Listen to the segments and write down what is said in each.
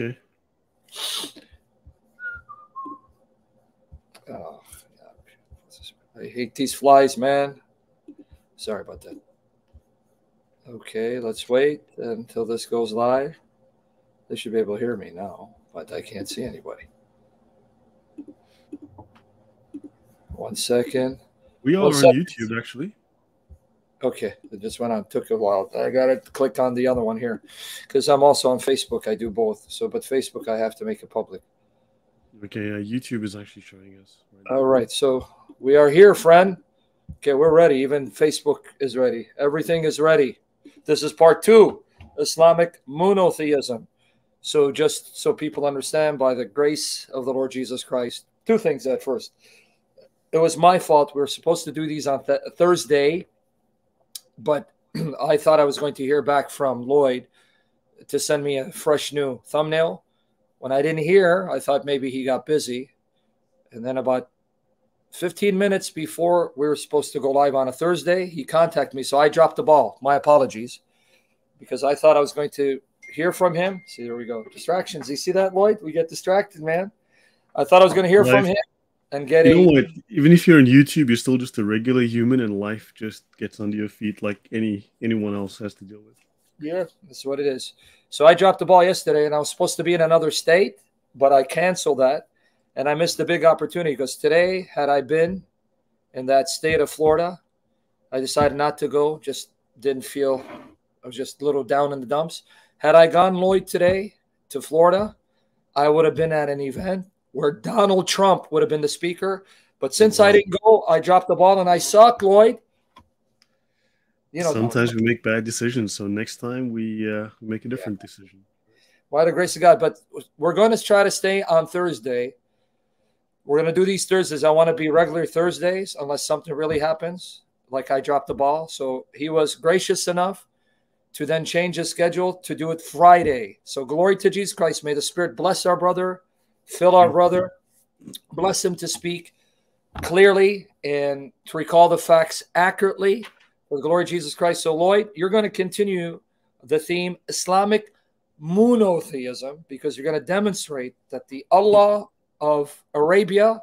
Okay. Oh, I hate these flies, man. Sorry about that. Okay, let's wait until this goes live. They should be able to hear me now, but I can't see anybody. One second. We are on YouTube, actually. Okay, it just went on. Took a while. I got to click on the other one here because I'm also on Facebook. I do both. So, but Facebook, I have to make it public. Okay, uh, YouTube is actually showing us. Right. All right. So we are here, friend. Okay, we're ready. Even Facebook is ready. Everything is ready. This is part two Islamic monotheism. So, just so people understand, by the grace of the Lord Jesus Christ, two things at first. It was my fault. We were supposed to do these on th- Thursday, but I thought I was going to hear back from Lloyd to send me a fresh new thumbnail. When I didn't hear, I thought maybe he got busy. And then about 15 minutes before we were supposed to go live on a Thursday, he contacted me. So I dropped the ball. My apologies because I thought I was going to hear from him. See, there we go. Distractions. You see that, Lloyd? We get distracted, man. I thought I was going to hear from him and getting. You know what? Even if you're on YouTube, you're still just a regular human, and life just gets under your feet like any anyone else has to deal with. Yeah, that's what it is. So I dropped the ball yesterday, and I was supposed to be in another state, but I canceled that, and I missed a big opportunity because today, had I been in that state of Florida, I decided not to go. Just didn't feel. I was just a little down in the dumps. Had I gone Lloyd today to Florida, I would have been at an event where Donald Trump would have been the speaker. But since I didn't go, I dropped the ball and I suck, Lloyd. You know, Sometimes we make bad decisions, so next time we uh, make a different decision. by the grace of God. But we're going to try to stay on Thursday. We're going to do these Thursdays. I want to be regular Thursdays unless something really happens, like I dropped the ball. So he was gracious enough to then change his schedule to do it Friday. So glory to Jesus Christ. May the Spirit bless our brother, fill our brother, bless him to speak clearly and to recall the facts accurately. For the glory of Jesus Christ. So, Lloyd, you're going to continue the theme Islamic monotheism because you're going to demonstrate that the Allah of Arabia,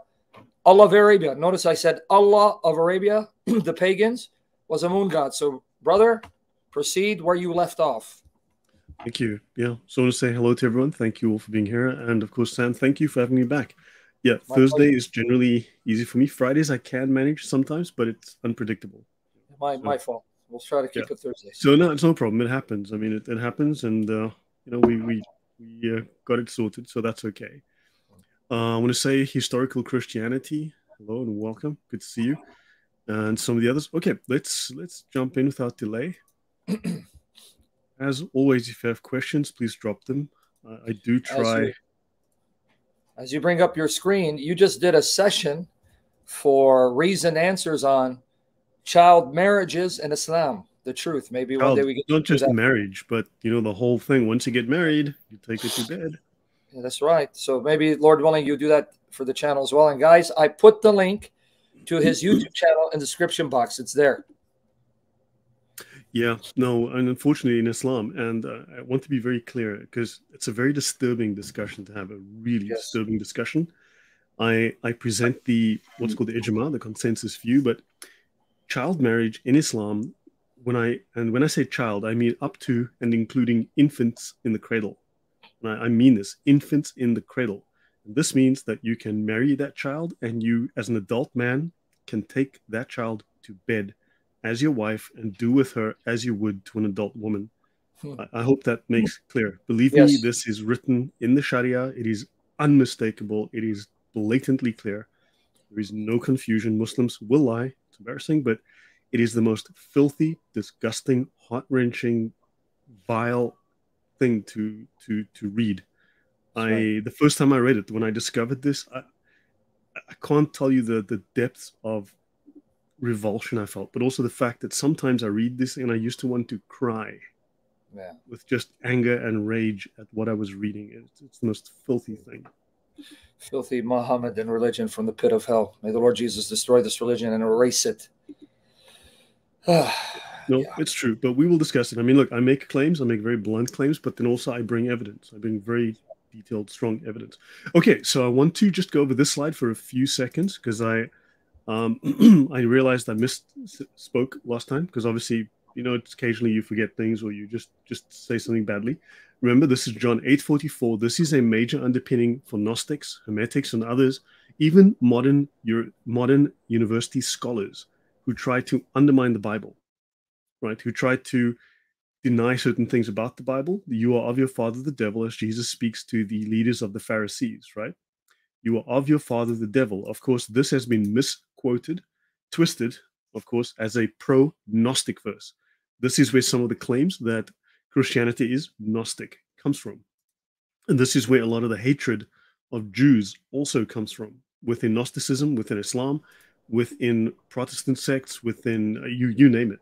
Allah of Arabia, notice I said Allah of Arabia, the pagans, was a moon god. So, brother, proceed where you left off. Thank you. Yeah. So I want to say hello to everyone. Thank you all for being here. And of course, Sam, thank you for having me back. Yeah, My Thursday pleasure. is generally easy for me. Fridays I can manage sometimes, but it's unpredictable. My, So- my fault. We'll try to keep Yeah. it Thursday. So no, it's no problem. It happens. I mean, it, it happens, and uh, you know, we we we uh, got it sorted, so that's okay. Uh, I want to say historical Christianity. Hello and welcome. Good to see you. And some of the others. Okay, let's let's jump in without delay. As always, if you have questions, please drop them. Uh, I do try. you- As you bring up your screen, you just did a session for reason answers on child marriages in Islam. The truth. Maybe one day we get not just marriage, but you know the whole thing. Once you get married, you take it to bed. Yeah, that's right. So maybe, Lord willing, you do that for the channel as well. And guys, I put the link to his YouTube channel in the description box. It's there. Yeah, no, and unfortunately in Islam, and uh, I want to be very clear because it's a very disturbing discussion to have a really Yes. disturbing discussion. I I present the what's called the ijma, the consensus view, but child marriage in Islam, when I and when I say child, I mean up to and including infants in the cradle. And I, I mean this, infants in the cradle. And this means that you can marry that child, and you, as an adult man, can take that child to bed as your wife and do with her as you would to an adult woman. Hmm. I, I hope that makes clear. Believe me, this is written in the Sharia. It is unmistakable. It is blatantly clear. There is no confusion. Muslims will lie. It's embarrassing, but it is the most filthy, disgusting, heart wrenching, vile thing to to to read. That's I right. the first time I read it, when I discovered this, I, I can't tell you the the depths of revulsion I felt, but also the fact that sometimes I read this and I used to want to cry Yeah. with just anger and rage at what I was reading. It's, it's the most filthy thing. Filthy Mohammedan religion from the pit of hell. May the Lord Jesus destroy this religion and erase it. No, Yeah. it's true, but we will discuss it. I mean, look, I make claims, I make very blunt claims, but then also I bring evidence. I bring very detailed, strong evidence. Okay, so I want to just go over this slide for a few seconds because I um, I realized I missed spoke last time because obviously you know occasionally you forget things or you just just say something badly. Remember, this is John eight forty four. This is a major underpinning for Gnostics, Hermetics, and others, even modern Euro- modern university scholars who try to undermine the Bible, right? Who try to deny certain things about the Bible. You are of your father, the devil, as Jesus speaks to the leaders of the Pharisees, right? You are of your father, the devil. Of course, this has been misquoted, twisted, of course, as a pro Gnostic verse. This is where some of the claims that Christianity is Gnostic comes from. And this is where a lot of the hatred of Jews also comes from within Gnosticism, within Islam, within Protestant sects, within uh, you you name it,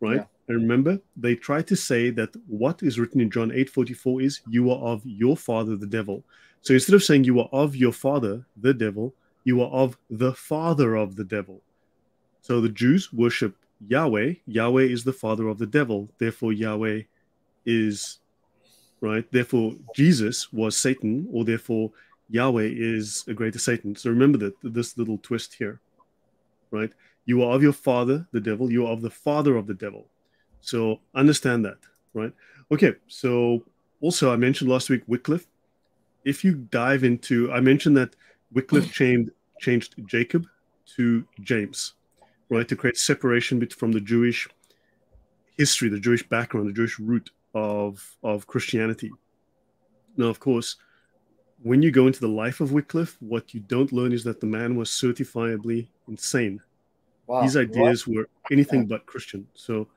right? Yeah. And remember, they try to say that what is written in John 8 44 is, You are of your father, the devil. So instead of saying you are of your father, the devil, you are of the father of the devil. So the Jews worship Yahweh. Yahweh is the father of the devil. Therefore, Yahweh is, right? Therefore, Jesus was Satan, or therefore, Yahweh is a greater Satan. So remember that this little twist here, right? You are of your father, the devil. You are of the father of the devil. So understand that, right? Okay, so also I mentioned last week Wycliffe. If you dive into, I mentioned that Wycliffe changed changed Jacob to James, right, to create separation from the Jewish history, the Jewish background, the Jewish root of of Christianity. Now, of course, when you go into the life of Wycliffe, what you don't learn is that the man was certifiably insane. Wow. These ideas what? were anything but Christian. So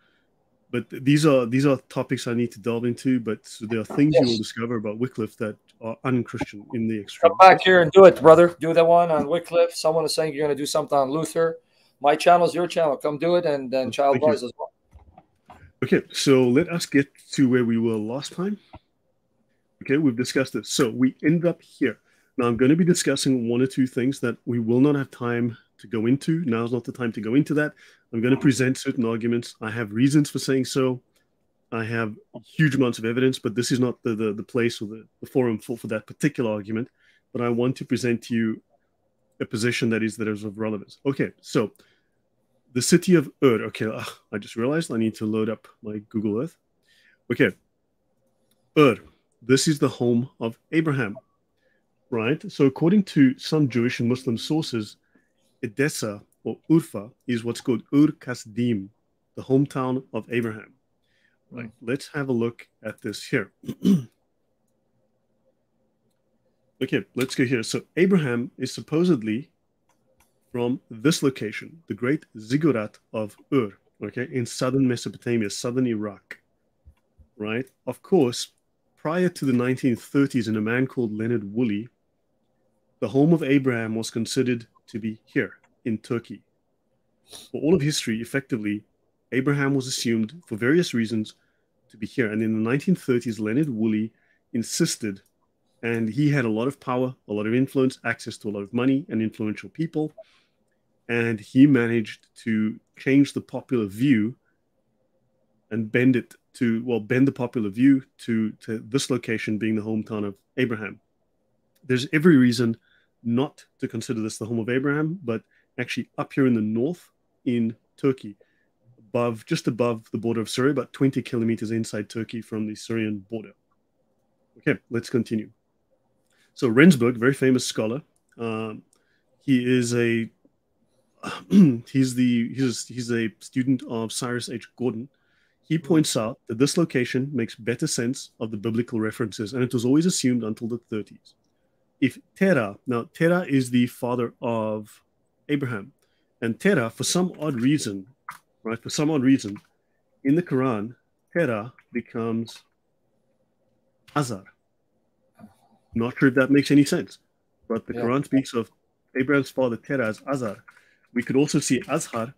but these are these are topics I need to delve into. But there are things yes. you will discover about Wycliffe that are unchristian in the extreme. Come back here and do it, brother. Do that one on Wycliffe. Someone is saying you're going to do something on Luther. My channel is your channel. Come do it, and then Child Wise as well. Okay, so let us get to where we were last time. Okay, we've discussed this. So we end up here. Now I'm going to be discussing one or two things that we will not have time to go into. Now's not the time to go into that. I'm going to present certain arguments. I have reasons for saying so. I have huge amounts of evidence, but this is not the, the, the place or the, the forum for, for that particular argument. But I want to present to you a position that is that is of relevance. Okay, so the city of Ur. Okay, ugh, I just realized I need to load up my Google Earth. Okay, Ur. This is the home of Abraham, right? So according to some Jewish and Muslim sources, Edessa or Urfa is what's called Ur Kasdim, the hometown of Abraham. Right. Mm. Let's have a look at this here. okay, let's go here. So Abraham is supposedly from this location, the great ziggurat of Ur, okay, in southern Mesopotamia, southern Iraq. Right? Of course, prior to the 1930s, in a man called Leonard Woolley, the home of Abraham was considered to be here in Turkey. For all of history, effectively, Abraham was assumed for various reasons to be here. And in the 1930s, Leonard Woolley insisted, and he had a lot of power, a lot of influence, access to a lot of money, and influential people. And he managed to change the popular view and bend it to, well, bend the popular view to, to this location being the hometown of Abraham. There's every reason not to consider this the home of Abraham, but actually up here in the north in Turkey, above just above the border of Syria, about 20 kilometers inside Turkey from the Syrian border. Okay, let's continue. So Rendsburg, very famous scholar, um, he is a he's the he's he's a student of Cyrus H. Gordon. He points out that this location makes better sense of the biblical references, and it was always assumed until the 30s if Terah, now Terah is the father of Abraham, and Terah, for some odd reason, right, for some odd reason, in the Quran, Terah becomes Azar. Not sure if that makes any sense, but the yeah. Quran speaks of Abraham's father Terah as Azar. We could also see Azhar,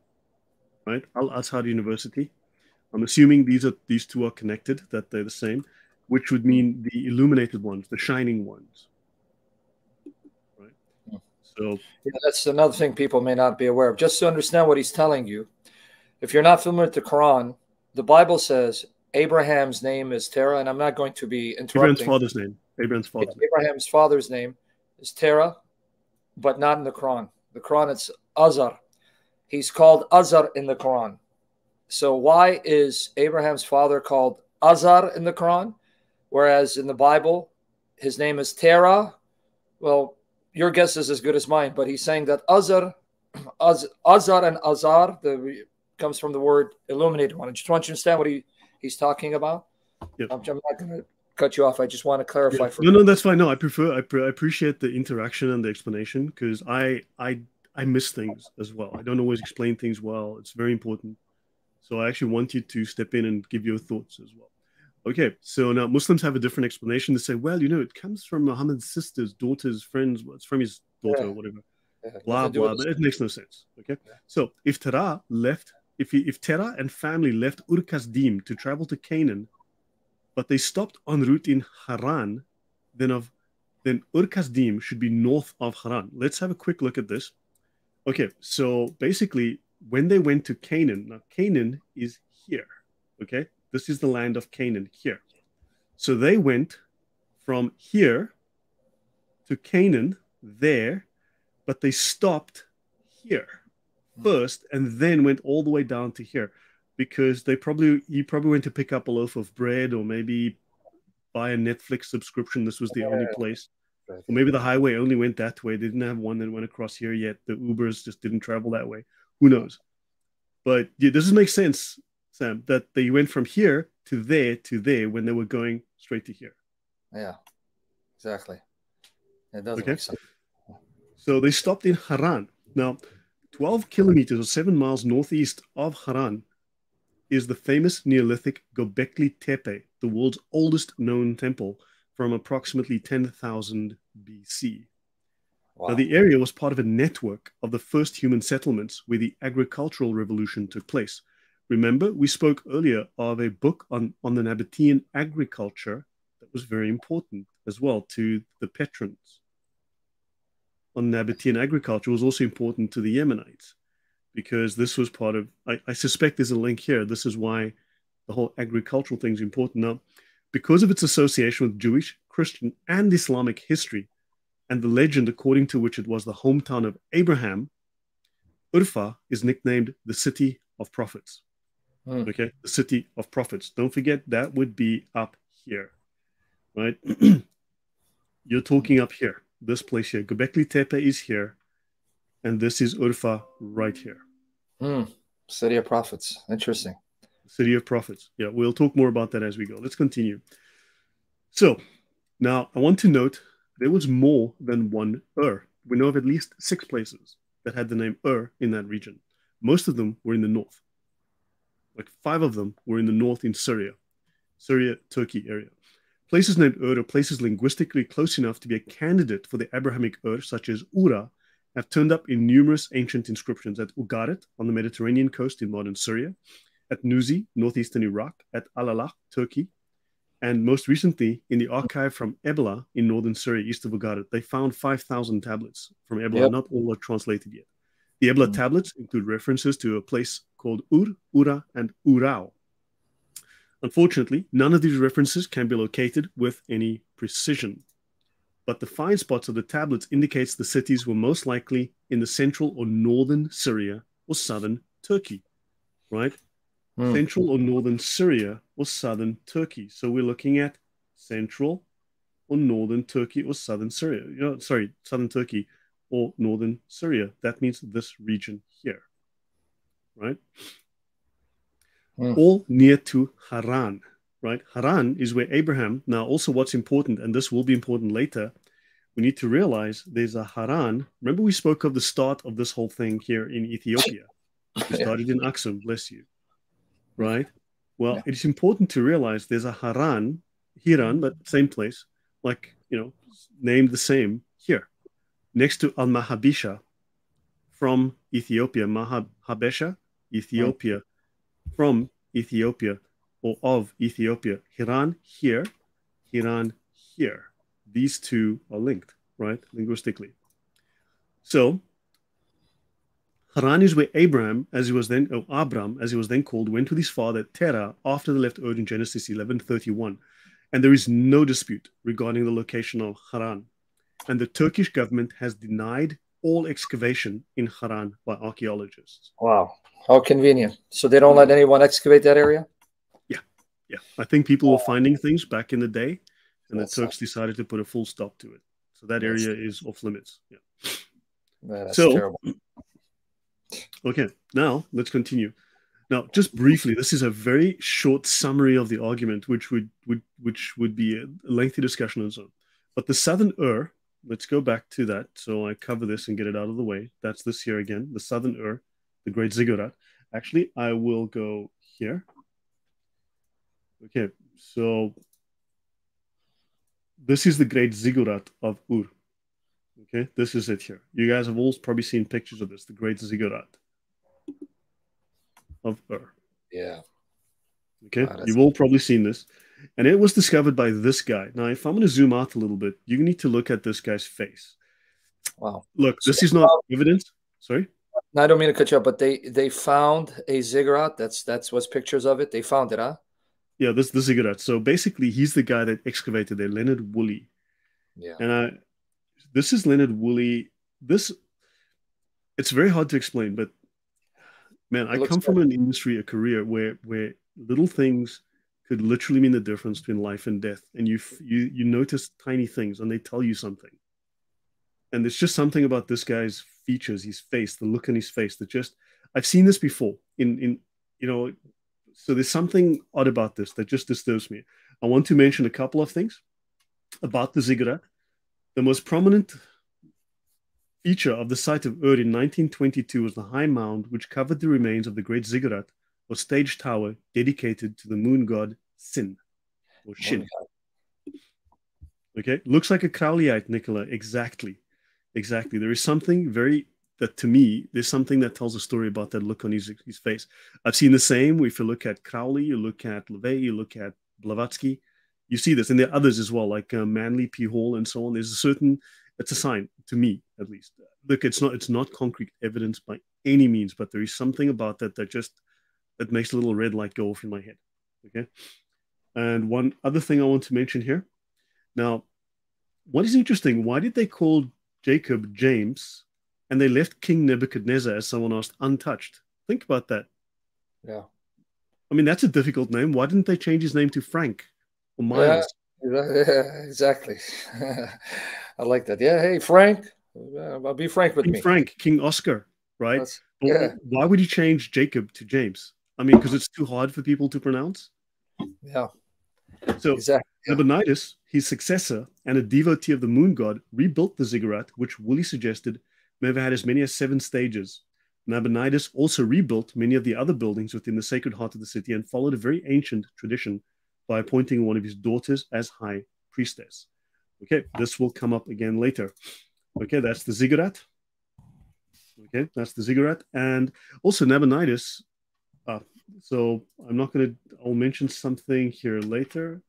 right? Al Azhar University. I'm assuming these are these two are connected, that they're the same, which would mean the illuminated ones, the shining ones. So yeah, that's another thing people may not be aware of. Just to understand what he's telling you, if you're not familiar with the Quran, the Bible says Abraham's name is Terah, and I'm not going to be interrupting. Abraham's father's name. Abraham's father. Abraham's father's name is Terah, but not in the Quran. The Quran it's Azar. He's called Azar in the Quran. So why is Abraham's father called Azar in the Quran, whereas in the Bible his name is Terah? Well, your guess is as good as mine, but he's saying that Azar, Az, Azar and Azar the, comes from the word illuminated one. I just want you to understand what he, he's talking about. Yep. I'm, I'm not going to cut you off. I just want to clarify. Yeah. For no, no, that's fine. No, I prefer. I, pre- I appreciate the interaction and the explanation because I, I, I miss things as well. I don't always explain things well. It's very important. So I actually want you to step in and give your thoughts as well. Okay, so now Muslims have a different explanation. They say, well, you know, it comes from Muhammad's sisters, daughters, friends. Well, it's from his daughter Yeah. or whatever. Yeah, Blah blah. But it makes no sense. Okay, Yeah. so if Terah left, if he, if Terah and family left Ur Kasdim to travel to Canaan, but they stopped en route in Haran, then of then Ur Kasdim should be north of Haran. Let's have a quick look at this. Okay, so basically, when they went to Canaan, now Canaan is here. Okay, this is the land of Canaan here. So they went from here to Canaan there, but they stopped here hmm. first and then went all the way down to here because they probably you probably went to pick up a loaf of bread or maybe buy a Netflix subscription. This was the only place. Or maybe the highway only went that way. They didn't have one that went across here yet. The Ubers just didn't travel that way. Who knows? But yeah, does it make sense, Sam, that they went from here to there to there when they were going straight to here? Yeah, exactly. It doesn't Okay. make sense. So they stopped in Haran. Now, 12 kilometers or seven miles northeast of Haran is the famous Neolithic Gobekli Tepe, the world's oldest known temple from approximately 10,000 BC. Wow. Now, the area was part of a network of the first human settlements where the agricultural revolution took place. Remember, we spoke earlier of a book on, on the Nabatean agriculture that was very important as well to the Petrons. On Nabatean agriculture was also important to the Yemenites because this was part of, I, I suspect there's a link here. This is why the whole agricultural thing is important. Now, because of its association with Jewish, Christian, and Islamic history, and the legend according to which it was the hometown of Abraham, Urfa is nicknamed the city of prophets. Hmm. Okay, the city of prophets. Don't forget that would be up here, right? You're talking up here, this place here. Göbekli Tepe is here, and this is Urfa right here, Hmm. City of Prophets. Interesting. city of prophets. Yeah, we'll talk more about that as we go. Let's continue. So now I want to note there was more than one Ur. We know of at least six places that had the name Ur in that region. Most of them were in the north. Like five of them were in the north in Syria, Syria, Turkey area. Places named Ur are places linguistically close enough to be a candidate for the Abrahamic Ur, such as Ura, have turned up in numerous ancient inscriptions at Ugarit on the Mediterranean coast in modern Syria, at Nuzi, northeastern Iraq, at Alalakh, Turkey, and most recently in the archive from Ebla in northern Syria, east of Ugarit. They found 5,000 tablets from Ebla. Yep. Not all are translated yet. The Ebla Mm. tablets include references to a place called Ur, Ura, and Urao. Unfortunately, none of these references can be located with any precision. But the find spots of the tablets indicates the cities were most likely in the central or northern Syria or southern Turkey, right? Hmm. Central or northern Syria or southern Turkey. So we're looking at central or northern Turkey or southern Syria. You know, sorry, southern Turkey or northern Syria. That means this region here, right? Hmm. All near to Haran, right? Haran is where Abraham, now also what's important, and this will be important later, we need to realize there's a Haran. Remember, we spoke of the start of this whole thing here in Ethiopia. We started in Aksum, bless you. Right? Well, Yeah. it's important to realize there's a Haran, Hiran, but same place, like, you know, named the same next to Al Mahabisha from Ethiopia. Mahabesha, Ethiopia, from Ethiopia or of Ethiopia. Hiran here, Hiran here. These two are linked, right? Linguistically. So Haran is where Abraham, as he was then, oh, Abram, as he was then called, went with his father Terah after they left Ur in Genesis 11:31. And there is no dispute regarding the location of Haran. And the Turkish government has denied all excavation in Haran by archaeologists. Wow. How convenient. So they don't let anyone excavate that area? Yeah. Yeah. I think people were finding things back in the day, and That's the Turks decided to put a full stop to it. So that area is off limits. Yeah. That's so, terrible. Okay, now let's continue. Now, just briefly, this is a very short summary of the argument, which would, would which would be a lengthy discussion on its own. But the southern Ur, let's go back to that. So I cover this and get it out of the way. That's this here again, the southern Ur, the Great Ziggurat. Actually, I will go here. Okay, so this is the Great Ziggurat of Ur. Okay, this is it here. You guys have all probably seen pictures of this, the Great Ziggurat of Ur. Yeah. Okay, ah, you've all probably seen this. And it was discovered by this guy. Now, if I'm going to zoom out a little bit, you need to look at this guy's face. Wow. Look, this so, is not evidence. Sorry. I don't mean to cut you up, but they they found a ziggurat. That's that's what's pictures of it. They found it, huh? Yeah, this the ziggurat. So basically, he's the guy that excavated there, Leonard Woolley. Yeah. And I, this is Leonard Woolley. This, it's very hard to explain, but man, I come from an industry, a career where where little things could literally mean the difference between life and death, and you you you notice tiny things, and they tell you something. And there's just something about this guy's features, his face, the look on his face that just I've seen this before in in you know. So there's something odd about this that just disturbs me. I want to mention a couple of things about the ziggurat. The most prominent feature of the site of Ur in 1922 was the high mound which covered the remains of the great ziggurat or stage tower dedicated to the moon god Sin or Shin. Okay, looks like a Crowleyite, Nicola. Exactly, exactly. There is something very that to me, there's something that tells a story about that look on his, his face. I've seen the same. If you look at Crowley, you look at LaVey, you look at Blavatsky, you see this, and there are others as well, like uh, Manly, P. Hall, and so on. There's a certain, it's a sign to me at least. Look, it's not, it's not concrete evidence by any means, but there is something about that that just that makes a little red light go off in my head. Okay. And one other thing I want to mention here. Now, what is interesting, why did they call Jacob James and they left King Nebuchadnezzar, as someone asked, untouched? Think about that. Yeah. I mean, that's a difficult name. Why didn't they change his name to Frank or Miles? Yeah, exactly. I like that. Yeah. Hey, Frank. Uh, be frank with King me. Frank, King Oscar, right? That's, yeah. Why would you change Jacob to James? I mean, because it's too hard for people to pronounce. Yeah. So exactly. Nabonidus, his successor and a devotee of the moon god, rebuilt the ziggurat, which Woolley suggested may have had as many as seven stages. Nabonidus also rebuilt many of the other buildings within the sacred heart of the city and followed a very ancient tradition by appointing one of his daughters as high priestess. Okay, this will come up again later. Okay, that's the ziggurat. Okay, that's the ziggurat. And also Nabonidus uh, so I'm not going to, I'll mention something here later.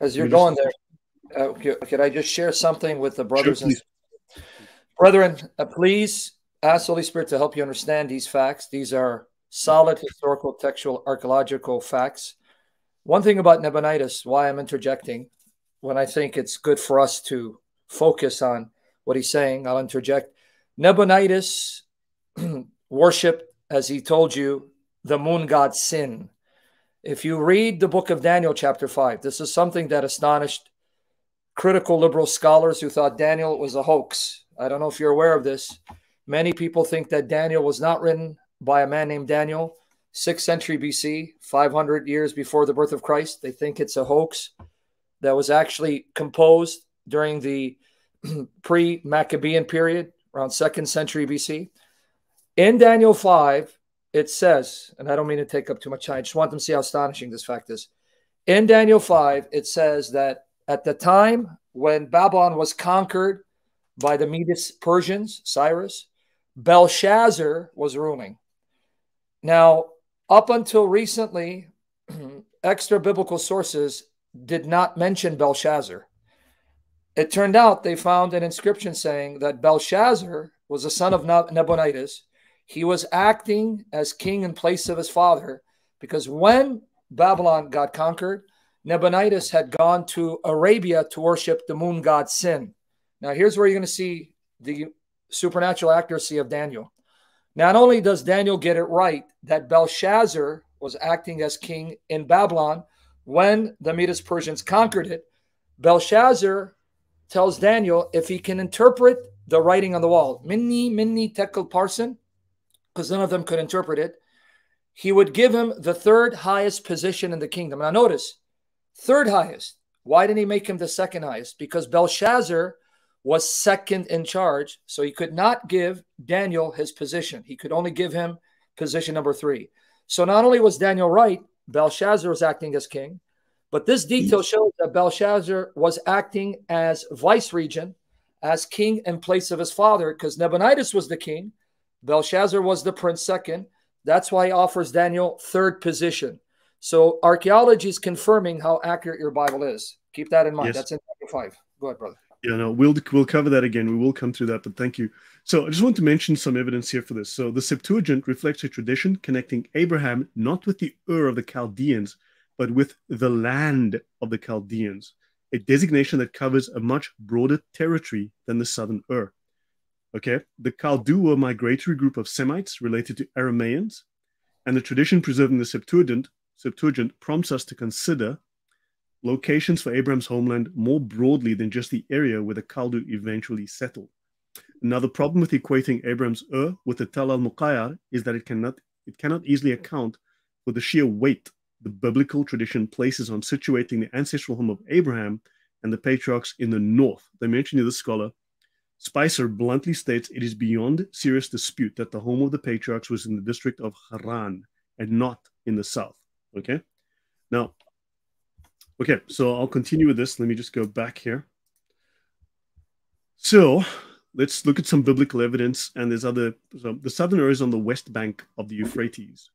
As you're going there, uh, could I just share something with the brothers sure, and brethren? Uh, please ask Holy Spirit to help you understand these facts. These are solid historical, textual, archaeological facts. One thing about Nabonidus, why I'm interjecting, when I think it's good for us to focus on what he's saying. I'll interject. Nabonidus worshiped, as he told you, the moon god Sin. If you read the book of Daniel, chapter 5, this is something that astonished critical liberal scholars who thought Daniel was a hoax. I don't know if you're aware of this. Many people think that Daniel was not written by a man named Daniel, 6th century BC, 500 years before the birth of Christ. They think it's a hoax that was actually composed during the pre Maccabean period, around second century BC. In Daniel 5, it says, and I don't mean to take up too much time, I just want them to see how astonishing this fact is. In Daniel 5, it says that at the time when Babylon was conquered by the Medes Persians, Cyrus, Belshazzar was ruling. Now, up until recently, extra biblical sources did not mention Belshazzar. It turned out they found an inscription saying that Belshazzar was the son of Nabonidus. He was acting as king in place of his father because when Babylon got conquered, Nabonidus had gone to Arabia to worship the moon god Sin. Now, here's where you're going to see the supernatural accuracy of Daniel. Not only does Daniel get it right that Belshazzar was acting as king in Babylon when the Medes Persians conquered it, Belshazzar tells Daniel if he can interpret the writing on the wall, Mene, Mene, Tekel Parson, because none of them could interpret it, he would give him the third highest position in the kingdom. Now, notice, third highest. Why didn't he make him the second highest? Because Belshazzar was second in charge, so he could not give Daniel his position. He could only give him position number three. So not only was Daniel right, Belshazzar was acting as king, but this detail shows that Belshazzar was acting as vice regent, as king in place of his father, because Nabonidus was the king, Belshazzar was the prince second. That's why he offers Daniel third position. So archaeology is confirming how accurate your Bible is. Keep that in mind. Yes. That's in chapter five. Go ahead, brother. Yeah, no, we'll we'll cover that again. We will come through that, but thank you. So I just want to mention some evidence here for this. So the Septuagint reflects a tradition connecting Abraham not with the Ur of the Chaldeans, but with the land of the Chaldeans, a designation that covers a much broader territory than the southern Ur. Okay, the Chaldew were a migratory group of Semites related to Aramaeans, and the tradition preserving the Septuagint, Septuagint prompts us to consider locations for Abraham's homeland more broadly than just the area where the Chaldew eventually settled. Another problem with equating Abraham's Ur with the Tel al Muqayyar is that it cannot, it cannot easily account for the sheer weight the biblical tradition places on situating the ancestral home of Abraham and the patriarchs in the north. They mention in the scholar, Speiser bluntly states it is beyond serious dispute that the home of the patriarchs was in the district of Haran and not in the south. Okay. Now, Okay, so I'll continue with this. Let me just go back here. So let's look at some biblical evidence. And there's other, so the southern area is on the west bank of the Euphrates.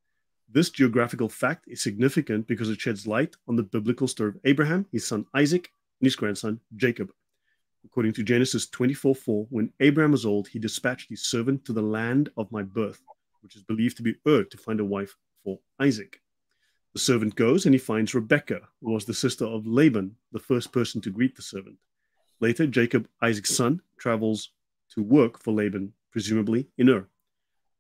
This geographical fact is significant because it sheds light on the biblical story of Abraham, his son Isaac, and his grandson Jacob. According to Genesis 24 4, when Abraham was old, he dispatched his servant to the land of my birth, which is believed to be Ur, to find a wife for Isaac. The servant goes and he finds Rebekah, who was the sister of Laban, the first person to greet the servant. Later, Jacob, Isaac's son, travels to work for Laban, presumably in Ur.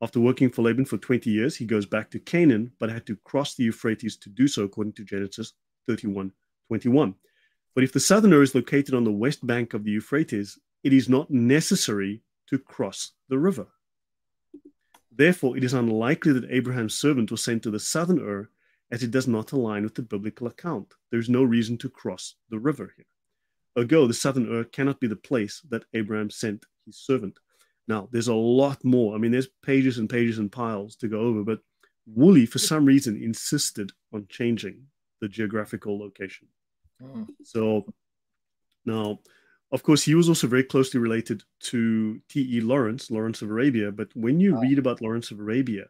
After working for Laban for 20 years, he goes back to Canaan, but had to cross the Euphrates to do so, according to Genesis 31 21. But if the southern Ur is located on the west bank of the Euphrates, it is not necessary to cross the river. Therefore, it is unlikely that Abraham's servant was sent to the southern Ur as it does not align with the biblical account. There is no reason to cross the river here. Ergo, the southern Ur cannot be the place that Abraham sent his servant. Now, there's a lot more. I mean, there's pages and pages and piles to go over, but Woolley, for some reason, insisted on changing the geographical location. Mm. So now, of course, he was also very closely related to T.E. Lawrence, Lawrence of Arabia. But when you read about Lawrence of Arabia,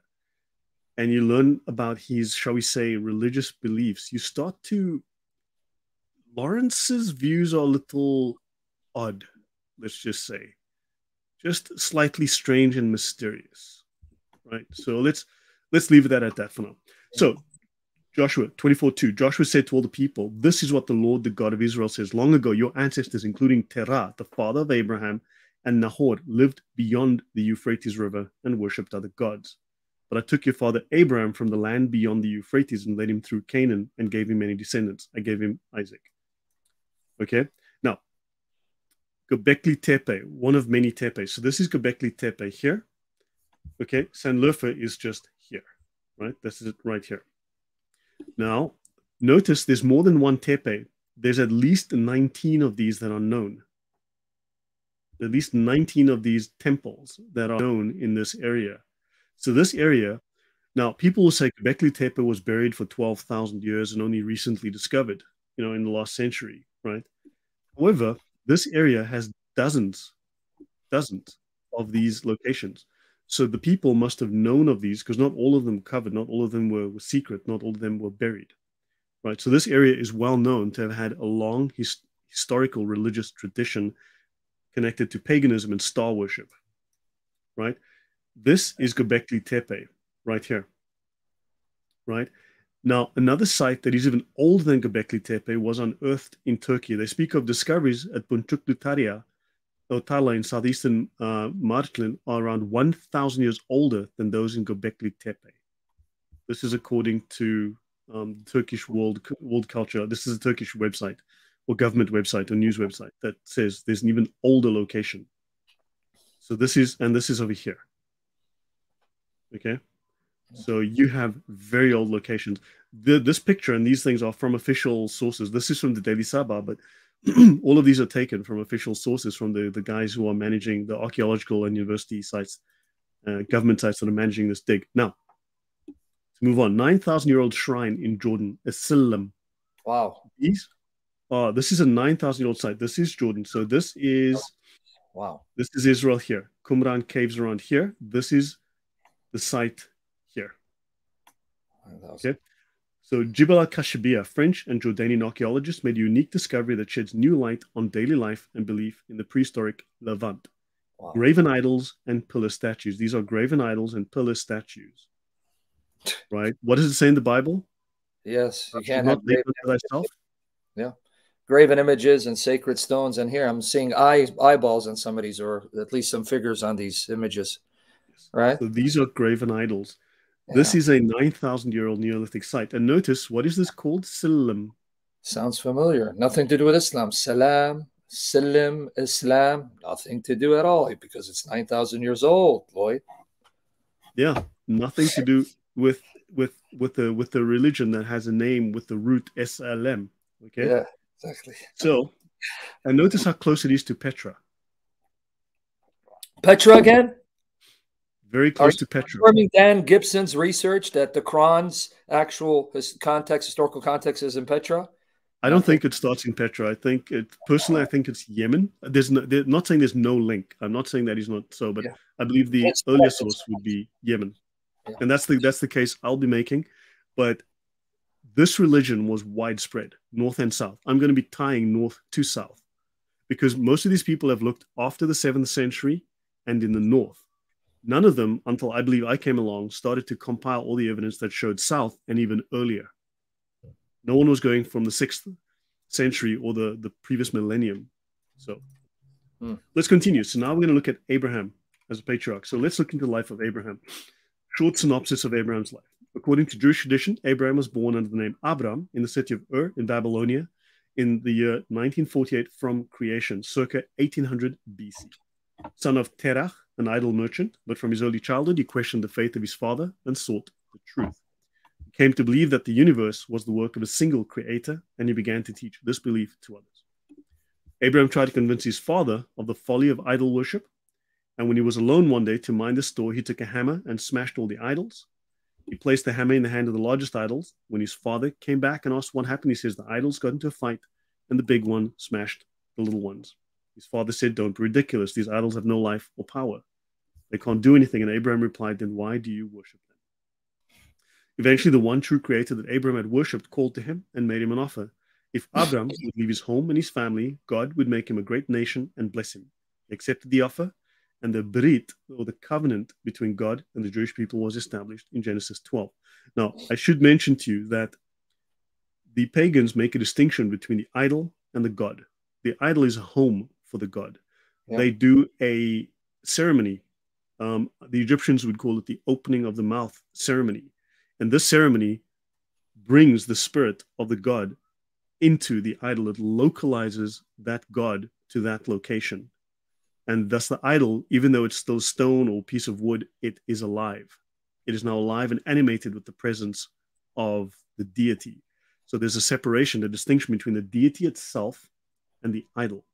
and you learn about his, shall we say, religious beliefs, you start to. Lawrence's views are a little odd, let's just say, just slightly strange and mysterious, right? So let's let's leave that at that for now. So Joshua 24 2. Joshua said to all the people, This is what the Lord, the God of Israel, says. Long ago, your ancestors, including Terah, the father of Abraham, and Nahor, lived beyond the Euphrates River and worshipped other gods. But I took your father Abraham from the land beyond the Euphrates and led him through Canaan and gave him many descendants. I gave him Isaac. Okay. Göbekli Tepe, one of many tepes. So this is Göbekli Tepe here. Okay. San Sanliurfa is just here, right? This is it right here. Now, notice there's more than one tepe. There's at least 19 of these that are known. At least 19 of these temples that are known in this area. So this area, now people will say Göbekli Tepe was buried for 12,000 years and only recently discovered, you know, in the last century, right? However, this area has dozens, dozens of these locations. So the people must have known of these because not all of them covered, not all of them were, were secret, not all of them were buried, right? So this area is well known to have had a long his, historical religious tradition connected to paganism and star worship, right? This is Göbekli Tepe right here. Right? Now, another site that is even older than Göbekli Tepe was unearthed in Turkey. They speak of discoveries at Boncuklu Taria, or Tarla in southeastern uh, are around 1,000 years older than those in Göbekli Tepe. This is according to um, Turkish World World Culture. This is a Turkish website or government website or news website that says there's an even older location. So this is, and this is over here. Okay. So you have very old locations. The, this picture and these things are from official sources. This is from the Daily Sabah, but all of these are taken from official sources from the, the guys who are managing the archaeological and university sites, uh, government sites that are managing this dig. Now, to move on, 9,000 year old shrine in Jordan, Isilim. Wow. These uh, this is a 9,000 year old site. This is Jordan. So this is, wow. This is Israel here. Qumran caves around here. This is the site. Okay. So Jibal al French and Jordanian archaeologists made a unique discovery that sheds new light on daily life and belief in the prehistoric Levant. Wow. Graven idols and pillar statues. These are graven idols and pillar statues. Right? What does it say in the Bible? Yes, you can't have thyself. Yeah graven images and sacred stones. And here I'm seeing eye, eyeballs on some of these, or at least some figures on these images. Right. So these are graven idols. Yeah. This is a 9,000 year old Neolithic site. And notice, what is this called? Silim. Sounds familiar. Nothing to do with Islam. Salam, Silim, Islam. Nothing to do at all because it's 9,000 years old, Lloyd. Yeah. Nothing to do with with with the with the religion that has a name with the root SLM. Okay. Yeah. Exactly. So, and notice how close it is to Petra. Petra again? Very close to Petra. Confirming Dan Gibson's research that the Quran's actual context, historical context, is in Petra. I don't think it starts in Petra. I think it personally. I think it's Yemen. There's no. They're not saying there's no link. I'm not saying that he's not so, but yeah. I believe the it's earlier source would be Yemen, yeah. and that's the that's the case I'll be making. But this religion was widespread, north and south. I'm going to be tying north to south because most of these people have looked after the seventh century and in the north. None of them, until I believe I came along, started to compile all the evidence that showed south and even earlier. No one was going from the sixth century or the, the previous millennium. So hmm. let's continue. So now we're going to look at Abraham as a patriarch. So let's look into the life of Abraham. Short synopsis of Abraham's life. According to Jewish tradition, Abraham was born under the name Abram in the city of Ur in Babylonia in the year 1948 from creation, circa 1800 BC. Son of Terach, an idle merchant, but from his early childhood he questioned the faith of his father and sought the truth. He came to believe that the universe was the work of a single creator, and he began to teach this belief to others. Abraham tried to convince his father of the folly of idol worship, and when he was alone one day to mind the store, he took a hammer and smashed all the idols. He placed the hammer in the hand of the largest idols. When his father came back and asked what happened, he says the idols got into a fight and the big one smashed the little ones. His father said, Don't be ridiculous. These idols have no life or power. They can't do anything. And Abraham replied, Then why do you worship them? Eventually, the one true creator that Abraham had worshipped called to him and made him an offer. If Abraham would leave his home and his family, God would make him a great nation and bless him. He accepted the offer and the Brit, or the covenant between God and the Jewish people, was established in Genesis 12. Now, I should mention to you that the pagans make a distinction between the idol and the God. The idol is a home for the God. Yeah. They do a ceremony. Um, the Egyptians would call it the opening of the mouth ceremony. And this ceremony brings the spirit of the God into the idol. It localizes that God to that location. And thus, the idol, even though it's still stone or piece of wood, it is alive. It is now alive and animated with the presence of the deity. So there's a separation, a distinction between the deity itself and the idol.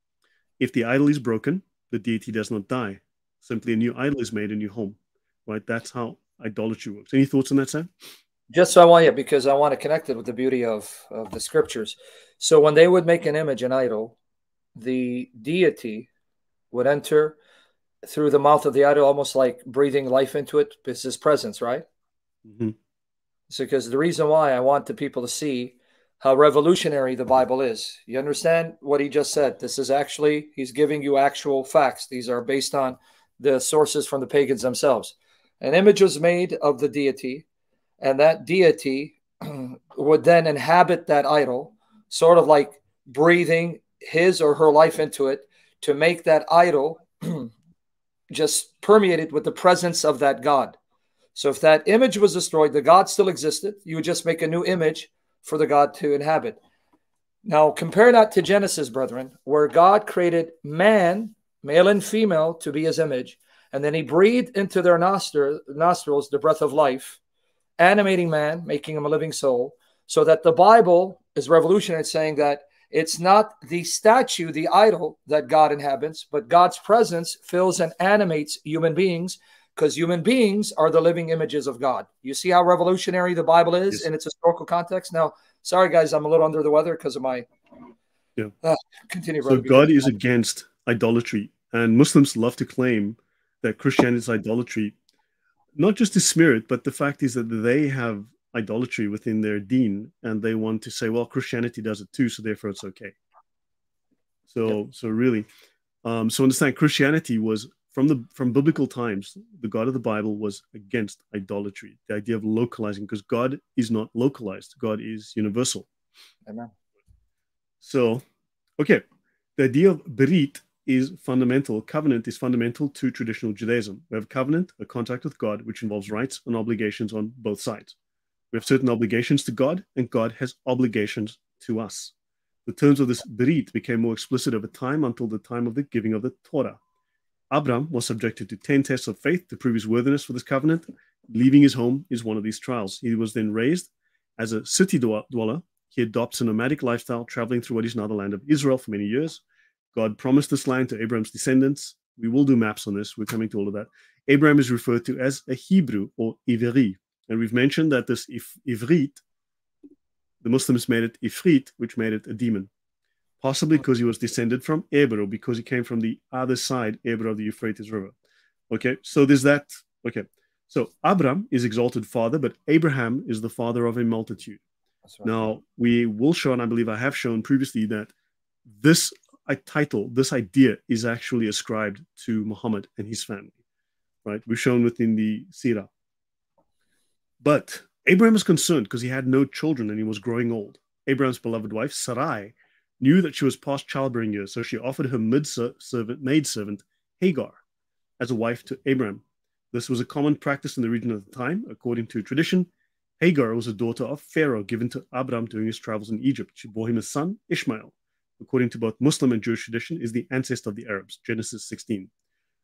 If the idol is broken, the deity does not die. Simply a new idol is made, a new home. Right? That's how idolatry works. Any thoughts on that, Sam? Just so I want you, because I want to connect it with the beauty of, of the scriptures. So when they would make an image, an idol, the deity would enter through the mouth of the idol, almost like breathing life into it. It's his presence, right? Mm-hmm. So, because the reason why I want the people to see how revolutionary the Bible is. You understand what he just said? This is actually, he's giving you actual facts. These are based on the sources from the pagans themselves. An image was made of the deity, and that deity would then inhabit that idol, sort of like breathing his or her life into it to make that idol just permeated with the presence of that God. So if that image was destroyed, the God still existed. You would just make a new image for the God to inhabit. Now, compare that to Genesis, brethren, where God created man, male and female, to be his image. And then he breathed into their nostril, nostrils the breath of life, animating man, making him a living soul. So that the Bible is revolutionary, saying that it's not the statue, the idol that God inhabits, but God's presence fills and animates human beings because human beings are the living images of God. You see how revolutionary the Bible is yes. in its historical context? Now, sorry, guys, I'm a little under the weather because of my. Yeah. Uh, continue. So, God is against idolatry, and Muslims love to claim that Christianity is idolatry. Not just the spirit, but the fact is that they have idolatry within their deen and they want to say well christianity does it too so therefore it's okay so so really um, so understand christianity was from the from biblical times the god of the bible was against idolatry the idea of localizing because god is not localized. God is universal. Amen. So okay. The idea of berit is fundamental. Covenant is fundamental to traditional judaism. We have covenant a contract with god which involves rights and obligations on both sides. We have certain obligations to God, and God has obligations to us. The terms of this berit became more explicit over time until the time of the giving of the Torah. Abram was subjected to 10 tests of faith to prove his worthiness for this covenant. Leaving his home is one of these trials. He was then raised as a city dweller. He adopts a nomadic lifestyle, traveling through what is now the land of Israel for many years. God promised this land to Abraham's descendants. We will do maps on this. We're coming to all of that. Abraham is referred to as a Hebrew or Iveri, and we've mentioned that this if, Ivrit, the Muslims made it Ifrit, which made it a demon. Possibly because he was descended from Eber, because he came from the other side, Eber of the Euphrates River. Okay, so there's that. Okay, so Abram is exalted father, but Abraham is the father of a multitude. Right. Now, we will show, and I believe I have shown previously, that this title, this idea is actually ascribed to Muhammad and his family, right? We've shown within the Sirah. But Abraham was concerned because he had no children and he was growing old. Abraham's beloved wife, Sarai, knew that she was past childbearing years, so she offered her mid-servant, maidservant, Hagar, as a wife to Abraham. This was a common practice in the region at the time. According to tradition, Hagar was a daughter of Pharaoh given to Abraham during his travels in Egypt. She bore him a son, Ishmael. According to both Muslim and Jewish tradition, is the ancestor of the Arabs. Genesis 16.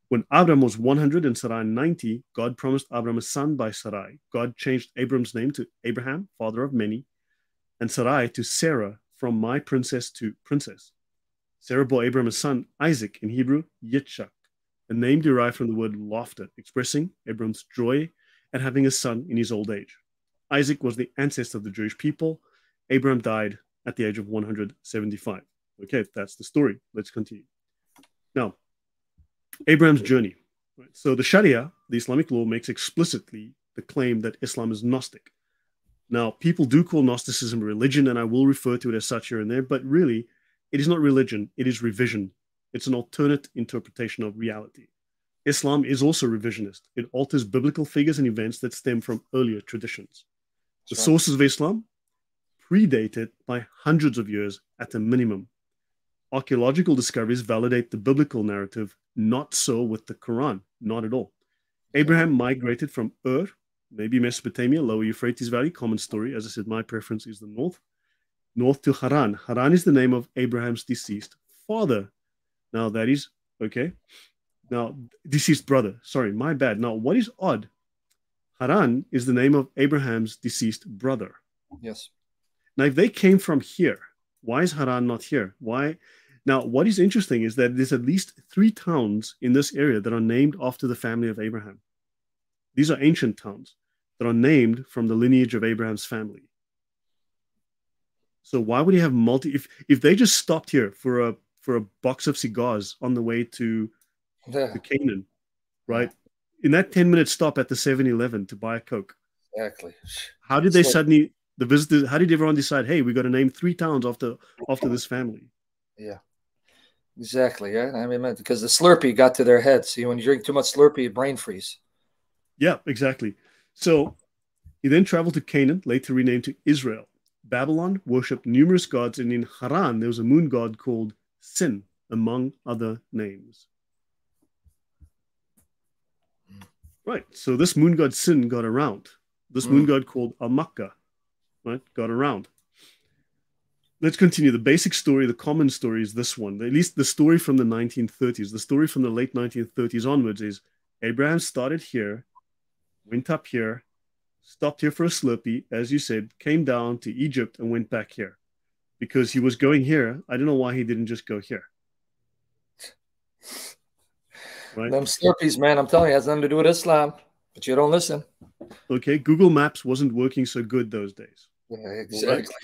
When Abram was 100 and Sarai 90, God promised Abram a son by Sarai. God changed Abram's name to Abraham, father of many, and Sarai to Sarah, from my princess to princess. Sarah bore Abram a son, Isaac, in Hebrew, Yitzchak, a name derived from the word laughter, expressing Abram's joy at having a son in his old age. Isaac was the ancestor of the Jewish people. Abram died at the age of 175. Okay, that's the story. Let's continue. Now, Abraham's journey. Right? So the Sharia, the Islamic law, makes explicitly the claim that Islam is Gnostic. Now, people do call Gnosticism religion, and I will refer to it as such here and there, but really, it is not religion, it is revision. It's an alternate interpretation of reality. Islam is also revisionist. It alters biblical figures and events that stem from earlier traditions. The sources of Islam predate it by hundreds of years at a minimum. Archaeological discoveries validate the biblical narrative not so with the Quran, not at all. Abraham migrated from Ur, maybe Mesopotamia, lower Euphrates Valley, common story. As I said, my preference is the north, north to Haran. Haran is the name of Abraham's deceased father. Now, that is okay. Now, deceased brother. Sorry, my bad. Now, what is odd? Haran is the name of Abraham's deceased brother. Yes. Now, if they came from here, why is Haran not here? Why? Now, what is interesting is that there's at least three towns in this area that are named after the family of Abraham. These are ancient towns that are named from the lineage of Abraham's family. So why would he have multi? If if they just stopped here for a for a box of cigars on the way to, yeah. to Canaan, right? In that ten minute stop at the 7-Eleven to buy a coke. Exactly. How did they so, suddenly the visitors? How did everyone decide? Hey, we got to name three towns after after this family. Yeah. Exactly. Yeah. I mean, because the Slurpee got to their head. See, when you drink too much Slurpee, brain freeze. Yeah, exactly. So he then traveled to Canaan, later renamed to Israel. Babylon worshipped numerous gods, and in Haran there was a moon god called Sin, among other names. Right. So this moon god Sin got around. This mm. moon god called Almaqah, right, got around. Let's continue. The basic story, the common story is this one. At least the story from the 1930s. The story from the late 1930s onwards is Abraham started here, went up here, stopped here for a Slurpee, as you said, came down to Egypt and went back here because he was going here. I don't know why he didn't just go here. Right? Them Slurpees, man, I'm telling you, has nothing to do with Islam, but you don't listen. Okay, Google Maps wasn't working so good those days. Yeah, exactly.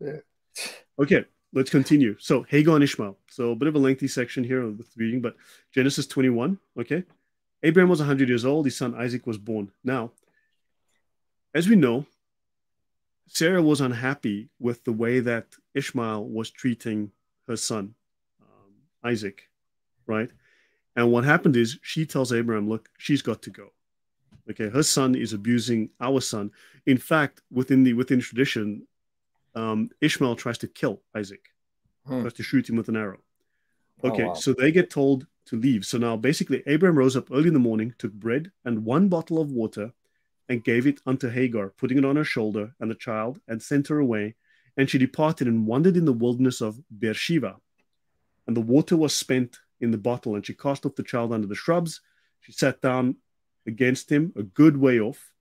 Right? Yeah. Okay, let's continue. So Hagar and Ishmael. So a bit of a lengthy section here with reading, but Genesis 21. Okay. Abraham was 100 years old. His son Isaac was born. Now, as we know, Sarah was unhappy with the way that Ishmael was treating her son, um, Isaac, right? And what happened is she tells Abraham, look, she's got to go. Okay, her son is abusing our son. In fact, within the within tradition, um, Ishmael tries to kill Isaac, hmm. tries to shoot him with an arrow. Oh, okay, oh, wow. so they get told to leave. So now basically, Abraham rose up early in the morning, took bread and one bottle of water, and gave it unto Hagar, putting it on her shoulder and the child, and sent her away. And she departed and wandered in the wilderness of Beersheba. And the water was spent in the bottle, and she cast off the child under the shrubs. She sat down against him, a good way off,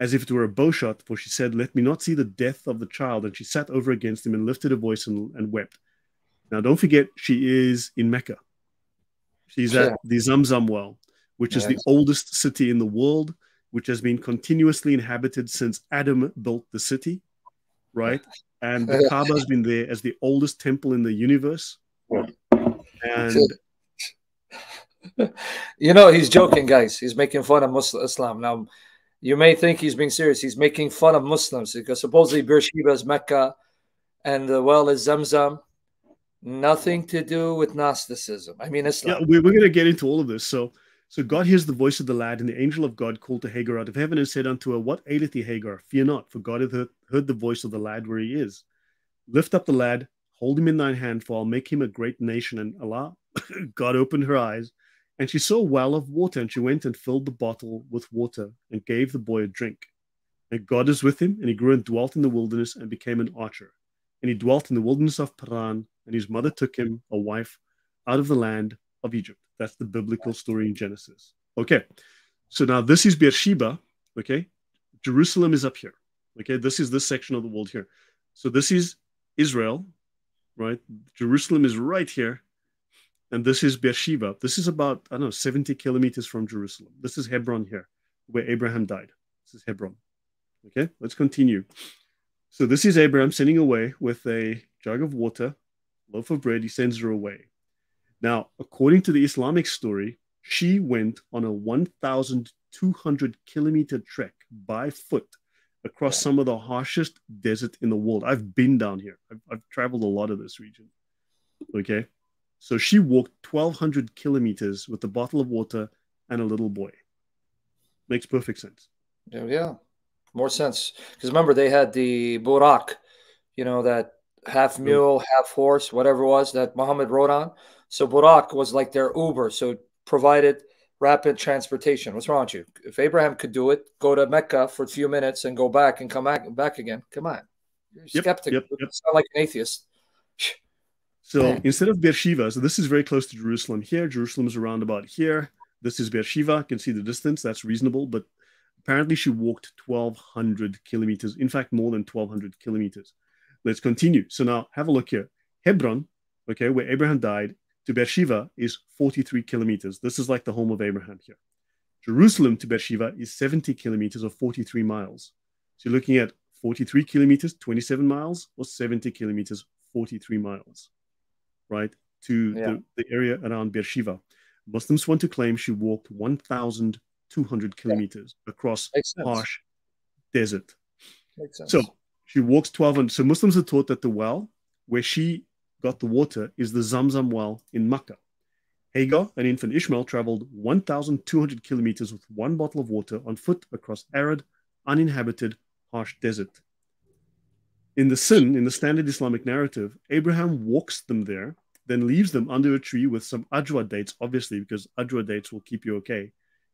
as if it were a bowshot, for she said, Let me not see the death of the child. And she sat over against him and lifted her voice and, and wept. Now, don't forget, she is in Mecca. She's at the Zamzam well, which is the oldest city in the world, which has been continuously inhabited since Adam built the city, right? And the Kaaba has been there as the oldest temple in the universe. And you know, he's joking, guys. He's making fun of Muslim Islam. Now, you may think he's being serious. He's making fun of Muslims because supposedly Beersheba is Mecca and the well is Zamzam. Nothing to do with Gnosticism. I mean, Islam. Yeah, we're, we're going to get into all of this. So, so God hears the voice of the lad, and the angel of God called to Hagar out of heaven and said unto her, What aileth thee, Hagar? Fear not, for God hath heard, heard the voice of the lad where he is. Lift up the lad, hold him in thine hand, for I'll make him a great nation. And Allah, God opened her eyes, and she saw a well of water, and she went and filled the bottle with water and gave the boy a drink. And God is with him, and he grew and dwelt in the wilderness and became an archer. And he dwelt in the wilderness of Paran, and his mother took him a wife out of the land of Egypt. That's the biblical story in Genesis. Okay, so now this is Beersheba. Okay, Jerusalem is up here. Okay, this is this section of the world here. So this is Israel, right? Jerusalem is right here. And this is Beersheba. This is about, I don't know, 70 kilometers from Jerusalem. This is Hebron here, where Abraham died. This is Hebron. Okay, let's continue. So this is Abraham sending away with a jug of water loaf of bread, he sends her away. Now, according to the Islamic story, she went on a 1,200 kilometer trek by foot across some of the harshest desert in the world. I've been down here, I've, I've traveled a lot of this region. Okay. So she walked 1,200 kilometers with a bottle of water and a little boy. Makes perfect sense. Yeah. More sense. Because remember, they had the Burak, you know, that half mm-hmm. mule, half horse, whatever it was that Muhammad rode on. So Burak was like their Uber. So provided rapid transportation. What's wrong with you? If Abraham could do it, go to Mecca for a few minutes and go back and come back back again. Come on. You're yep, skeptic. Yep, yep. Sound like an atheist. So instead of Beersheba, so this is very close to Jerusalem here. Jerusalem is around about here. This is Beersheba. You can see the distance. That's reasonable. But apparently she walked 1,200 kilometers. In fact, more than 1,200 kilometers. Let's continue. So now have a look here. Hebron, okay, where Abraham died, to Beersheba is 43 kilometers. This is like the home of Abraham here. Jerusalem to Beersheba is 70 kilometers or 43 miles. So you're looking at 43 kilometers, 27 miles, or 70 kilometers, 43 miles, right? To yeah. the, the, area around Beersheba. Muslims want to claim she walked 1,200 kilometers yeah. across harsh desert. So she walks 12 and so muslims are taught that the well where she got the water is the zamzam well in makkah Hagar and infant Ishmael traveled 1,200 kilometers with one bottle of water on foot across arid, uninhabited, harsh desert. In the sin, in the standard Islamic narrative, Abraham walks them there, then leaves them under a tree with some ajwa dates, obviously, because ajwa dates will keep you okay.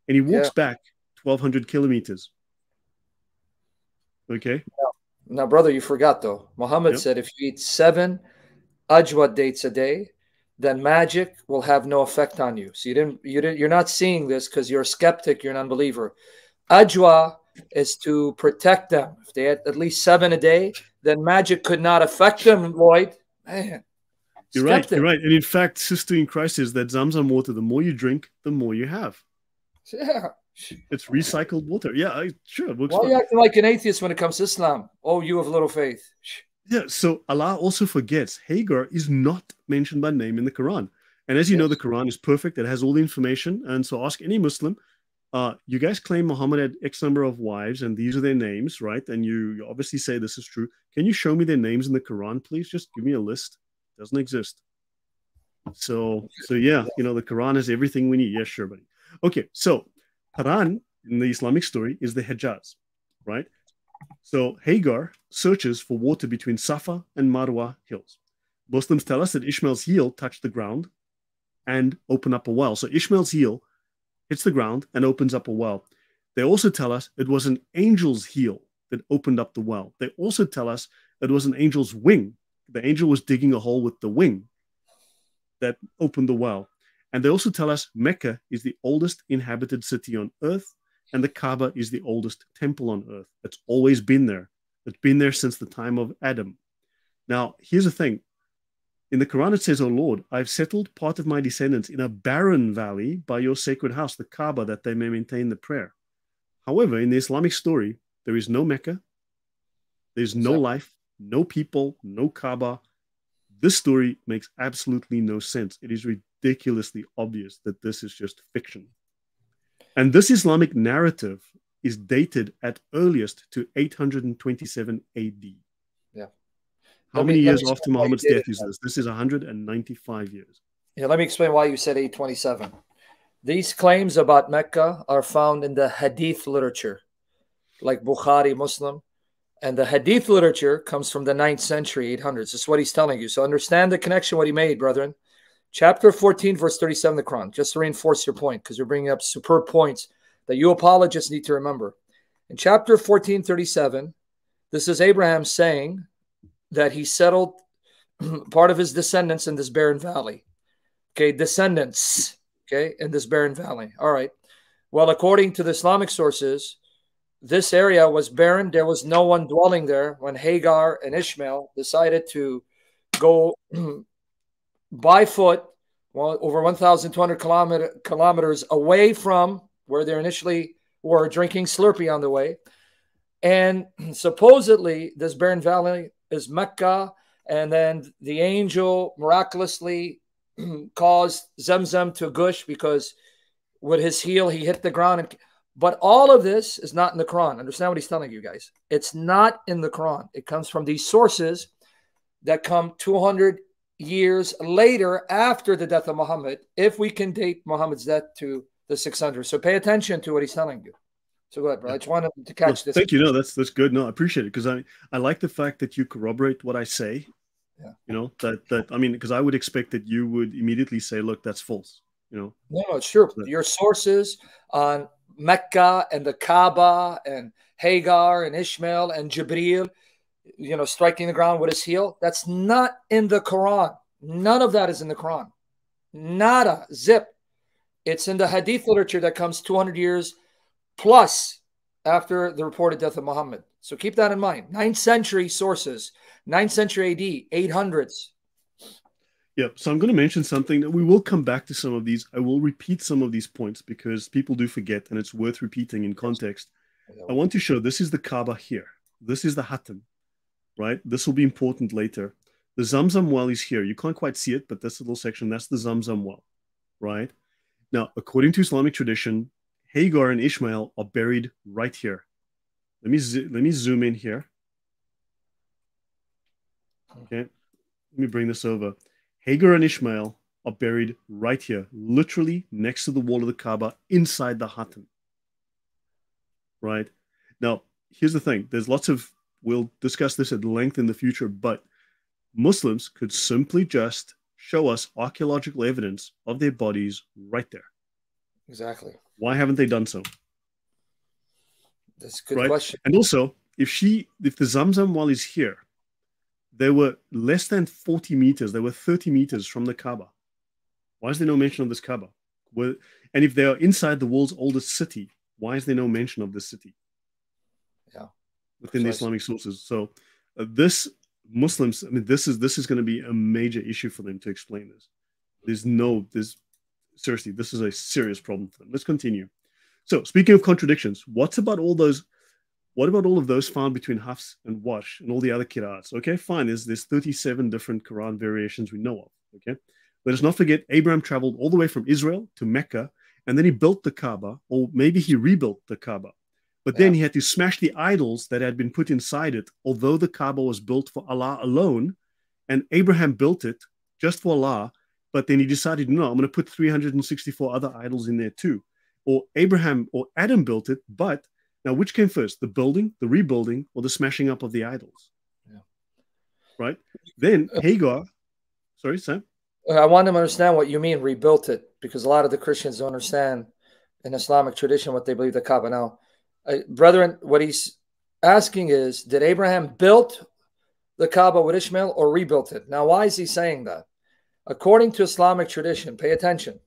And he walks yeah. back 1,200 kilometers. Okay. Now, now, brother, you forgot though. Muhammad yep. said if you eat seven ajwa dates a day, then magic will have no effect on you. So you didn't, you didn't, you're not seeing this because you're a skeptic, you're an unbeliever. Ajwa is to protect them. If they had at least seven a day, then magic could not affect them, Lloyd. Man. You're skeptic. right. You're right. And in fact, sister in Christ is that Zamzam water, the more you drink, the more you have. Yeah. It's recycled water. Yeah, I, sure. Why are you acting like an atheist when it comes to Islam? Oh, you have little faith. Yeah, so Allah also forgets Hagar is not mentioned by name in the Quran. And as you yes. know, the Quran is perfect, it has all the information. And so ask any Muslim, uh, you guys claim Muhammad had X number of wives, and these are their names, right? And you, obviously say this is true. Can you show me their names in the Quran, please? Just give me a list. It doesn't exist. So, so yeah, you know, the Quran has everything we need. Yes, sure, buddy. Okay, so Paran in the Islamic story is the Hejaz, right? So Hagar searches for water between Safa and Marwa hills. Muslims tell us that Ishmael's heel touched the ground and opened up a well. So Ishmael's heel hits the ground and opens up a well. They also tell us it was an angel's heel that opened up the well. They also tell us it was an angel's wing. The angel was digging a hole with the wing that opened the well. And they also tell us Mecca is the oldest inhabited city on earth and the Kaaba is the oldest temple on earth. It's always been there. It's been there since the time of Adam. Now, here's the thing. In the Quran, it says, O Lord, I've settled part of my descendants in a barren valley by your sacred house, the Kaaba, that they may maintain the prayer. However, in the Islamic story, there is no Mecca, there's no life, no people, no Kaaba. This story makes absolutely no sense. It is ridiculously obvious that this is just fiction. And this Islamic narrative is dated at earliest to 827 AD. Yeah. How let many me, years after Muhammad's death is this? This is 195 years. Yeah, let me explain why you said 827. These claims about Mecca are found in the Hadith literature, like Bukhari, Muslim. And the Hadith literature comes from the 9th century, 800s. This is what he's telling you. So understand the connection, what he made, brethren. Chapter 14, verse 37 of the Quran, just to reinforce your point, because you're bringing up superb points that you apologists need to remember. In chapter 14, 37, this is Abraham saying that he settled part of his descendants in this barren valley. Okay, descendants, okay, in this barren valley. All right. Well, according to the Islamic sources, this area was barren. There was no one dwelling there when Hagar and Ishmael decided to go by foot well, over 1,200 kilometer, kilometers away from where they initially were drinking Slurpee on the way. And supposedly, this barren valley is Mecca. And then the angel miraculously caused Zemzem to gush because with his heel, he hit the ground. And, but all of this is not in the Quran. Understand what he's telling you guys? It's not in the Quran. It comes from these sources that come 200 years later after the death of Muhammad, if we can date Muhammad's death to the 600. So pay attention to what he's telling you. So go ahead, bro. I just wanted to catch well, this. Thank you. No, that's that's good. No, I appreciate it because I I like the fact that you corroborate what I say. Yeah. You know that that I mean because I would expect that you would immediately say, look, that's false. You know. No, no, it's true. Your sources on Mecca and the Kaaba and Hagar and Ishmael and Jibril you know, striking the ground with his heel. That's not in the Quran. None of that is in the Quran. Nada, zip. It's in the Hadith literature that comes 200 years plus after the reported death of Muhammad. So keep that in mind. Ninth century sources, ninth century AD, 800s. Yep. So I'm going to mention something that we will come back to some of these. I will repeat some of these points because people do forget and it's worth repeating in context. I want to show this is the Kaaba here. This is the Hatim right? This will be important later. The Zamzam well is here. You can't quite see it, but this little section, that's the Zamzam well, right? Now, according to Islamic tradition, Hagar and Ishmael are buried right here. Let me let me zoom in here. Okay, let me bring this over. Hagar and Ishmael are buried right here, literally next to the wall of the Kaaba, inside the Hatim. Right now, here's the thing: there's lots of we'll discuss this at length in the future, but Muslims could simply just show us archaeological evidence of their bodies right there. Exactly. Why haven't they done so? That's a good right? question. And also, if she, if the Zamzam well is here, they were less than 40 meters, they were 30 meters from the Kaaba. Why is there no mention of this Kaaba? Well, and if they are inside the world's oldest city, why is there no mention of this city? Within the Islamic sources. So uh, this Muslims, I mean, this is this is going to be a major issue for them to explain this. There's no, there's seriously, this is a serious problem for them. Let's continue. So, speaking of contradictions, what's about all those? What about all of those found between Hafs and Warsh and all the other qira'ats? Okay, fine. There's there's 37 different Quran variations we know of. Okay, let us not forget Abraham traveled all the way from Israel to Mecca, and then he built the Kaaba, or maybe he rebuilt the Kaaba. But then yeah. he had to smash the idols that had been put inside it, although the Kaaba was built for Allah alone, and Abraham built it just for Allah. But then he decided, no, I'm going to put 364 other idols in there too. Or Abraham or Adam built it, but now which came first, the building, the rebuilding, or the smashing up of the idols? Yeah. Right? Then uh, Hagar, sorry, Sam? I want to understand what you mean, rebuilt it, because a lot of the Christians don't understand in Islamic tradition what they believe the Kaaba. Now, uh, brethren, what he's asking is, did Abraham build the Kaaba with Ishmael or rebuilt it? Now, why is he saying that? According to Islamic tradition, pay attention,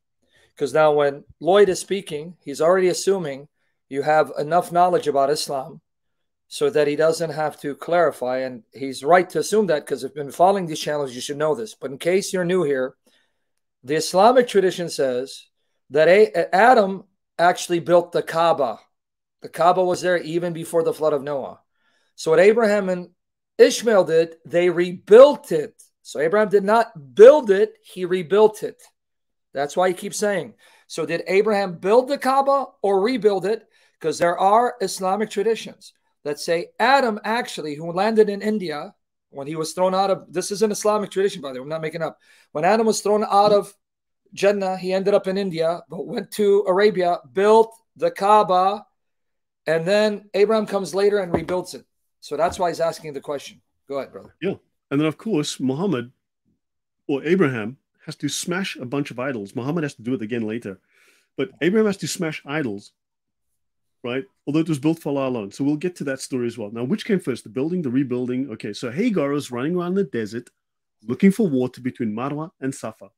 because now when Lloyd is speaking, he's already assuming you have enough knowledge about Islam so that he doesn't have to clarify. And he's right to assume that because if you've been following these channels, you should know this. But in case you're new here, the Islamic tradition says that Adam actually built the Kaaba the Kaaba was there even before the flood of Noah. So what Abraham and Ishmael did, they rebuilt it. So Abraham did not build it, he rebuilt it. That's why he keeps saying. So did Abraham build the Kaaba or rebuild it? Because there are Islamic traditions that say Adam actually, who landed in India when he was thrown out of this is an Islamic tradition, by the way, I'm not making up. When Adam was thrown out of Jannah, he ended up in India, but went to Arabia, built the Kaaba, and then Abraham comes later and rebuilds it. So that's why he's asking the question. Go ahead, brother. Yeah. And then, of course, Muhammad or Abraham has to smash a bunch of idols. Muhammad has to do it again later. But Abraham has to smash idols, right? Although it was built for Allah alone. So we'll get to that story as well. Now, which came first, the building, the rebuilding? Okay, so Hagar was running around the desert looking for water between Marwa and Safa.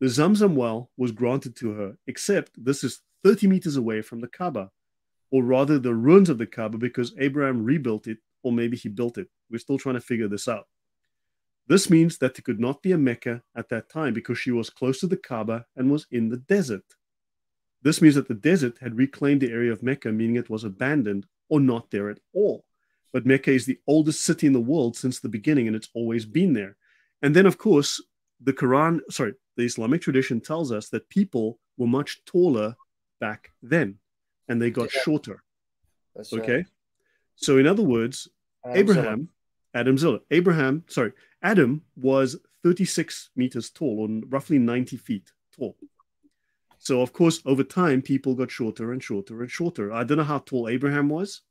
The Zamzam well was granted to her, except this is 30 meters away from the Kaaba or rather the ruins of the Kaaba because Abraham rebuilt it, or maybe he built it. We're still trying to figure this out. This means that it could not be a Mecca at that time because she was close to the Kaaba and was in the desert. This means that the desert had reclaimed the area of Mecca, meaning it was abandoned or not there at all. But Mecca is the oldest city in the world since the beginning, and it's always been there. And then, of course, the Quran, sorry, the Islamic tradition tells us that people were much taller back then and they got yeah. shorter. That's okay. Right. So, in other words, Adam Abraham, Zilla. Adam Zilla, Abraham, sorry, Adam was 36 meters tall, or roughly 90 feet tall. So, of course, over time, people got shorter and shorter and shorter. I don't know how tall Abraham was,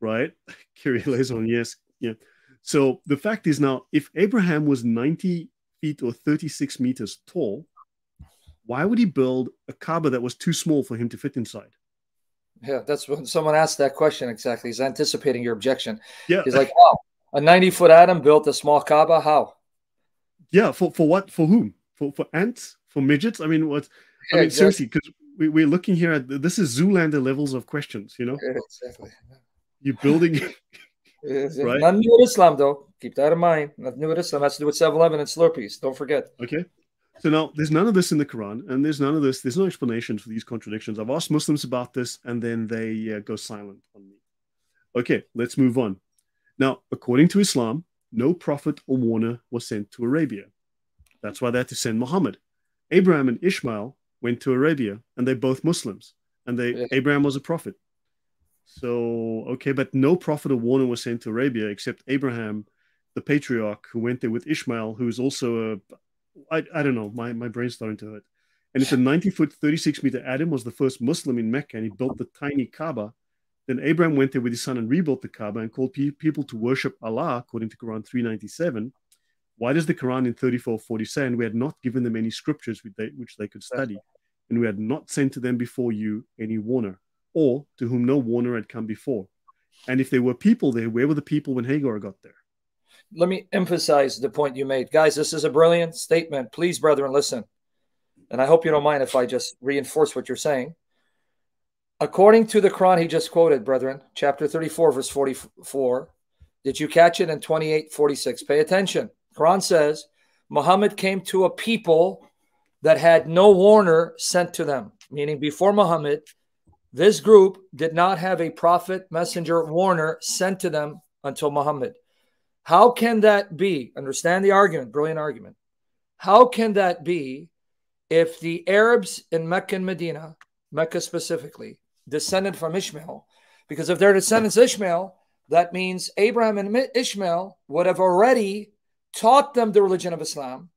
right? Kyrie on, yes. Yeah. So, the fact is now, if Abraham was 90 feet or 36 meters tall, why would he build a Kaaba that was too small for him to fit inside? Yeah, that's when someone asked that question exactly. He's anticipating your objection. Yeah. He's like, wow, a 90 foot Adam built a small Kaaba. How? Yeah, for, for what? For whom? For for ants? For midgets? I mean, what? I mean, exactly. seriously, because we, we're looking here at this is Zoolander levels of questions, you know? Yeah, exactly. You're building. right? Not new Islam, though. Keep that in mind. Not new Islam. It has to do with 7 Eleven and Slurpees. Don't forget. Okay. So now there's none of this in the Quran, and there's none of this. There's no explanation for these contradictions. I've asked Muslims about this, and then they uh, go silent on me. Okay, let's move on. Now, according to Islam, no prophet or warner was sent to Arabia. That's why they had to send Muhammad. Abraham and Ishmael went to Arabia, and they're both Muslims, and they yeah. Abraham was a prophet. So okay, but no prophet or warner was sent to Arabia except Abraham, the patriarch, who went there with Ishmael, who's also a I, I don't know. My, my brain's starting to hurt. And if a 90 foot, 36 meter Adam was the first Muslim in Mecca and he built the tiny Kaaba, then Abraham went there with his son and rebuilt the Kaaba and called pe- people to worship Allah according to Quran 397. Why does the Quran in 3440 say, and we had not given them any scriptures which they could study, and we had not sent to them before you any warner, or to whom no warner had come before? And if there were people there, where were the people when Hagar got there? Let me emphasize the point you made. Guys, this is a brilliant statement. Please, brethren, listen. And I hope you don't mind if I just reinforce what you're saying. According to the Quran he just quoted, brethren, chapter 34, verse 44, did you catch it in 28, 46? Pay attention. Quran says Muhammad came to a people that had no warner sent to them, meaning before Muhammad, this group did not have a prophet, messenger, warner sent to them until Muhammad. How can that be? Understand the argument, brilliant argument. How can that be if the Arabs in Mecca and Medina, Mecca specifically, descended from Ishmael? Because if they're descendants Ishmael, that means Abraham and Ishmael would have already taught them the religion of Islam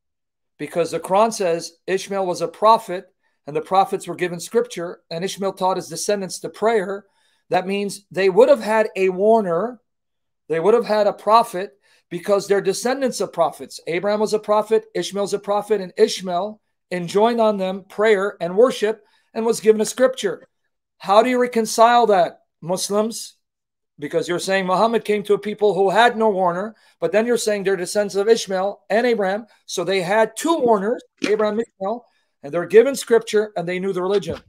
because the Quran says Ishmael was a prophet and the prophets were given scripture and Ishmael taught his descendants the prayer. That means they would have had a warner, they would have had a prophet because they're descendants of prophets. Abraham was a prophet, Ishmael's a prophet, and Ishmael enjoined on them prayer and worship and was given a scripture. How do you reconcile that, Muslims? because you're saying Muhammad came to a people who had no warner, but then you're saying they're descendants of Ishmael and Abraham. So they had two warners, Abraham and Ishmael, and they're given scripture and they knew the religion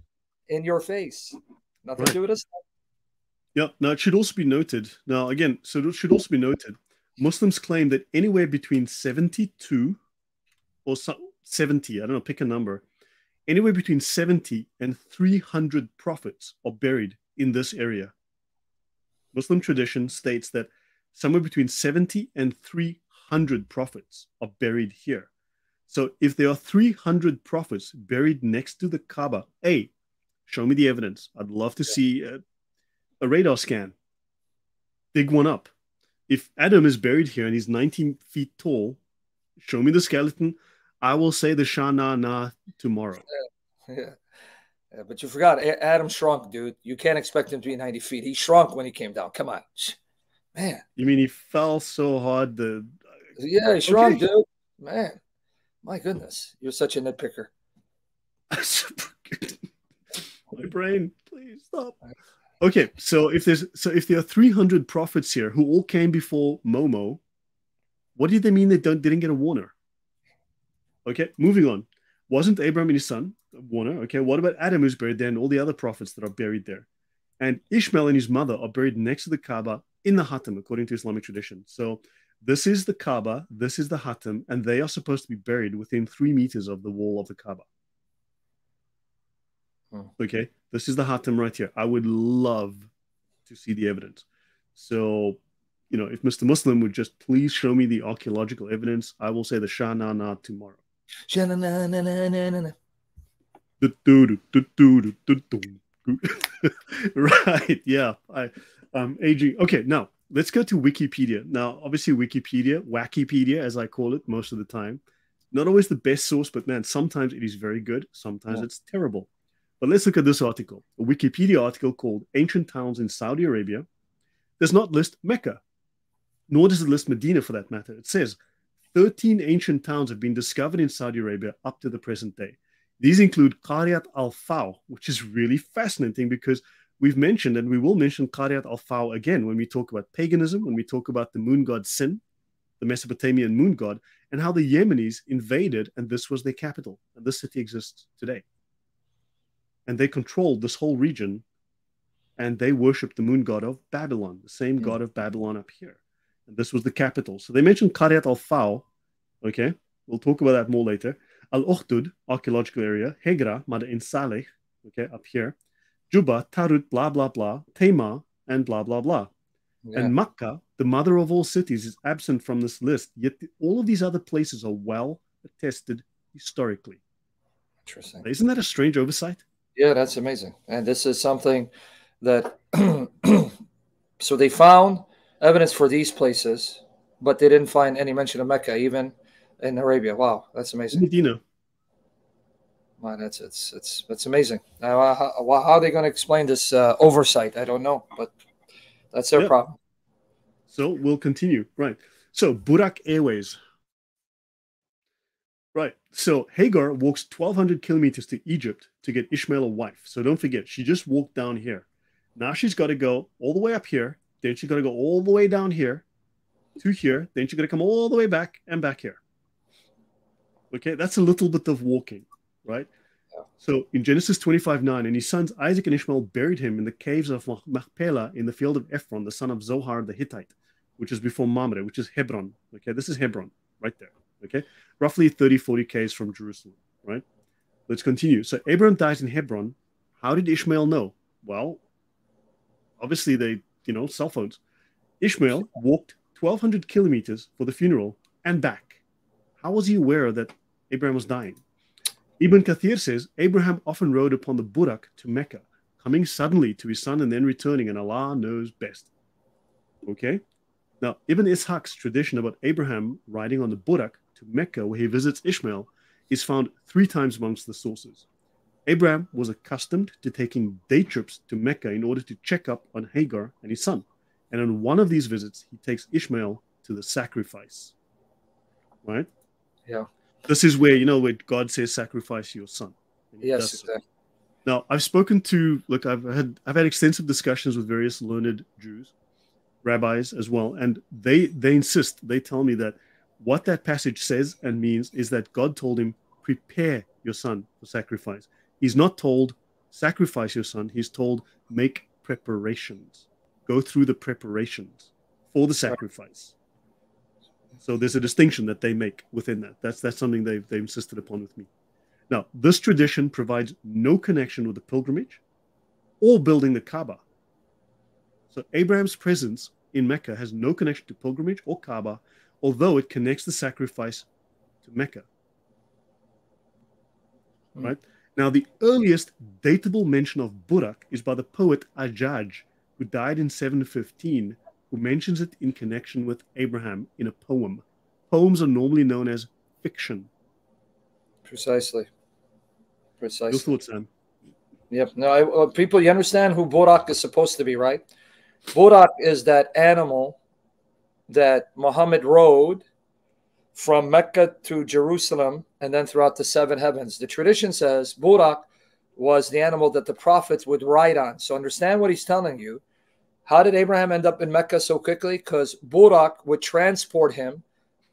in your face. Nothing right. to do with us. Yeah. Now it should also be noted. Now, again, so it should also be noted Muslims claim that anywhere between 72 or 70, I don't know, pick a number, anywhere between 70 and 300 prophets are buried in this area. Muslim tradition states that somewhere between 70 and 300 prophets are buried here. So if there are 300 prophets buried next to the Kaaba, A, show me the evidence. I'd love to see a, a radar scan. Dig one up. If Adam is buried here and he's 19 feet tall, show me the skeleton. I will say the Shah Na Na tomorrow. Yeah. yeah. Yeah, but you forgot Adam shrunk, dude. You can't expect him to be 90 feet. He shrunk when he came down. Come on, man. You mean he fell so hard? The yeah, he shrunk, okay. dude. Man, my goodness, you're such a nitpicker. my brain, please stop. Okay, so if there's so if there are 300 prophets here who all came before Momo, what did they mean they don't didn't get a warner? Okay, moving on. Wasn't Abraham and his son Warner. Okay, what about Adam who's buried there and all the other prophets that are buried there? And Ishmael and his mother are buried next to the Kaaba in the Hatim, according to Islamic tradition. So this is the Kaaba, this is the Hatim, and they are supposed to be buried within three meters of the wall of the Kaaba. Hmm. Okay, this is the Hatim right here. I would love to see the evidence. So, you know, if Mr. Muslim would just please show me the archaeological evidence, I will say the Shah Na Na tomorrow. Shah Na Na Na Na Na Na. right. Yeah. I um aging. Okay, now let's go to Wikipedia. Now, obviously, Wikipedia, Wikipedia, as I call it most of the time, not always the best source, but man, sometimes it is very good, sometimes yeah. it's terrible. But let's look at this article. A Wikipedia article called Ancient Towns in Saudi Arabia does not list Mecca, nor does it list Medina for that matter. It says 13 ancient towns have been discovered in Saudi Arabia up to the present day. These include Qaryat al Faw, which is really fascinating because we've mentioned and we will mention Qaryat al Faw again when we talk about paganism, when we talk about the moon god Sin, the Mesopotamian moon god, and how the Yemenis invaded and this was their capital. And this city exists today. And they controlled this whole region and they worshiped the moon god of Babylon, the same mm. god of Babylon up here. And this was the capital. So they mentioned Qaryat al Faw. Okay, we'll talk about that more later. Al Ukhdud, archaeological area, Hegra, Madain Saleh, okay, up here, Juba, Tarut, blah, blah, blah, Tema, and blah, blah, blah. Yeah. And Makkah, the mother of all cities, is absent from this list, yet the, all of these other places are well attested historically. Interesting. Isn't that a strange oversight? Yeah, that's amazing. And this is something that, so they found evidence for these places, but they didn't find any mention of Mecca, even in Arabia. Wow, that's amazing. Medina. Wow, that's it's it's it's amazing. Now, how, how, are they going to explain this uh, oversight? I don't know, but that's their problem. So we'll continue. Right. So Burak Airways. So Hagar walks 1,200 kilometers to Egypt to get Ishmael a wife. So don't forget, she just walked down here. Now she's got to go all the way up here. Then she's got to go all the way down here to here. Then she's got to come all the way back and back here. Okay. That's a little bit of walking, right? So in Genesis 25 9, and his sons Isaac and Ishmael buried him in the caves of Machpelah in the field of Ephron, the son of Zohar the Hittite, which is before Mamre, which is Hebron. Okay, this is Hebron right there. Okay, roughly 30, 40 k's from Jerusalem, right? Let's continue. So Abraham dies in Hebron. How did Ishmael know? Well, obviously they, you know, cell phones. Ishmael walked 1,200 kilometers for the funeral and back. How was he aware that Abraham was dying? Ibn Kathir says Abraham often rode upon the Burak to Mecca, coming suddenly to his son and then returning, and Allah knows best. Okay? Now, Ibn Ishaq's tradition about Abraham riding on the Burak to Mecca, where he visits Ishmael, is found three times amongst the sources. Abraham was accustomed to taking day trips to Mecca in order to check up on Hagar and his son. And on one of these visits, he takes Ishmael to the sacrifice. Right? Yeah. This is where you know where God says, "Sacrifice your son." Yes, exactly. Now, I've spoken to look. I've had I've had extensive discussions with various learned Jews, rabbis as well, and they they insist. They tell me that what that passage says and means is that God told him, "Prepare your son for sacrifice." He's not told, "Sacrifice your son." He's told, "Make preparations. Go through the preparations for the sacrifice." So there's a distinction that they make within that. That's that's something they've they insisted upon with me. Now, this tradition provides no connection with the pilgrimage or building the Kaaba. So Abraham's presence in Mecca has no connection to pilgrimage or Kaaba, although it connects the sacrifice to Mecca. Hmm. Right? Now, the earliest datable mention of Burak is by the poet Ajaj, who died in 715 who mentions it in connection with Abraham in a poem. Poems are normally known as fiction. Precisely. Precisely. Your thoughts, Sam? Yep. No, I, uh, people, you understand who Burak is supposed to be, right? Burak is that animal that Muhammad rode from Mecca to Jerusalem and then throughout the seven heavens. The tradition says Burak was the animal that the prophets would ride on. So understand what he's telling you how did Abraham end up in Mecca so quickly? Because Burak would transport him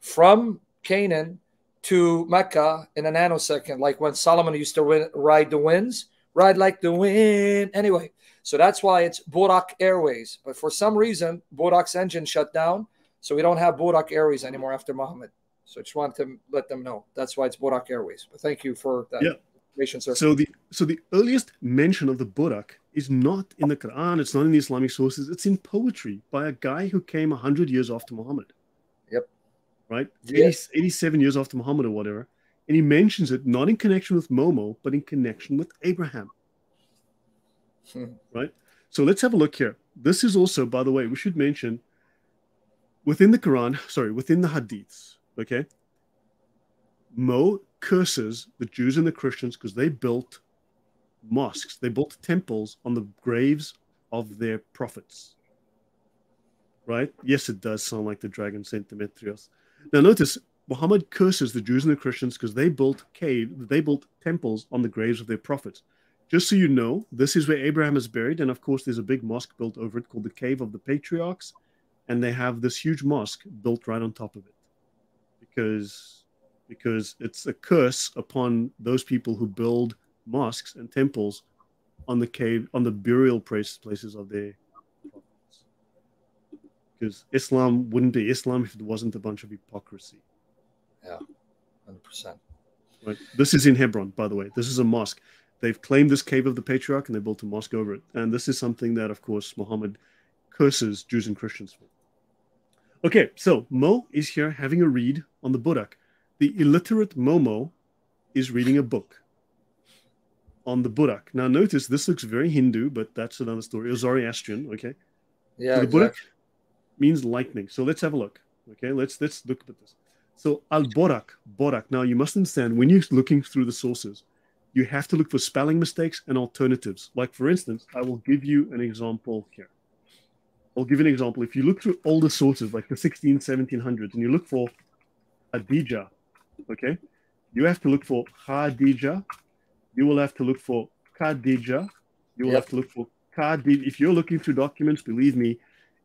from Canaan to Mecca in a nanosecond, like when Solomon used to ride the winds, ride like the wind. Anyway, so that's why it's Burak Airways. But for some reason, Burak's engine shut down, so we don't have Burak Airways anymore after Muhammad. So I just wanted to let them know that's why it's Burak Airways. But thank you for that. Yeah. So the so the earliest mention of the Burak is not in the Quran, it's not in the Islamic sources, it's in poetry by a guy who came 100 years after Muhammad. Yep. Right? 80, 87 years after Muhammad or whatever. And he mentions it not in connection with Momo, but in connection with Abraham. Hmm. Right? So let's have a look here. This is also, by the way, we should mention within the Quran, sorry, within the Hadiths, okay? Mo curses the Jews and the Christians because they built mosques, they built temples on the graves of their prophets. Right? Yes, it does sound like the dragon sent Demetrius. Now, notice Muhammad curses the Jews and the Christians because they built cave, they built temples on the graves of their prophets. Just so you know, this is where Abraham is buried, and of course, there's a big mosque built over it called the Cave of the Patriarchs, and they have this huge mosque built right on top of it, because because it's a curse upon those people who build mosques and temples on the cave on the burial places of their prophets. Because Islam wouldn't be Islam if it wasn't a bunch of hypocrisy. Yeah, hundred percent. Right. This is in Hebron, by the way. This is a mosque. They've claimed this cave of the patriarch and they built a mosque over it. And this is something that, of course, Muhammad curses Jews and Christians for. Okay, so Mo is here having a read on the Burak. The illiterate Momo is reading a book on the Burak. Now, notice this looks very Hindu, but that's another story. Oh, or Zoroastrian, okay? Yeah. So the exactly. Burak means lightning. So let's have a look. Okay, let's let's look at this. So Al Borak, Borak. Now you must understand when you're looking through the sources, you have to look for spelling mistakes and alternatives. Like for instance, I will give you an example here. I'll give you an example. If you look through older sources like the 16, 1700s, and you look for Adija, okay, you have to look for Khadija. You will have to look for Khadija. You will yep. have to look for Khadija. If you're looking through documents, believe me,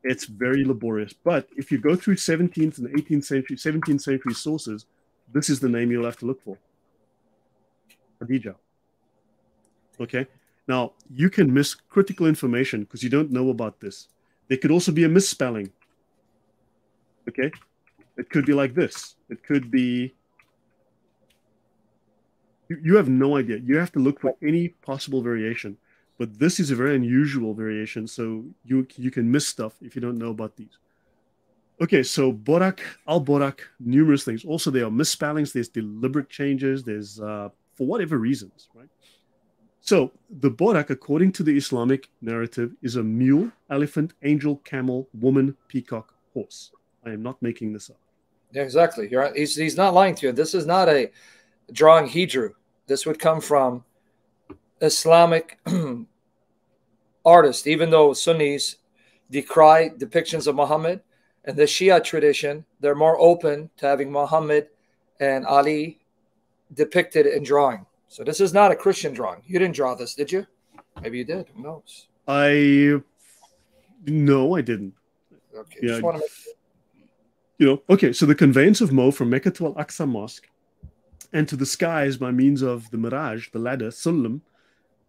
it's very laborious. But if you go through 17th and 18th century, 17th century sources, this is the name you'll have to look for. Khadija. Okay. Now you can miss critical information because you don't know about this. There could also be a misspelling. Okay. It could be like this. It could be you, you have no idea. You have to look for any possible variation. But this is a very unusual variation, so you you can miss stuff if you don't know about these. Okay, so Borak, Al Borak, numerous things. Also, there are misspellings. There's deliberate changes. There's uh, for whatever reasons, right? So the Borak, according to the Islamic narrative, is a mule, elephant, angel, camel, woman, peacock, horse. I am not making this up. Yeah, exactly. He's, he's not lying to you. This is not a drawing he drew. This would come from Islamic artists, even though Sunnis decry depictions of Muhammad and the Shia tradition, they're more open to having Muhammad and Ali depicted in drawing. So this is not a Christian drawing. You didn't draw this, did you? Maybe you did. Who knows? I no, I didn't. Okay. Yeah. Make... You know, okay, so the conveyance of Mo from Mecca to Al Aqsa Mosque and to the skies by means of the Mi'raj, the ladder, Sulam,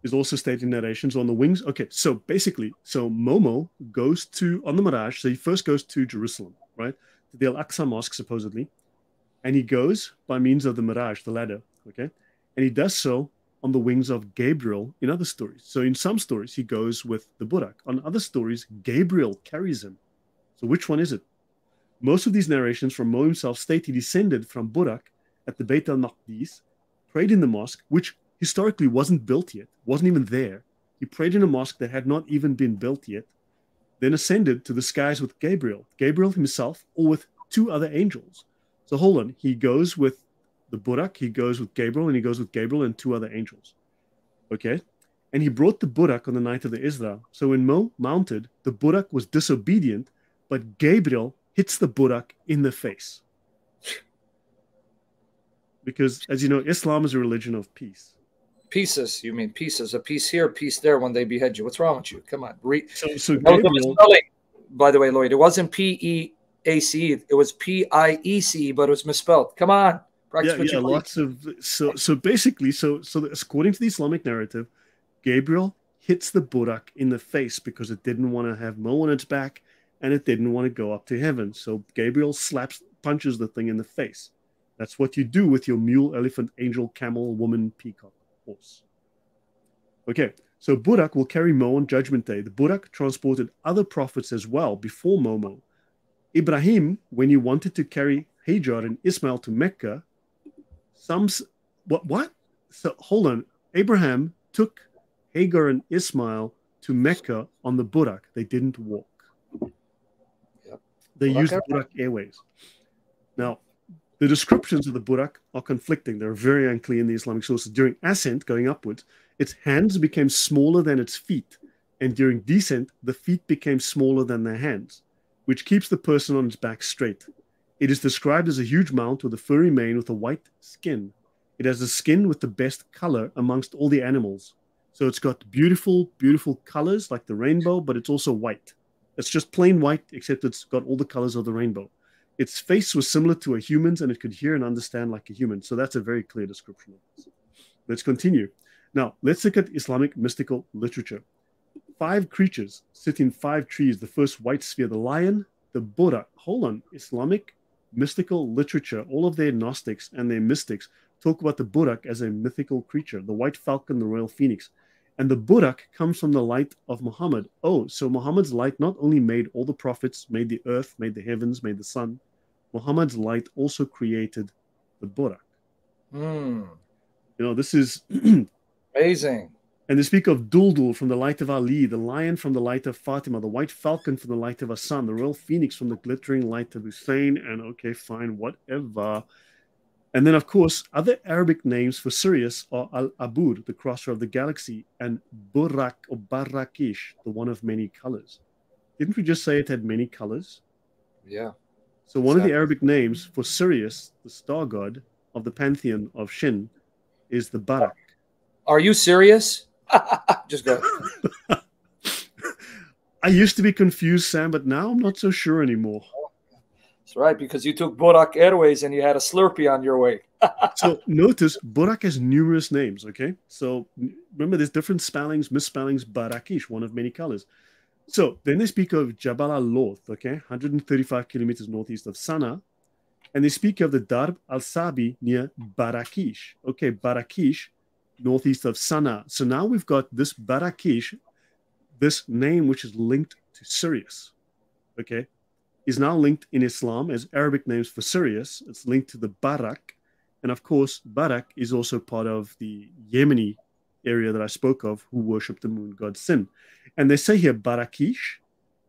is also stated in narrations on the wings. Okay, so basically, so Momo goes to on the Mi'raj, So he first goes to Jerusalem, right, to the Al Aqsa Mosque supposedly, and he goes by means of the Mi'raj, the ladder. Okay, and he does so on the wings of Gabriel in other stories. So in some stories he goes with the Burak. On other stories, Gabriel carries him. So which one is it? Most of these narrations from Mo himself state he descended from Burak at the Beit al Maqdis, prayed in the mosque, which historically wasn't built yet, wasn't even there. He prayed in a mosque that had not even been built yet, then ascended to the skies with Gabriel, Gabriel himself, or with two other angels. So hold on, he goes with the Burak, he goes with Gabriel, and he goes with Gabriel and two other angels. Okay? And he brought the Burak on the night of the Isra. So when Mo mounted, the Burak was disobedient, but Gabriel hits the Burak in the face. Because, as you know, Islam is a religion of peace pieces. You mean pieces? A piece here, a piece there. When they behead you, what's wrong with you? Come on, read. So, so Gabriel, by the way, Lloyd, it wasn't P E A C. It was P I E C, but it was misspelled. Come on, Yeah, yeah. Lots of so so basically, so so according to the Islamic narrative, Gabriel hits the Burak in the face because it didn't want to have Mo on its back and it didn't want to go up to heaven. So Gabriel slaps, punches the thing in the face. That's what you do with your mule, elephant, angel, camel, woman, peacock horse. Okay, so Burak will carry Mo on Judgment Day. The Burak transported other prophets as well before Momo. Ibrahim, when he wanted to carry Hajar and Ismail to Mecca, some what what? So hold on. Abraham took Hagar and Ismail to Mecca on the Burak. They didn't walk. Yep. They Burak used Burak Airways. Now, the descriptions of the Burak are conflicting. They're very unclear in the Islamic sources. During ascent, going upwards, its hands became smaller than its feet, and during descent, the feet became smaller than their hands, which keeps the person on its back straight. It is described as a huge mount with a furry mane with a white skin. It has a skin with the best color amongst all the animals. So it's got beautiful, beautiful colors like the rainbow, but it's also white. It's just plain white, except it's got all the colors of the rainbow. Its face was similar to a human's and it could hear and understand like a human. So that's a very clear description of this. Let's continue. Now, let's look at Islamic mystical literature. Five creatures sit in five trees. The first white sphere, the lion, the Buddha. Hold on. Islamic mystical literature, all of their Gnostics and their mystics talk about the Burak as a mythical creature, the white falcon, the royal phoenix. And the Burak comes from the light of Muhammad. Oh, so Muhammad's light not only made all the prophets, made the earth, made the heavens, made the sun, Muhammad's light also created the Burak. Mm. You know, this is amazing. And they speak of Duldul from the light of Ali, the lion from the light of Fatima, the white falcon from the light of Hassan, the royal phoenix from the glittering light of Hussein, and okay, fine, whatever. And then, of course, other Arabic names for Sirius are Al Abud, the crosser of the galaxy, and Burak or Barakish, the one of many colors. Didn't we just say it had many colors? Yeah. So, one exactly. of the Arabic names for Sirius, the star god of the pantheon of Shin, is the Barak. Are you serious? just go. I used to be confused, Sam, but now I'm not so sure anymore. That's right, because you took Burak Airways and you had a Slurpee on your way. so notice Burak has numerous names, okay? So remember there's different spellings, misspellings, Barakish, one of many colors. So then they speak of Jabal al-Loth, okay, 135 kilometers northeast of Sana, and they speak of the Darb al-Sabi near Barakish. Okay, Barakish, northeast of Sana'a. So now we've got this Barakish, this name which is linked to Sirius, okay? is now linked in Islam as Arabic names for Sirius. It's linked to the Barak. And of course, Barak is also part of the Yemeni area that I spoke of who worship the moon god Sin. And they say here Barakish,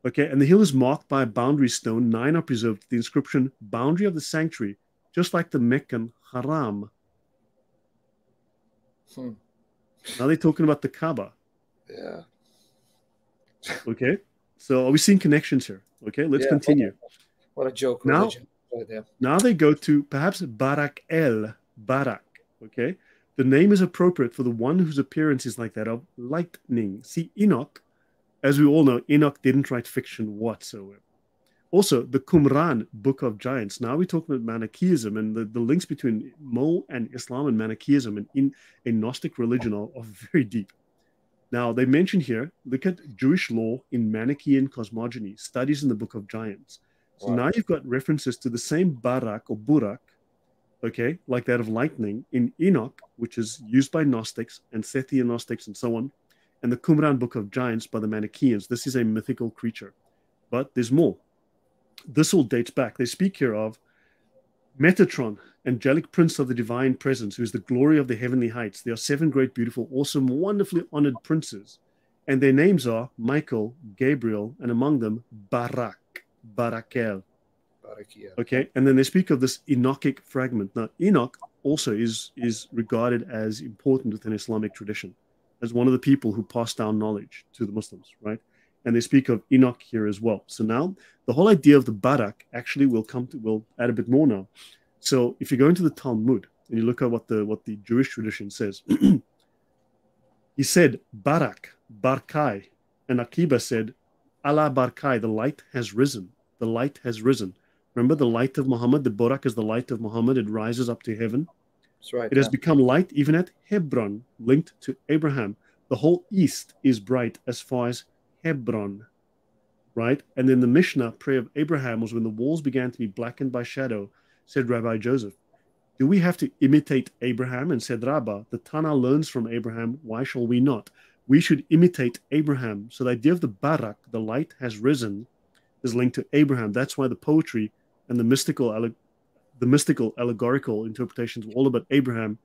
okay, and the hill is marked by a boundary stone. Nine are preserved, the inscription boundary of the sanctuary, just like the Meccan Haram. Hmm. Now they're talking about the Kaaba. Yeah. Okay. So are we seeing connections here? Okay, let's yeah, continue. What a joke. Now, now they go to perhaps Barak El Barak. Okay, the name is appropriate for the one whose appearance is like that of lightning. See, Enoch, as we all know, Enoch didn't write fiction whatsoever. Also, the Qumran, Book of Giants. Now we're talking about Manichaeism and the, the links between Mo and Islam and Manichaeism and in a Gnostic religion are, are very deep. Now, they mention here, look at Jewish lore in Manichaean cosmogony, studies in the Book of Giants. So wow. now you've got references to the same Barak or Burak, okay, like that of lightning in Enoch, which is used by Gnostics and Sethian Gnostics and so on, and the Qumran Book of Giants by the Manichaeans. This is a mythical creature. But there's more. This all dates back. They speak here of Metatron, angelic prince of the divine presence, who is the glory of the heavenly heights. There are seven great, beautiful, awesome, wonderfully honored princes, and their names are Michael, Gabriel, and among them Barak, Barakel. Barakia. Okay, and then they speak of this Enochic fragment. Now, Enoch also is is regarded as important within Islamic tradition, as one of the people who passed down knowledge to the Muslims, right? And they speak of Enoch here as well. So now the whole idea of the Barak actually will come to will add a bit more now so if you go into the Talmud and you look at what the what the Jewish tradition says, he said Barak, Barkai, and Akiba said, Allah Barkai, the light has risen. The light has risen. Remember the light of Muhammad, the Barak is the light of Muhammad, it rises up to heaven. That's right. It yeah. has become light even at Hebron, linked to Abraham. The whole east is bright as far as Hebron. Right? And then the Mishnah prayer of Abraham was when the walls began to be blackened by shadow said Rabbi Joseph. Do we have to imitate Abraham? And said Rabbah, the Tana learns from Abraham. Why shall we not? We should imitate Abraham. So the idea of the Barak, the light has risen, is linked to Abraham. That's why the poetry and the mystical, the mystical allegorical interpretations were all about Abraham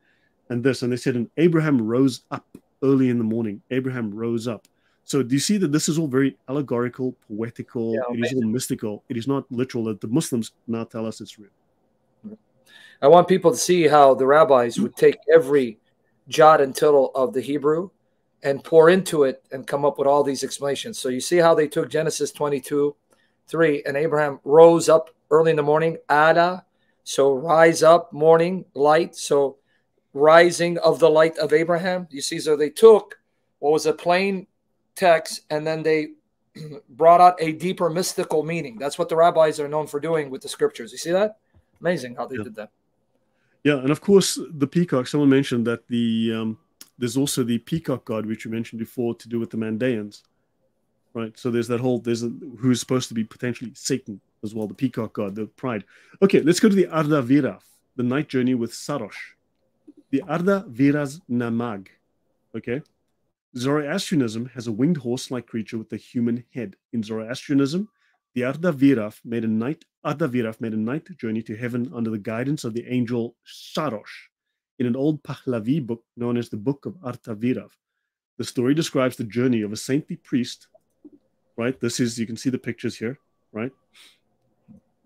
and this. And they said, and Abraham rose up early in the morning. Abraham rose up. So do you see that this is all very allegorical, poetical? Yeah, it is all mystical. It is not literal. That the Muslims now tell us it's real. I want people to see how the rabbis would take every jot and tittle of the Hebrew and pour into it and come up with all these explanations. So you see how they took Genesis 22, 3, and Abraham rose up early in the morning, Ada, so rise up, morning, light. So rising of the light of Abraham. You see, so they took what was a plain text and then they brought out a deeper mystical meaning. That's what the rabbis are known for doing with the scriptures. You see that? Amazing how they yeah. did that. Yeah, and of course the peacock. Someone mentioned that the um, there's also the peacock god, which you mentioned before, to do with the Mandaeans, right? So there's that whole there's a, who's supposed to be potentially Satan as well, the peacock god, the pride. Okay, let's go to the Arda Viraf, the night journey with Sarosh, the Arda Viraz Namag. Okay, Zoroastrianism has a winged horse-like creature with a human head. In Zoroastrianism, the Arda Viraf made a night Ardaviraf made a night journey to heaven under the guidance of the angel Sarosh in an old Pahlavi book known as the Book of Artaviraf. The story describes the journey of a saintly priest, right? This is, you can see the pictures here, right?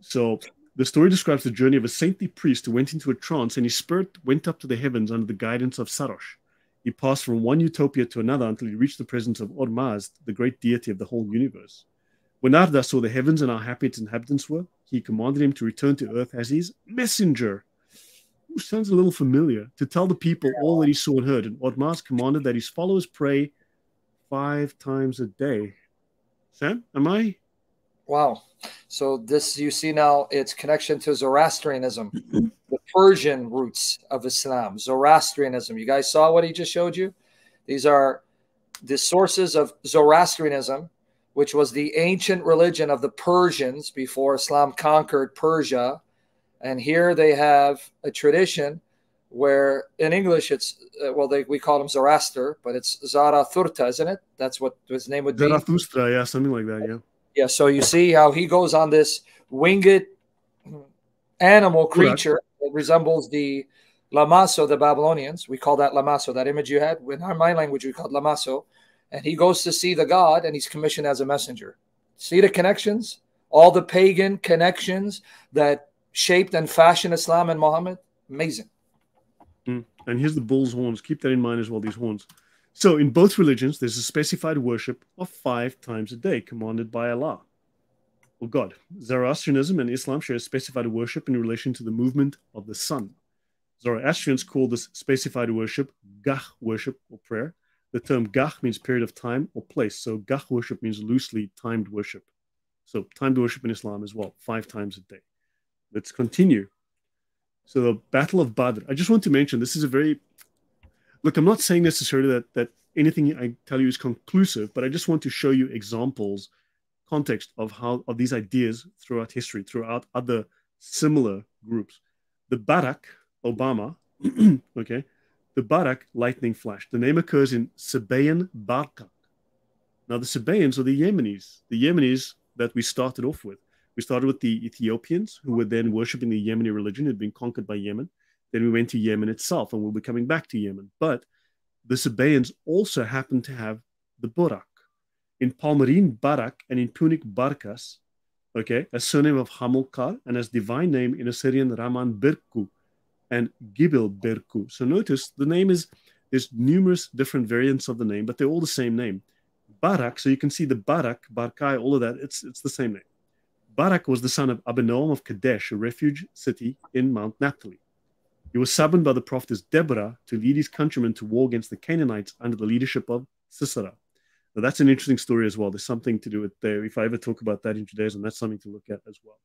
So the story describes the journey of a saintly priest who went into a trance and his spirit went up to the heavens under the guidance of Sarosh. He passed from one utopia to another until he reached the presence of Ormazd, the great deity of the whole universe. When Arda saw the heavens and how happy its inhabitants were, he commanded him to return to earth as his messenger. Ooh, sounds a little familiar. To tell the people all that he saw and heard. And Ormazd commanded that his followers pray five times a day. Sam, am I? Wow. So this you see now its connection to Zoroastrianism, the Persian roots of Islam, Zoroastrianism. You guys saw what he just showed you? These are the sources of Zoroastrianism which was the ancient religion of the Persians before Islam conquered Persia. And here they have a tradition where in English it's, uh, well, they, we call him Zoroaster, but it's Zarathustra, isn't it? That's what his name would be. Zarathustra, yeah, something like that, yeah. Yeah, so you see how he goes on this winged animal creature that resembles the Lamaso, the Babylonians. We call that Lamaso, that image you had. In our my language, we call it Lamaso and he goes to see the God and he's commissioned as a messenger. See the connections? All the pagan connections that shaped and fashioned Islam and Muhammad? Amazing. Mm. And here's the bull's horns. Keep that in mind as well, these horns. So, in both religions, there's a specified worship of five times a day commanded by Allah or God. Zoroastrianism and Islam share a specified worship in relation to the movement of the sun. Zoroastrians call this specified worship Gah worship or prayer, the term gah means period of time or place. So gah worship means loosely timed worship. So timed worship in Islam as well, five times a day. Let's continue. So the Battle of Badr. I just want to mention this is a very look. I'm not saying necessarily that that anything I tell you is conclusive, but I just want to show you examples, context of how of these ideas throughout history, throughout other similar groups. The Barack Obama, okay, the Barak lightning flash. The name occurs in Sabaean Barkak. Now, the Sabaeans are the Yemenis, the Yemenis that we started off with. We started with the Ethiopians, who were then worshipping the Yemeni religion, had been conquered by Yemen. Then we went to Yemen itself, and we'll be coming back to Yemen. But the Sabaeans also happen to have the Burak. In Palmyrene, Barak, and in Punic, Barkas, okay, a surname of Hamilcar, and as divine name in Assyrian, Raman Birku, and Gibil Berku. So notice the name is, there's numerous different variants of the name, but they're all the same name. Barak, so you can see the Barak, Barkai, all of that, it's, it's the same name. Barak was the son of Abinoam of Kadesh, a refuge city in Mount Naphtali. He was summoned by the prophetess Deborah to lead his countrymen to war against the Canaanites under the leadership of Sisera. Now, that's an interesting story as well. There's something to do with there. If I ever talk about that in Judaism, that's something to look at as well.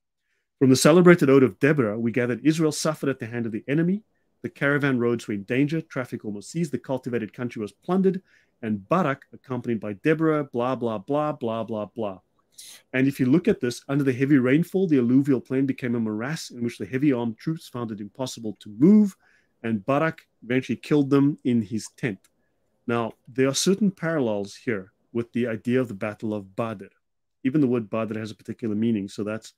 From the celebrated ode of Deborah, we gather that Israel suffered at the hand of the enemy. The caravan roads were in danger, traffic almost ceased, the cultivated country was plundered, and Barak, accompanied by Deborah, blah, blah, blah, blah, blah, blah. And if you look at this, under the heavy rainfall, the alluvial plain became a morass in which the heavy armed troops found it impossible to move, and Barak eventually killed them in his tent. Now, there are certain parallels here with the idea of the Battle of Badr. Even the word Badr has a particular meaning, so that's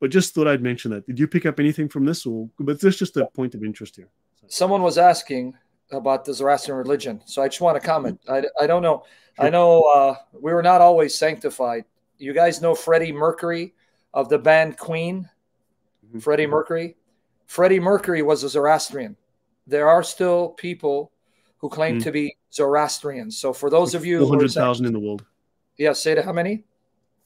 but just thought I'd mention that. Did you pick up anything from this? Or, but there's just a point of interest here. Someone was asking about the Zoroastrian religion. So I just want to comment. I, I don't know. Sure. I know uh, we were not always sanctified. You guys know Freddie Mercury of the band Queen? Mm-hmm. Freddie Mercury? Freddie Mercury was a Zoroastrian. There are still people who claim mm-hmm. to be Zoroastrians. So for those of you 400,000 in the world. Yeah, say to how many?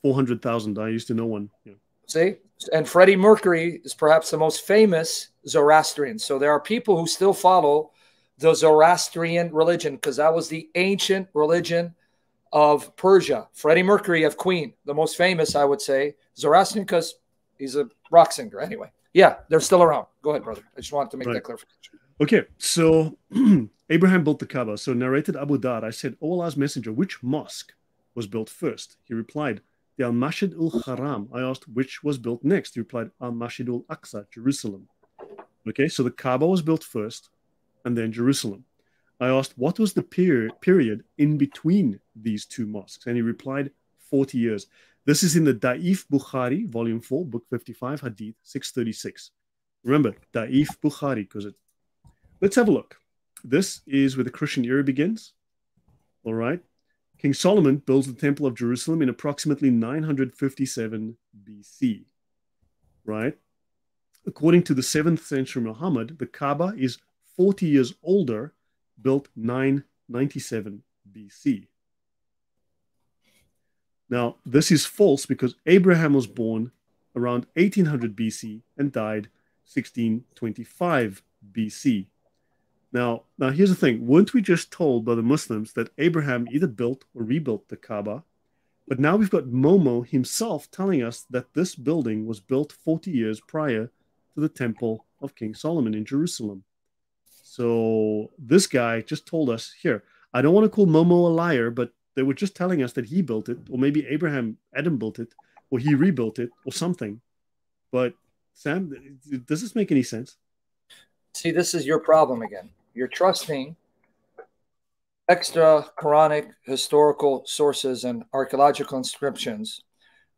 400,000. I used to know one. Yeah. See? And Freddie Mercury is perhaps the most famous Zoroastrian. So there are people who still follow the Zoroastrian religion because that was the ancient religion of Persia. Freddie Mercury of Queen, the most famous, I would say, Zoroastrian because he's a rock singer. Anyway, yeah, they're still around. Go ahead, brother. I just wanted to make right. that clarification. Okay, so Abraham built the Kaaba. So narrated Abu Dharr, I said, O Allah's messenger, which mosque was built first? He replied, the Al Masjid al Haram. I asked which was built next. He replied, Al Masjid al Aqsa, Jerusalem. Okay, so the Kaaba was built first and then Jerusalem. I asked, what was the period, period in between these two mosques? And he replied, 40 years. This is in the Da'if Bukhari, volume 4, book 55, hadith 636. Remember, Da'if Bukhari, because it. Let's have a look. This is where the Christian era begins. All right. King Solomon builds the Temple of Jerusalem in approximately 957 BC. Right. According to the 7th century Muhammad, the Kaaba is 40 years older, built 997 BC. Now, this is false because Abraham was born around 1800 BC and died 1625 BC. Now, now here's the thing: weren't we just told by the Muslims that Abraham either built or rebuilt the Kaaba? But now we've got Momo himself telling us that this building was built 40 years prior to the Temple of King Solomon in Jerusalem. So this guy just told us here. I don't want to call Momo a liar, but they were just telling us that he built it, or maybe Abraham Adam built it, or he rebuilt it, or something. But Sam, does this make any sense? See, this is your problem again. You're trusting extra Quranic historical sources and archaeological inscriptions,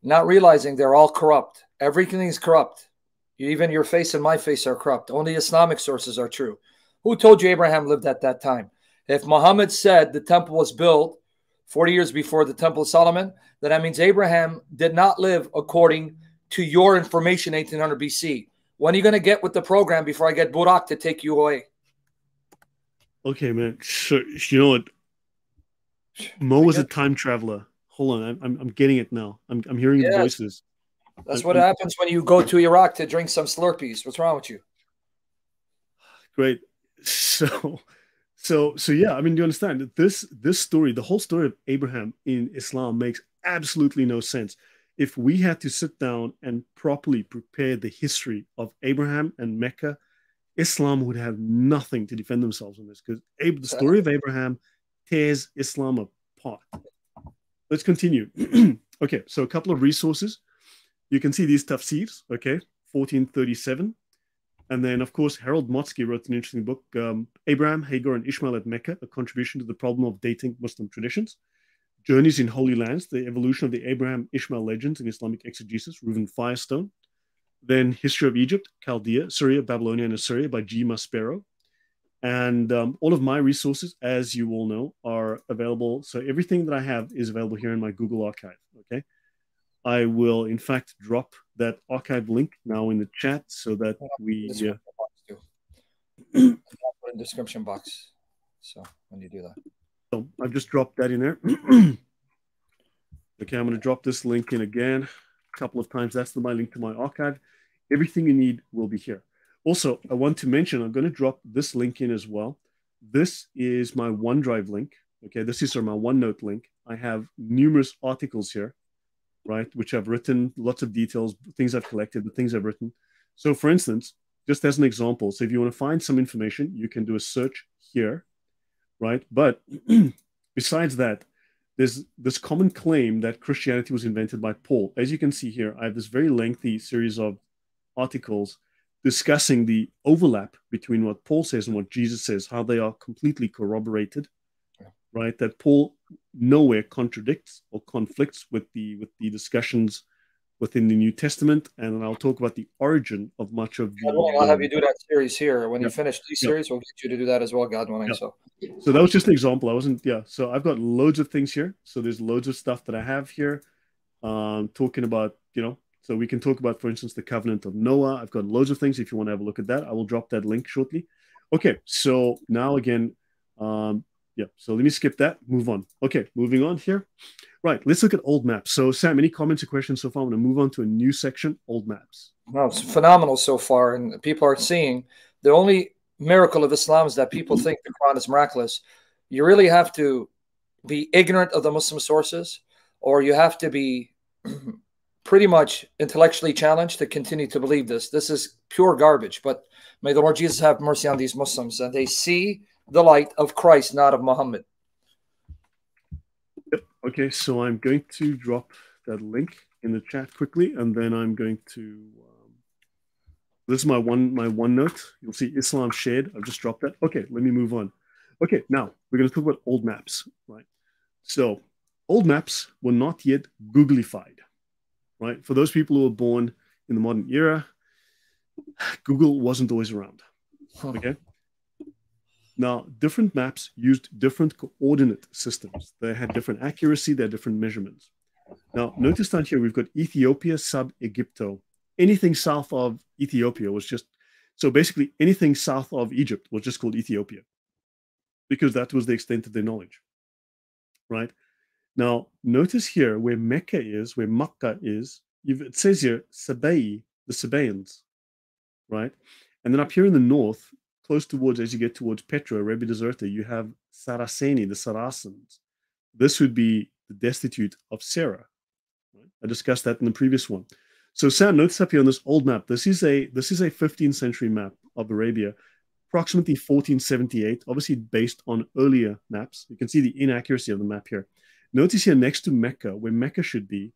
not realizing they're all corrupt. Everything is corrupt. Even your face and my face are corrupt. Only Islamic sources are true. Who told you Abraham lived at that time? If Muhammad said the temple was built 40 years before the Temple of Solomon, then that means Abraham did not live according to your information, 1800 BC. When are you going to get with the program before I get Burak to take you away? Okay, man. So, you know what? Mo was a time traveler. Hold on, I'm, I'm getting it now. I'm, I'm hearing yes. the voices. That's I'm, what I'm, happens when you go to Iraq to drink some Slurpees. What's wrong with you? Great. So, so so yeah i mean do you understand this this story the whole story of abraham in islam makes absolutely no sense. If we had to sit down and properly prepare the history of abraham and mecca islam would have nothing to defend themselves on this because the story of abraham tears islam apart. Let's continue. Okay so a couple of resources. You can see these tafsirs okay 1437 and then, of course, Harald Motzki wrote an interesting book, um, Abraham, Hagar, and Ishmael at Mecca, a contribution to the problem of dating Muslim traditions. Journeys in Holy Lands, the evolution of the Abraham Ishmael legends in Islamic exegesis, Reuven Firestone. Then History of Egypt, Chaldea, Syria, Babylonia, and Assyria by G. Maspero. And um, all of my resources, as you all know, are available. So everything that I have is available here in my Google Archive. Okay. I will, in fact, drop that archive link now in the chat so that we. Yeah. in description box. So when you do that. So I've just dropped that in there. okay, I'm going to drop this link in again a couple of times. That's the, my link to my archive. Everything you need will be here. Also, I want to mention I'm going to drop this link in as well. This is my OneDrive link. Okay, this is my OneNote link. I have numerous articles here right? Which I've written lots of details, things I've collected, the things I've written. So, for instance, just as an example, so if you want to find some information, you can do a search here, right? But besides that, there's this common claim that Christianity was invented by Paul. As you can see here, I have this very lengthy series of articles discussing the overlap between what Paul says and what Jesus says, how they are completely corroborated, right? That Paul nowhere contradicts or conflicts with the with the discussions within the New Testament, and I'll talk about the origin of much of the. I'll have you do that series here when yeah. you finish these series. We'll get you to do that as well, God willing. Yeah. So, so that was just an example. I wasn't, yeah. So I've got loads of things here. So there's loads of stuff that I have here, um, talking about, you know. So we can talk about, for instance, the covenant of Noah. I've got loads of things. If you want to have a look at that, I will drop that link shortly. Okay, so now again, um, yeah, so let me skip that, move on. Okay, moving on here. Right, let's look at old maps. So, Sam, any comments or questions so far? I'm going to move on to a new section, old maps. No, it's phenomenal so far. And people are seeing the only miracle of Islam is that people think the Quran is miraculous. You really have to be ignorant of the Muslim sources, or you have to be pretty much intellectually challenged to continue to believe this. This is pure garbage. But may the Lord Jesus have mercy on these Muslims and they see the light of Christ, not of Muhammad. Yep. Okay, so I'm going to drop that link in the chat quickly, and then I'm going to. Um, this is my one my one note. You'll see Islam shared. I've just dropped that. Okay, let me move on. Okay, now we're going to talk about old maps, right? So, old maps were not yet Googleified, right? For those people who were born in the modern era, Google wasn't always around. Okay, Now, different maps used different coordinate systems. They had different accuracy, they had different measurements. Now, notice down here, we've got Ethiopia sub Egypto. Anything south of Ethiopia was just, so basically anything south of Egypt was just called Ethiopia because that was the extent of their knowledge, right? Now, notice here where Mecca is, where Makkah is, it says here Sabai, the Sabaeans, right? And then up here in the north, close towards, as you get towards Petra, Arabia Deserta, you have Saraceni, the Saracens. This would be the destitute of Sarah. Right? I discussed that in the previous one. So Sam, notice up here on this old map, this is a this is a 15th century map of Arabia, approximately 1478, obviously based on earlier maps. You can see the inaccuracy of the map here. Notice here next to Mecca, where Mecca should be,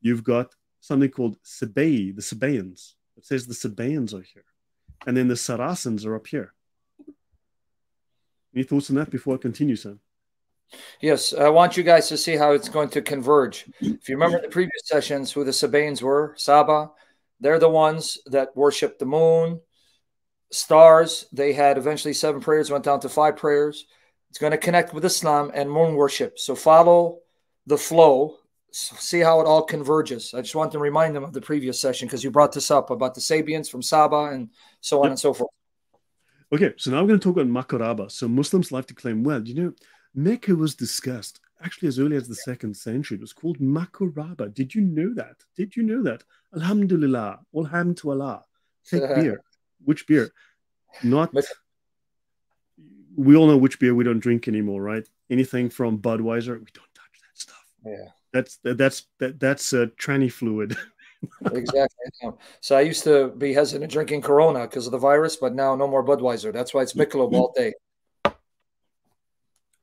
you've got something called Sabai, the Sabaeans. It says the Sabaeans are here. And then the Saracens are up here. Any thoughts on that before I continue, Sam? Yes, I want you guys to see how it's going to converge. If you remember the previous sessions, who the Sabaeans were, Saba, they're the ones that worship the moon, stars. They had eventually seven prayers, went down to five prayers. It's going to connect with Islam and moon worship. So follow the flow, see how it all converges. I just want to remind them of the previous session because you brought this up about the Sabians from Saba and so on yep. and so forth. Okay, so now we're going to talk about Makaraba. So Muslims like to claim, well, you know, Mecca was discussed actually as early as the second century. It was called Makuraba. Did you know that? Did you know that? Alhamdulillah. Alhamd to Allah. Take beer. Which beer? Not. We all know which beer we don't drink anymore, right? Anything from Budweiser, we don't touch that stuff. Yeah. That's that's that, that's uh, tranny fluid. exactly. So I used to be hesitant drinking Corona because of the virus, but now no more Budweiser. That's why it's Michelob all day.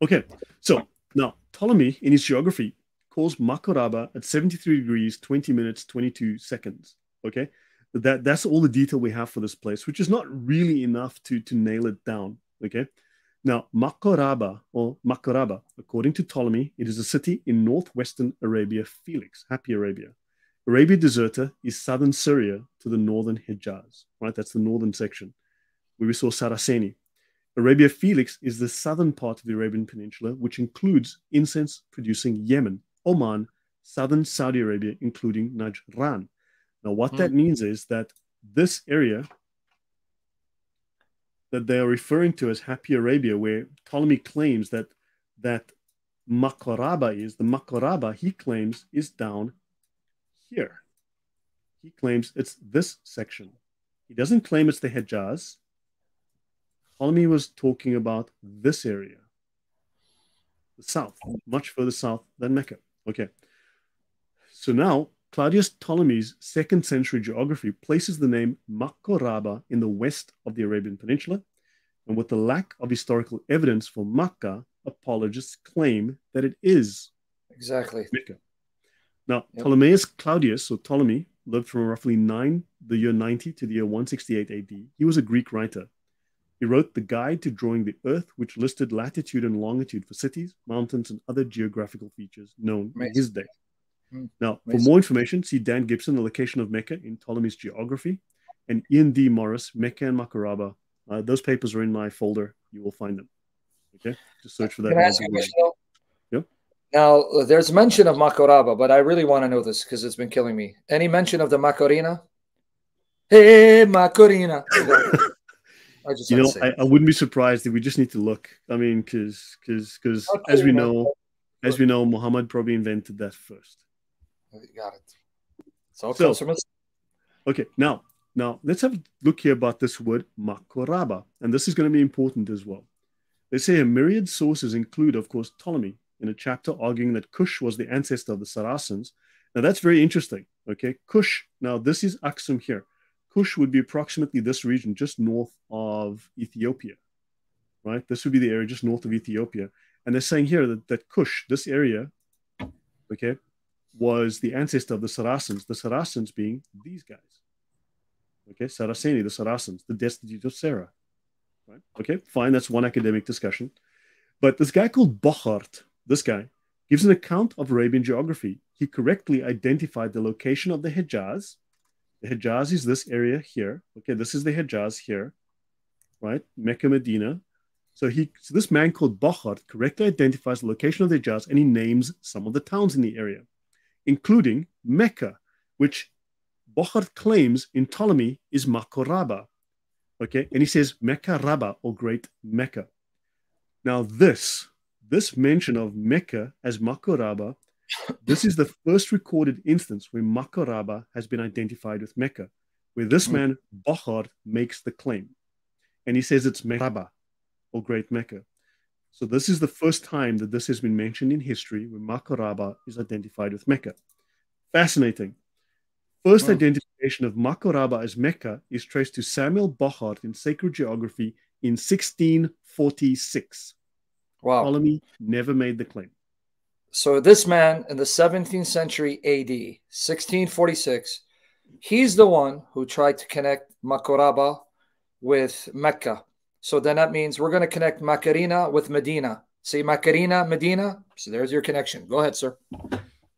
Okay, so now Ptolemy in his geography calls Makaraba at 73 degrees, 20 minutes, 22 seconds. Okay, that that's all the detail we have for this place, which is not really enough to to nail it down. Okay, now Makaraba or Makaraba, according to Ptolemy, it is a city in northwestern Arabia, Felix, Happy Arabia. Arabia Deserta is southern Syria to the northern Hejaz, right? That's the northern section where we saw Saraceni. Arabia Felix is the southern part of the Arabian Peninsula, which includes incense producing Yemen, Oman, southern Saudi Arabia, including Najran. Now, what that hmm. means is that this area that they are referring to as Happy Arabia, where Ptolemy claims that that Makaraba is, the Makaraba he claims is down here. He claims it's this section. He doesn't claim it's the Hejaz. Ptolemy was talking about this area, the south, much further south than Mecca. Okay. So now Claudius Ptolemy's second century geography places the name Makoraba in the west of the Arabian Peninsula, and with the lack of historical evidence for Makkah, apologists claim that it is exactly Mecca. Now, yep. Ptolemaeus Claudius, or Ptolemy, lived from roughly 9, the year 90 to the year 168 AD. He was a Greek writer he wrote the Guide to Drawing the Earth, which listed latitude and longitude for cities, mountains, and other geographical features known Amazing. in his day. Mm. Now, Amazing. for more information, see Dan Gibson, The Location of Mecca in Ptolemy's Geography, and Ian D. Morris, Mecca and Makaraba. Uh, those papers are in my folder. You will find them. Okay, just search for that. Can I ask you a question? Yep. Now, there's mention of Makaraba, but I really want to know this because it's been killing me. Any mention of the Macarena? Hey, Macarena. I just you know, I, I, wouldn't be surprised if we just need to look. I mean, because because because as we know, as we know, Muhammad probably invented that first. You got it. So, so okay, now now let's have a look here about this word makoraba, and this is going to be important as well. They say a myriad sources include, of course, Ptolemy in a chapter arguing that Kush was the ancestor of the Saracens. Now that's very interesting. Okay, Kush. Now this is Aksum here. Kush would be approximately this region just north of Ethiopia, right? This would be the area just north of Ethiopia. And they're saying here that, that Kush, this area, okay, was the ancestor of the Saracens, the Saracens being these guys. Okay, Saraceni, the Saracens, the destitute of Sarah. Right? Okay, fine, that's one academic discussion. But this guy called Bochart, this guy, gives an account of Arabian geography. He correctly identified the location of the Hejaz, the Hejaz is this area here. Okay, this is the Hejaz here, right? Mecca, Medina. So he, so this man called Bochart correctly identifies the location of the Hijaz and he names some of the towns in the area, including Mecca, which Bochart claims in Ptolemy is Makoraba. Okay, and he says Mecca Rabba or Great Mecca. Now this this mention of Mecca as Makoraba, this is the first recorded instance where Makoraba has been identified with Mecca, where this mm. man Bochart makes the claim, and he says it's Mecca or Great Mecca. So this is the first time that this has been mentioned in history where Makoraba is identified with Mecca. Fascinating. First wow. identification of Makoraba as Mecca is traced to Samuel Bochart in Sacred Geography in 1646. Wow. Ptolemy never made the claim. So this man in the 17th century AD, 1646, he's the one who tried to connect Makoraba with Mecca. So then that means we're going to connect Macarena with Medina. See Macarena, Medina. So there's your connection. Go ahead, sir.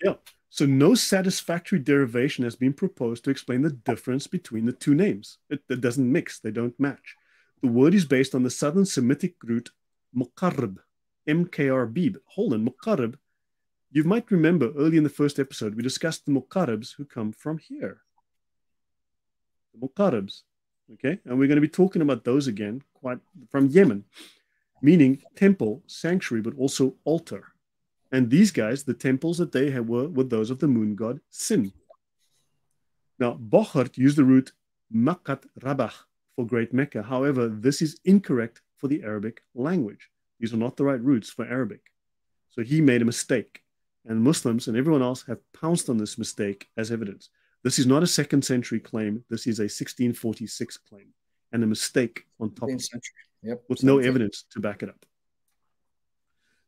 Yeah. So no satisfactory derivation has been proposed to explain the difference between the two names. It, it doesn't mix, they don't match. The word is based on the southern Semitic root Muqarrib, M-K-R-B. Hold on. You might remember early in the first episode, we discussed the Muqarribs who come from here. The Muqarribs, okay? And we're going to be talking about those again, quite from Yemen, meaning temple, sanctuary, but also altar. And these guys, the temples that they had were, were those of the moon god Sin. Now, Bochart used the root Makat Rabah for Great Mecca. However, this is incorrect for the Arabic language. These are not the right roots for Arabic. So he made a mistake. And Muslims and everyone else have pounced on this mistake as evidence. This is not a second century claim. This is a 1646 claim and a mistake on top of it, yep. with no evidence to back it up.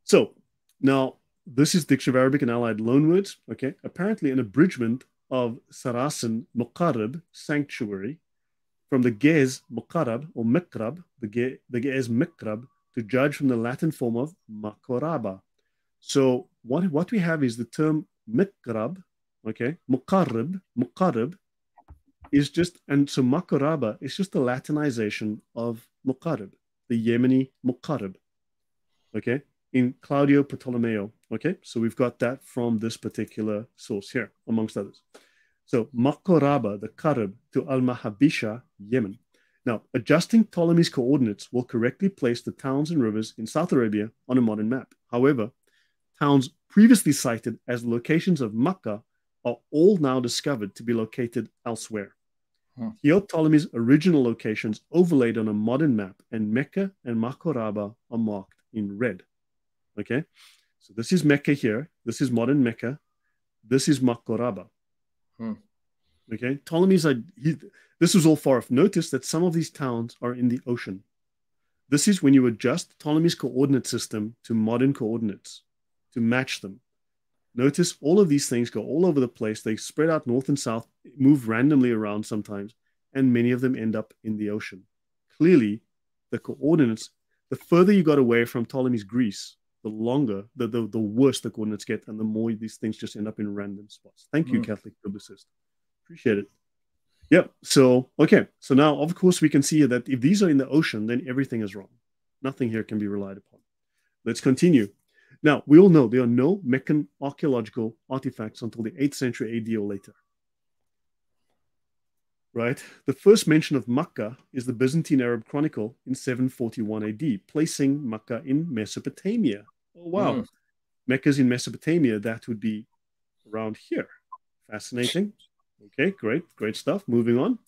So now this is Dictionary of Arabic and Allied Loanwords. Okay, apparently an abridgment of Sarasin Muqarrib sanctuary from the Ge'ez Muqarrab or Mikrab, the, Ge, the Ge'ez Mikrab, to judge from the Latin form of Makoraba. So what, what we have is the term Mikrab, okay, Muqarrib, Muqarrib is just, and so Makoraba is just a Latinization of Muqarrib, the Yemeni Muqarrib, okay, in Claudio Ptolomeo. Okay, so we've got that from this particular source here, amongst others. So Makoraba, the Karib, to Al Mahabisha, Yemen. Now, adjusting Ptolemy's coordinates will correctly place the towns and rivers in South Arabia on a modern map. However, towns previously cited as locations of Makkah are all now discovered to be located elsewhere. Hmm. Here, Ptolemy's original locations overlaid on a modern map, and Mecca and Makoraba are marked in red. Okay, so this is Mecca here. This is modern Mecca. This is Makoraba. Hmm. Okay, Ptolemy's. He, this was all far off. Notice that some of these towns are in the ocean. This is when you adjust Ptolemy's coordinate system to modern coordinates to match them. Notice all of these things go all over the place. They spread out north and south, move randomly around sometimes, and many of them end up in the ocean. Clearly, the coordinates, the further you got away from Ptolemy's Greece, the longer, the, the, the worse the coordinates get, and the more these things just end up in random spots. Thank you, mm. Catholic publicist. Appreciate it. Yeah. So, okay. So now, of course, we can see that if these are in the ocean, then everything is wrong. Nothing here can be relied upon. Let's continue. Now, we all know there are no Meccan archaeological artifacts until the 8th century AD or later. Right? The first mention of Makkah is the Byzantine Arab Chronicle in 741 AD, placing Makkah in Mesopotamia. Oh, wow. Mm. Mecca's in Mesopotamia. That would be around here. Fascinating. Okay, great, great stuff. Moving on.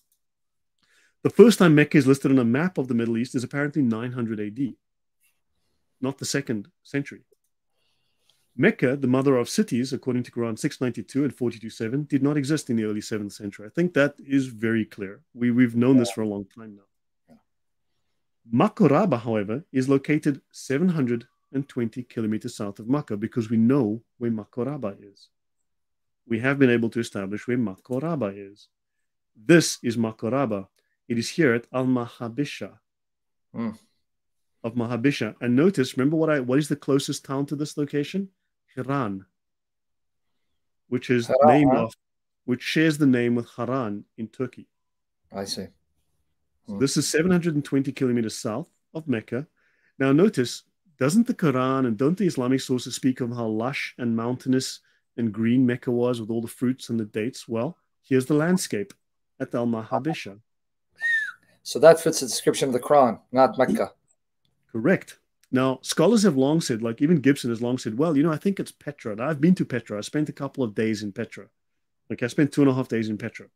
The first time Mecca is listed on a map of the Middle East is apparently 900 AD, not the second century. Mecca, the mother of cities, according to Quran 692 and 427, did not exist in the early 7th century. I think that is very clear. We, we've known this for a long time now. Makoraba, however, is located 720 kilometers south of Makkah because we know where Makoraba is. We have been able to establish where Makoraba is. This is Makoraba. It is here at Al Mahabisha mm. of Mahabisha. And notice, remember what I what is the closest town to this location? Haran, which is Haran, named huh? which shares the name with Haran in Turkey. I see. Hmm. this is 720 kilometers south of Mecca. Now, notice, doesn't the Quran and don't the Islamic sources speak of how lush and mountainous and green Mecca was with all the fruits and the dates? Well, here's the landscape at Al Mahabisha. So that fits the description of the Quran, not Mecca. Correct. Now, scholars have long said, like even Gibson has long said, well, you know, I think it's Petra. I've been to Petra. I spent a couple of days in Petra. Like I spent two and a half days in Petra.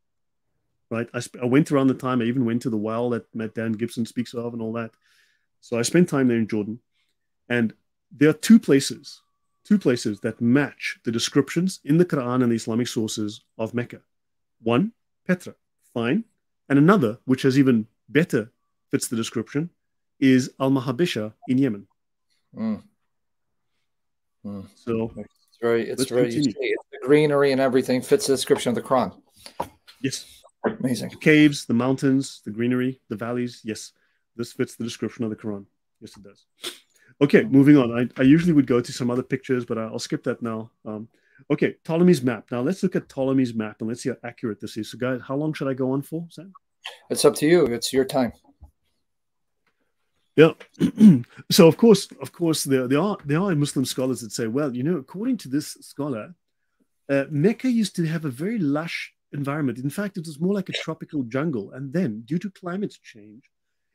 Right. I, I went around the time. I even went to the well that Matt Dan Gibson speaks of and all that. So I spent time there in Jordan. And there are two places, two places that match the descriptions in the Quran and the Islamic sources of Mecca. One, Petra, fine. And another, which has even better fits the description, is Al Mahabisha in Yemen. Mm. Mm. So it's very, it's very, it's the greenery and everything fits the description of the Quran. Yes. Amazing. The caves, the mountains, the greenery, the valleys. Yes, this fits the description of the Quran. Yes, it does. Okay, moving on. I, I usually would go to some other pictures, but I'll skip that now. Um, okay, Ptolemy's map. Now let's look at Ptolemy's map and let's see how accurate this is. So, guys, how long should I go on for, Sam? It's up to you. It's your time. Yeah. so of course, of course, there, there are there are Muslim scholars that say, well, you know, according to this scholar, uh, Mecca used to have a very lush environment. In fact, it was more like a tropical jungle, and then due to climate change,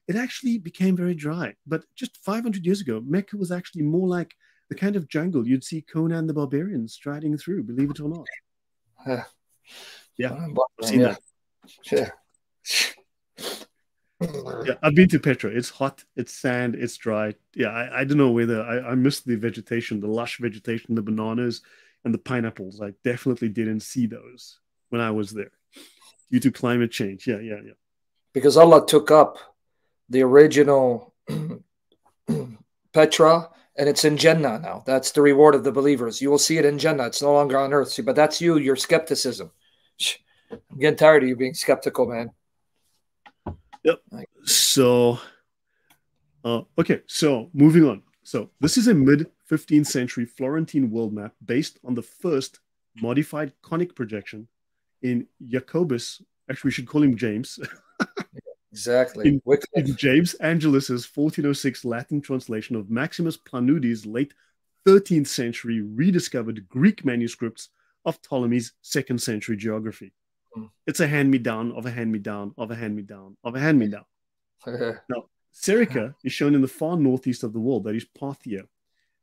it actually became very dry. But just 500 years ago, Mecca was actually more like the kind of jungle you'd see Conan the Barbarian striding through. Believe it or not. Uh, yeah, I've seen yeah. that. Yeah yeah, I've been to Petra. It's hot, it's sand, it's dry. Yeah, I, I don't know whether I, I missed the vegetation, the lush vegetation, the bananas and the pineapples. I definitely didn't see those when I was there due to climate change. Yeah, yeah, yeah. Because Allah took up the original Petra and it's in Jannah now. That's the reward of the believers. You will see it in Jannah. It's no longer on earth. See, but that's you, your skepticism. I'm getting tired of you being skeptical, man. Yep. So, uh, okay. So moving on. So this is a mid 15th century Florentine world map based on the first modified conic projection in Jacobus. Actually, we should call him James. exactly. In, in, James Angelus's 1406 Latin translation of Maximus Planudes' late 13th century rediscovered Greek manuscripts of Ptolemy's second century geography. Mm. It's a hand me down of a hand me down of a hand me down of a hand me down. now, Serica is shown in the far northeast of the world. That is Parthia.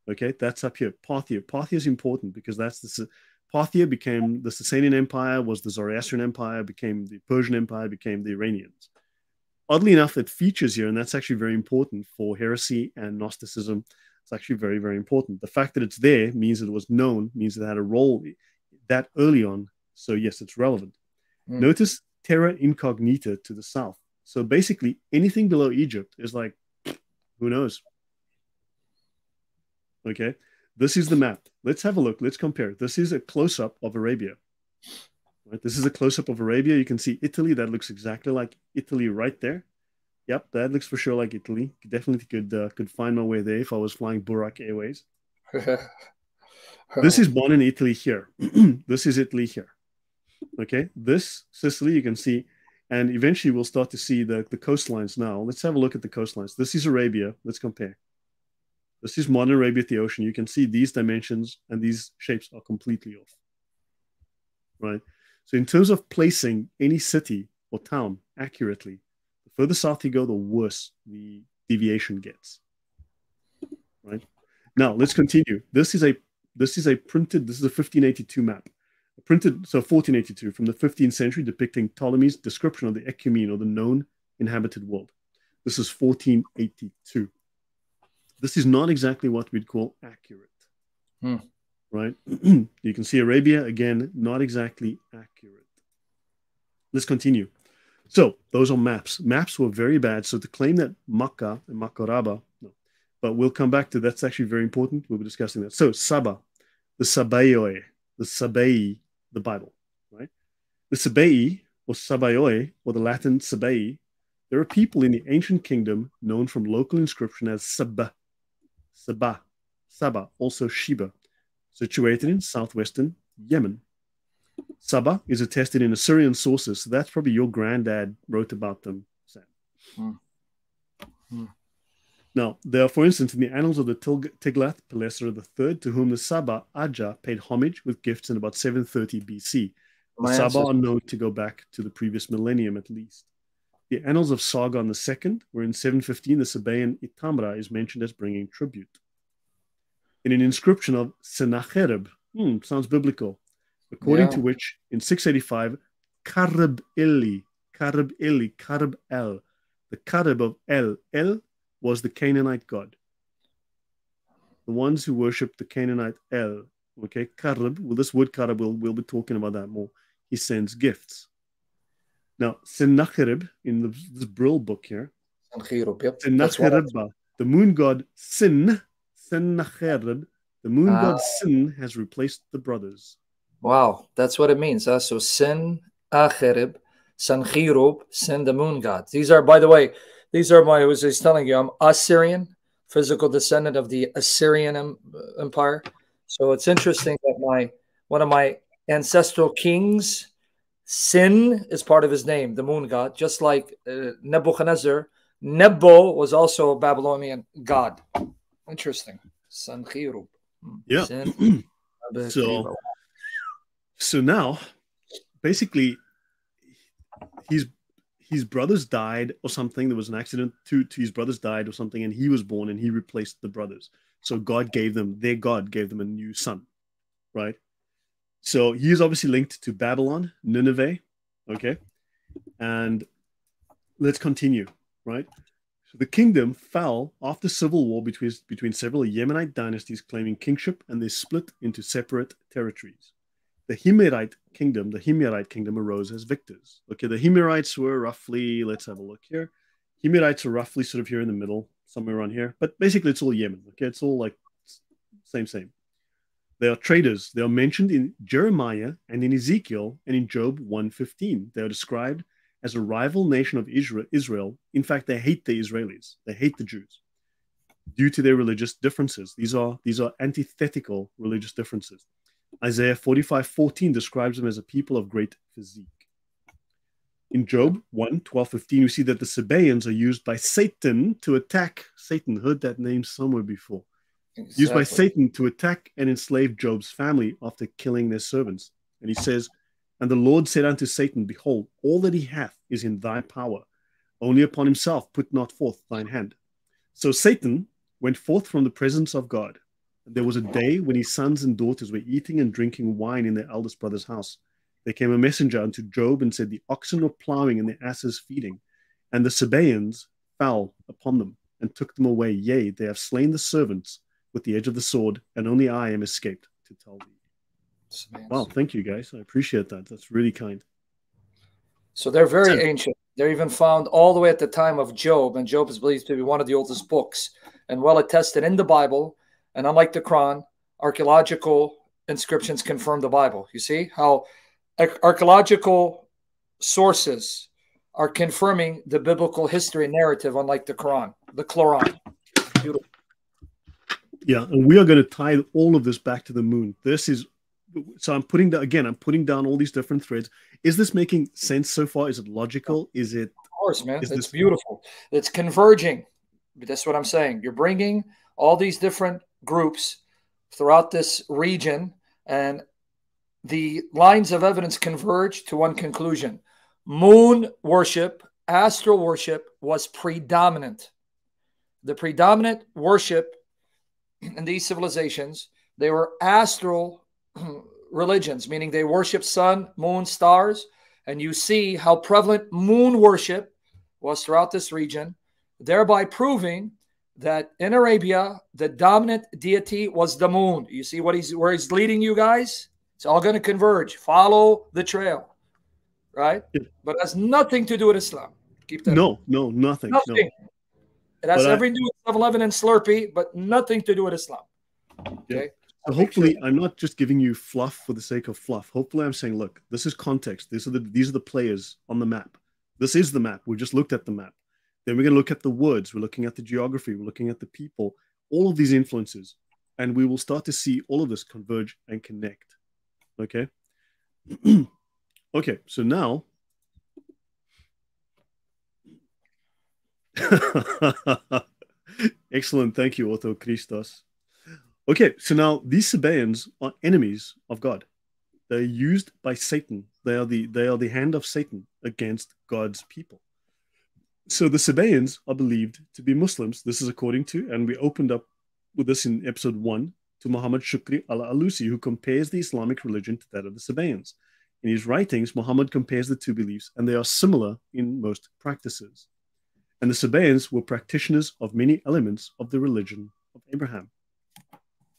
Okay, that's up here. Parthia. Parthia is important because that's the Parthia became the Sasanian Empire, was the Zoroastrian Empire, became the Persian Empire, became the Iranians. Oddly enough, it features here, and that's actually very important for heresy and Gnosticism. It's actually very, very important. The fact that it's there means that it was known, means it had a role that early on. So yes, it's relevant. Mm. Notice terra incognita to the south. So basically, anything below Egypt is like, who knows? Okay, this is the map. Let's have a look. Let's compare. This is a close up of Arabia. Right? This is a close up of Arabia. You can see Italy. That looks exactly like Italy right there. Yep, that looks for sure like Italy. Definitely could uh, could find my way there if I was flying Burak Airways. this is born in Italy here. this is Italy here. Okay, this Sicily you can see, and eventually we'll start to see the, the coastlines now. Let's have a look at the coastlines. This is Arabia. Let's compare. This is modern Arabia at the ocean. You can see these dimensions and these shapes are completely off. Right? So in terms of placing any city or town accurately, the further south you go, the worse the deviation gets. Right? Now let's continue. This is a this is a printed, this is a 1582 map printed so 1482 from the 15th century depicting Ptolemy's description of the Ecumene or the known inhabited world. This is 1482. This is not exactly what we'd call accurate. Hmm. Right? you can see Arabia again, not exactly accurate. Let's continue. So those are maps. Maps were very bad. So to claim that Makkah and Makaraba, no. But we'll come back to that's actually very important. We'll be discussing that. So Saba, the Sabaeoi, the Sabai the Bible, right? The Sabaei or Sabaioi, or the Latin Sabai, there are people in the ancient kingdom known from local inscription as Saba, Saba, Saba, also Sheba, situated in southwestern Yemen. Saba is attested in Assyrian sources, so that's probably your granddad wrote about them, Sam. Hmm. Hmm. Now, there are, for instance, in the annals of the Tiglath-Pileser III, to whom the Saba Aja paid homage with gifts in about 730 BC. The Saba are known to go back to the previous millennium at least. The annals of Sargon II, where in 715 the Sabaean Itamra is mentioned as bringing tribute. In an inscription of Sennacherib, hmm, sounds biblical, according yeah. to which in 685, Karib Ili, Karib Ili, Karib El, the Karib of El, El was the Canaanite god. The ones who worship the Canaanite El, okay, Karib, well, this word Karib, we'll, we'll be talking about that more. He sends gifts. Now, Sennacherib, in the, this Brill book here, yep. Sennacherib, the moon god Sin, Sennacherib, the moon uh, god Sin has replaced the brothers. Wow, that's what it means. Huh? So Sin, Acherib, Sanchirub, Sin, the moon god. These are, by the way, these are my, I was telling you, I'm Assyrian, physical descendant of the Assyrian Empire. So it's interesting that my one of my ancestral kings, Sin, is part of his name, the moon god, just like uh, Nebuchadnezzar. Nebo was also a Babylonian god. Interesting. Sanchirub. Hmm. Yeah. so, so now, basically, he's his brothers died or something. There was an accident. Two, two his brothers died or something, and he was born and he replaced the brothers. So God gave them their God gave them a new son, right? So he is obviously linked to Babylon, Nineveh, okay, and let's continue, right? So the kingdom fell after civil war between between several Yemenite dynasties claiming kingship, and they split into separate territories the Himyarite kingdom, the Himyarite kingdom arose as victors. Okay, the Himyarites were roughly, let's have a look here. Himyarites are roughly sort of here in the middle, somewhere around here. But basically, it's all Yemen. Okay, it's all like same, same. They are traders. They are mentioned in Jeremiah and in Ezekiel and in Job 1:15. They are described as a rival nation of Israel. In fact, they hate the Israelis. They hate the Jews due to their religious differences. These are these are antithetical religious differences. Isaiah 45 14 describes them as a people of great physique. In Job 1 12 15, we see that the Sabaeans are used by Satan to attack. Satan, heard that name somewhere before. Exactly. Used by Satan to attack and enslave Job's family after killing their servants. And he says, And the Lord said unto Satan, Behold, all that he hath is in thy power. Only upon himself put not forth thine hand. So Satan went forth from the presence of God there was a day when his sons and daughters were eating and drinking wine in their eldest brother's house. There came a messenger unto Job and said, The oxen were plowing and the asses feeding, and the Sabaeans fell upon them and took them away. Yea, they have slain the servants with the edge of the sword, and only I am escaped to tell thee. Sabaeans. Wow, thank you guys. I appreciate that. That's really kind. So they're very ancient. They're even found all the way at the time of Job, and Job is believed to be one of the oldest books and well attested in the Bible and unlike the Quran, archaeological inscriptions confirm the Bible. You see how archaeological sources are confirming the biblical history narrative, unlike the Quran, the Quran. Beautiful. Yeah, and we are going to tie all of this back to the moon. This is so I'm putting down again. I'm putting down all these different threads. Is this making sense so far? Is it logical? Is it? Of course, man. It's this... beautiful. It's converging. That's what I'm saying. You're bringing all these different groups throughout this region, and the lines of evidence converge to one conclusion moon worship, astral worship was predominant. The predominant worship in these civilizations, they were astral religions, meaning they worship sun, moon, stars. And you see how prevalent moon worship was throughout this region, thereby proving that in Arabia, the dominant deity was the moon. You see what he's where he's leading you guys? It's all going to converge. Follow the trail, right? Yeah. But it has nothing to do with Islam. Keep that. No, no, nothing. Nothing. No. It has but everything to do with 7-Eleven and Slurpee, but nothing to do with Islam. Okay. Yeah. So hopefully, sure. I'm not just giving you fluff for the sake of fluff. Hopefully, I'm saying, look, this is context. These are the these are the players on the map. This is the map. We just looked at the map. Then we're going to look at the words, we're looking at the geography, we're looking at the people, all of these influences. And we will start to see all of this converge and connect. Okay. okay. So now. Excellent. Thank you, Otto Christos. Okay, so now these Sabaeans are enemies of God. They're used by Satan. They are the they are the hand of Satan against God's people. So the Sabaeans are believed to be Muslims. This is according to, and we opened up with this in episode one to Muhammad Shukri al Alusi, who compares the Islamic religion to that of the Sabaeans. In his writings, Muhammad compares the two beliefs, and they are similar in most practices. And the Sabaeans were practitioners of many elements of the religion of Abraham,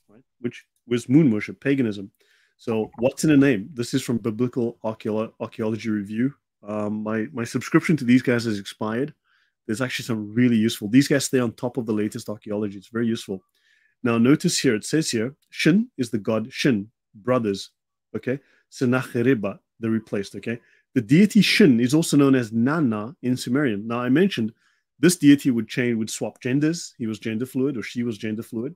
right? which was moon worship, paganism. So, what's in a name? This is from Biblical Archaeology Review. Um, my my subscription to these guys has expired. There's actually some really useful. These guys stay on top of the latest archaeology. It's very useful. Now, notice here, it says here, Shin is the god Shin, brothers. Okay. Sennacherib, the replaced. Okay. The deity Shin is also known as Nana in Sumerian. Now, I mentioned this deity would change, would swap genders. He was gender fluid or she was gender fluid,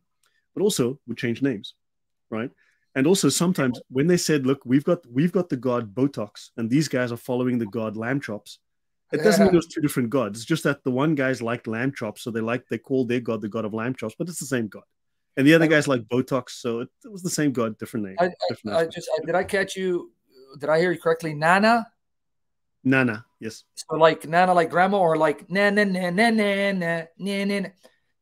but also would change names, right? And also sometimes when they said, look, we've got we've got the god Botox, and these guys are following the god Lamb Chops, it doesn't mean there's two different gods. It's just that the one guys like lamb chops, so they like they call their god the god of lamb chops, but it's the same god. And the other guys like Botox, so it, it was the same god, different name. I, different I, I just did I catch you? Did I hear you correctly? Nana. Nana, yes. So like Nana, like grandma, or like na na na na na na na na.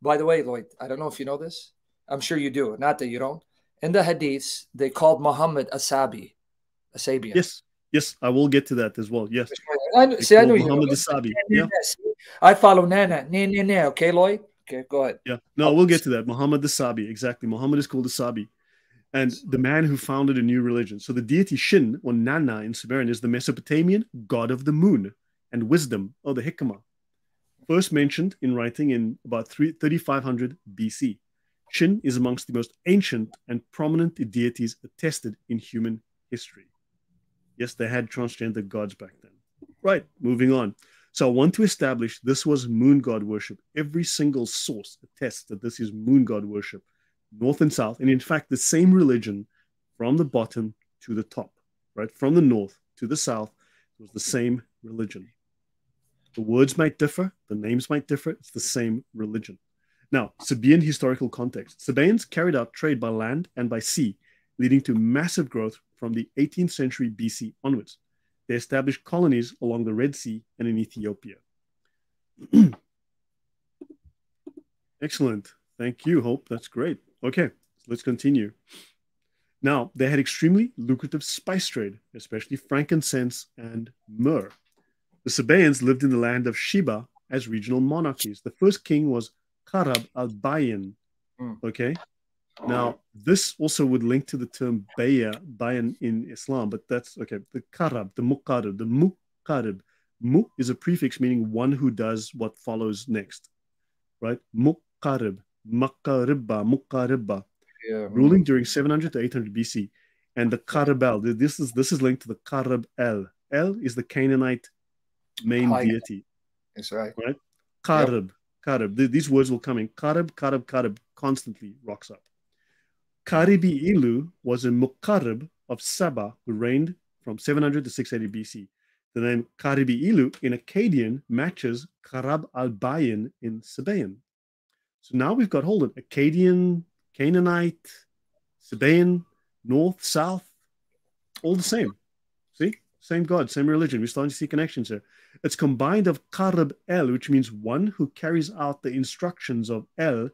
By the way, Lloyd, I don't know if you know this. I'm sure you do. Not that you don't. In the hadiths, they called Muhammad Asabi, Asabian. Yes, Yes, I will get to that as well. Yes. I, see, I know Muhammad Asabi. Yeah. I follow Nana. Nah, nah. Okay, Lloyd. Okay, go ahead. Yeah. No, we'll get to that. Muhammad the Asabi. Exactly. Muhammad is called the Asabi. And the man who founded a new religion. So the deity Shin or Nana in Sumerian is the Mesopotamian god of the moon and wisdom, or the Hikmah. First mentioned in writing in about 3500 BC. Shin is amongst the most ancient and prominent deities attested in human history. Yes, they had transgender gods back then. Right, moving on. So I want to establish this was moon god worship. Every single source attests that this is moon god worship, north and south. And in fact, the same religion from the bottom to the top, right? From the north to the south it was the same religion. The words might differ, the names might differ, it's the same religion. Now, Sabaean historical context. Sabaeans carried out trade by land and by sea, leading to massive growth from the 18th century BC onwards. They established colonies along the Red Sea and in Ethiopia. Excellent. Thank you, Hope. That's great. Okay, let's continue. Now, they had extremely lucrative spice trade, especially frankincense and myrrh. The Sabaeans lived in the land of Sheba as regional monarchies. The first king was Karab al-Bayan. Mm. Okay, now, this also would link to the term bayah, bayan in Islam, but that's okay. The karab, the muqarib, the muqarib. Mu is a prefix meaning one who does what follows next, right? Muqarib, maqaribba, muqaribba. Yeah. Ruling during 700 to 800 BC. And the Karabel, this is this is linked to the Karab El. El is the Canaanite main deity. That's right. Right? Karib, yep. Karib. These words will come in. Karib, Karib, Karib constantly rocks up. Karibi Ilu was a Muqarrib of Saba who reigned from 700 to 680 BC. The name Karibi Ilu in Akkadian matches Karab al Bayan in Sabaean. So now we've got, hold on, Akkadian, Canaanite, Sabaean, North, South, all the same. Same God, same religion. We're starting to see connections here. It's combined of Karab El, which means one who carries out the instructions of El,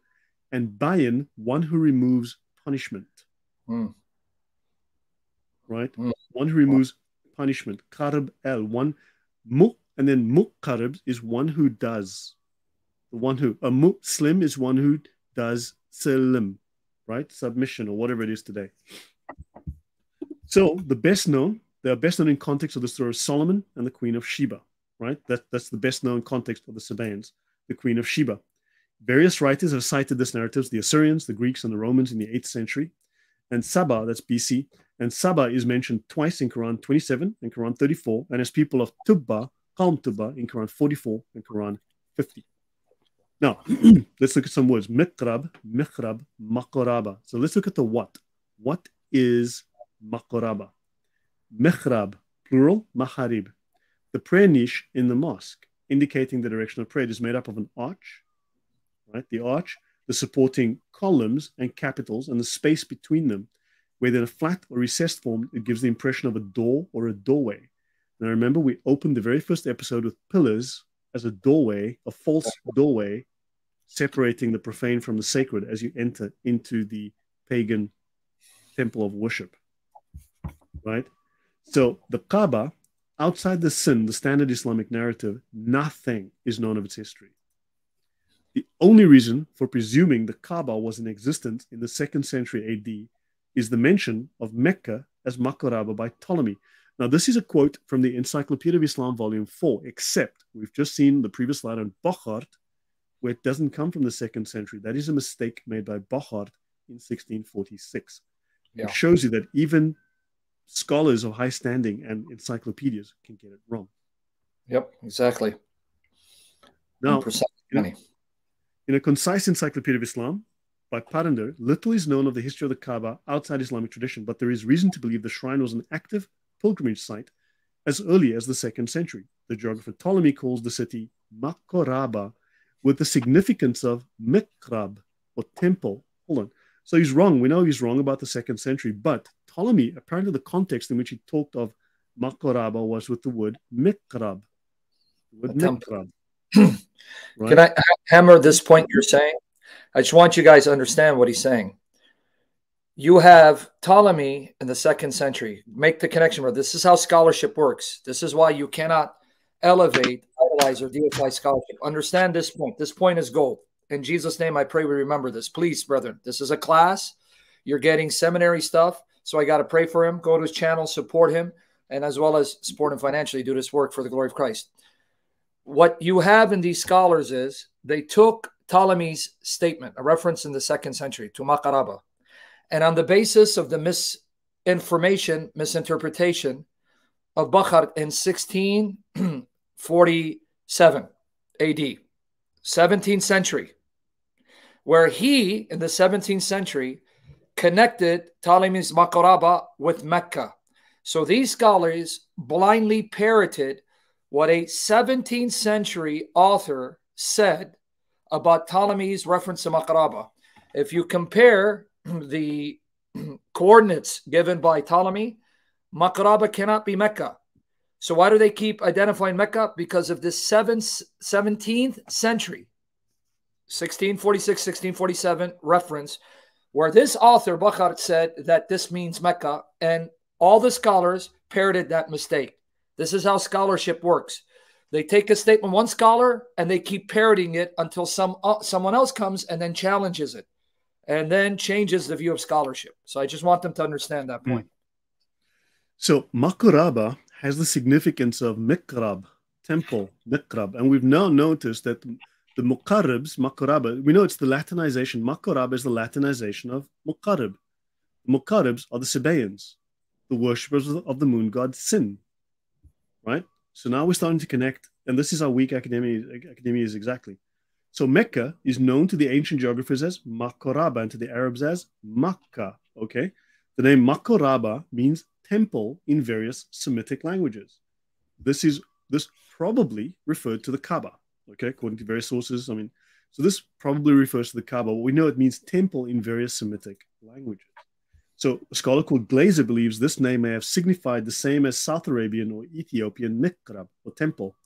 and Bayan, one who removes punishment. Mm. Right? Mm. One who removes punishment. Karib el, one mu, and then muqarib is one who does. The one who, a Muslim is one who does salim, right? Submission or whatever it is today. So the best known, they are best known in context of the story of Solomon and the Queen of Sheba, right? That, that's the best known context of the Sabaeans, the Queen of Sheba. Various writers have cited this narrative, the Assyrians, the Greeks, and the Romans in the 8th century. And Saba, that's BC, and Saba is mentioned twice in Quran 27 and Quran 34, and as people of Tubba, Qawm Tubba in Quran 44 and Quran 50. Now, let's look at some words. Mikrab, Mikrab, Makoraba. So let's look at the what. What is Makoraba? Mihrab, plural, Maharib. The prayer niche in the mosque, indicating the direction of prayer, is made up of an arch, right? The arch, the supporting columns and capitals, and the space between them. Whether in a flat or recessed form, it gives the impression of a door or a doorway. Now, remember, we opened the very first episode with pillars as a doorway, a false doorway, separating the profane from the sacred as you enter into the pagan temple of worship. Right? So the Kaaba, outside the sin, the standard Islamic narrative, nothing is known of its history. The only reason for presuming the Kaaba was in existence in the second century AD is the mention of Mecca as Makaraba by Ptolemy. Now, this is a quote from the Encyclopedia of Islam, Volume 4, except we've just seen the previous slide on Bochart, where it doesn't come from the second century. That is a mistake made by Bochart in 1646. Yeah. It shows you that even scholars of high standing and encyclopedias can get it wrong. Yep, exactly. Now, in, in a concise Encyclopedia of Islam by Parender, little is known of the history of the Kaaba outside Islamic tradition, but there is reason to believe the shrine was an active pilgrimage site as early as the second century. The geographer Ptolemy calls the city Makoraba with the significance of mikrab or temple. Hold on. So he's wrong. We know he's wrong about the second century, but Ptolemy, apparently the context in which he talked of Makoraba was with the word mikrab. Mikrab. right? Can I hammer this point you're saying? I just want you guys to understand what he's saying you have Ptolemy in the second century. Make the connection, bro. This is how scholarship works. This is why you cannot elevate, idolize, or deify scholarship. Understand this point. This point is gold. In Jesus' name, I pray we remember this. Please, brethren, this is a class. You're getting seminary stuff. So I got to pray for him. Go to his channel, support him, and as well as support him financially, do this work for the glory of Christ. What you have in these scholars is they took Ptolemy's statement, a reference in the second century to Makaraba, and on the basis of the misinformation, misinterpretation of Bochart in 1647 AD, 17th century, where he, in the 17th century, connected Ptolemy's Makaraba with Mecca. So these scholars blindly parroted what a 17th century author said about Ptolemy's reference to Makaraba. If you compare the coordinates given by Ptolemy, Makaraba cannot be Mecca. So why do they keep identifying Mecca? Because of this seventh, 17th century, 1646, 1647 reference, where this author, Bochart, said that this means Mecca, and all the scholars parroted that mistake. This is how scholarship works. They take a statement, one scholar, and they keep parroting it until some uh, someone else comes and then challenges it and then changes the view of scholarship. So I just want them to understand that point. So Makuraba has the significance of mikrab, temple, mikrab. And we've now noticed that the Muqarribs, Makuraba, we know it's the Latinization. Makuraba is the Latinization of Muqarrib. Muqarribs are the Sabaeans, the worshippers of the moon god Sin. Right? So now we're starting to connect, and this is how weak academia, academia is exactly. So Mecca is known to the ancient geographers as Makoraba and to the Arabs as Makkah. Okay. The name Makoraba means temple in various Semitic languages. This is this probably referred to the Kaaba. Okay, according to various sources. I mean, so this probably refers to the Kaaba. we know it means temple in various Semitic languages. So a scholar called Glaser believes this name may have signified the same as South Arabian or Ethiopian mikrab or temple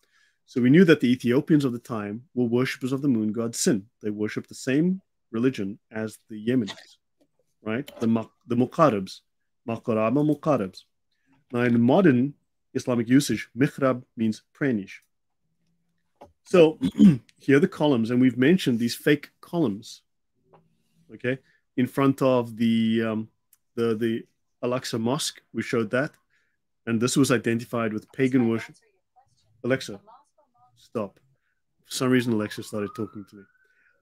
so we knew that the Ethiopians of the time were worshippers of the moon god Sin. They worshipped the same religion as the Yemenis, right? The, the Muqaribs, Maqaraba Muqaribs. Now, in modern Islamic usage, mihrab means prayer niche. So here are the columns, and we've mentioned these fake columns, okay, in front of the um, the the Al-Aqsa Mosque. We showed that, and this was identified with pagan worship. Alexa, Stop. For some reason, Alexa started talking to me.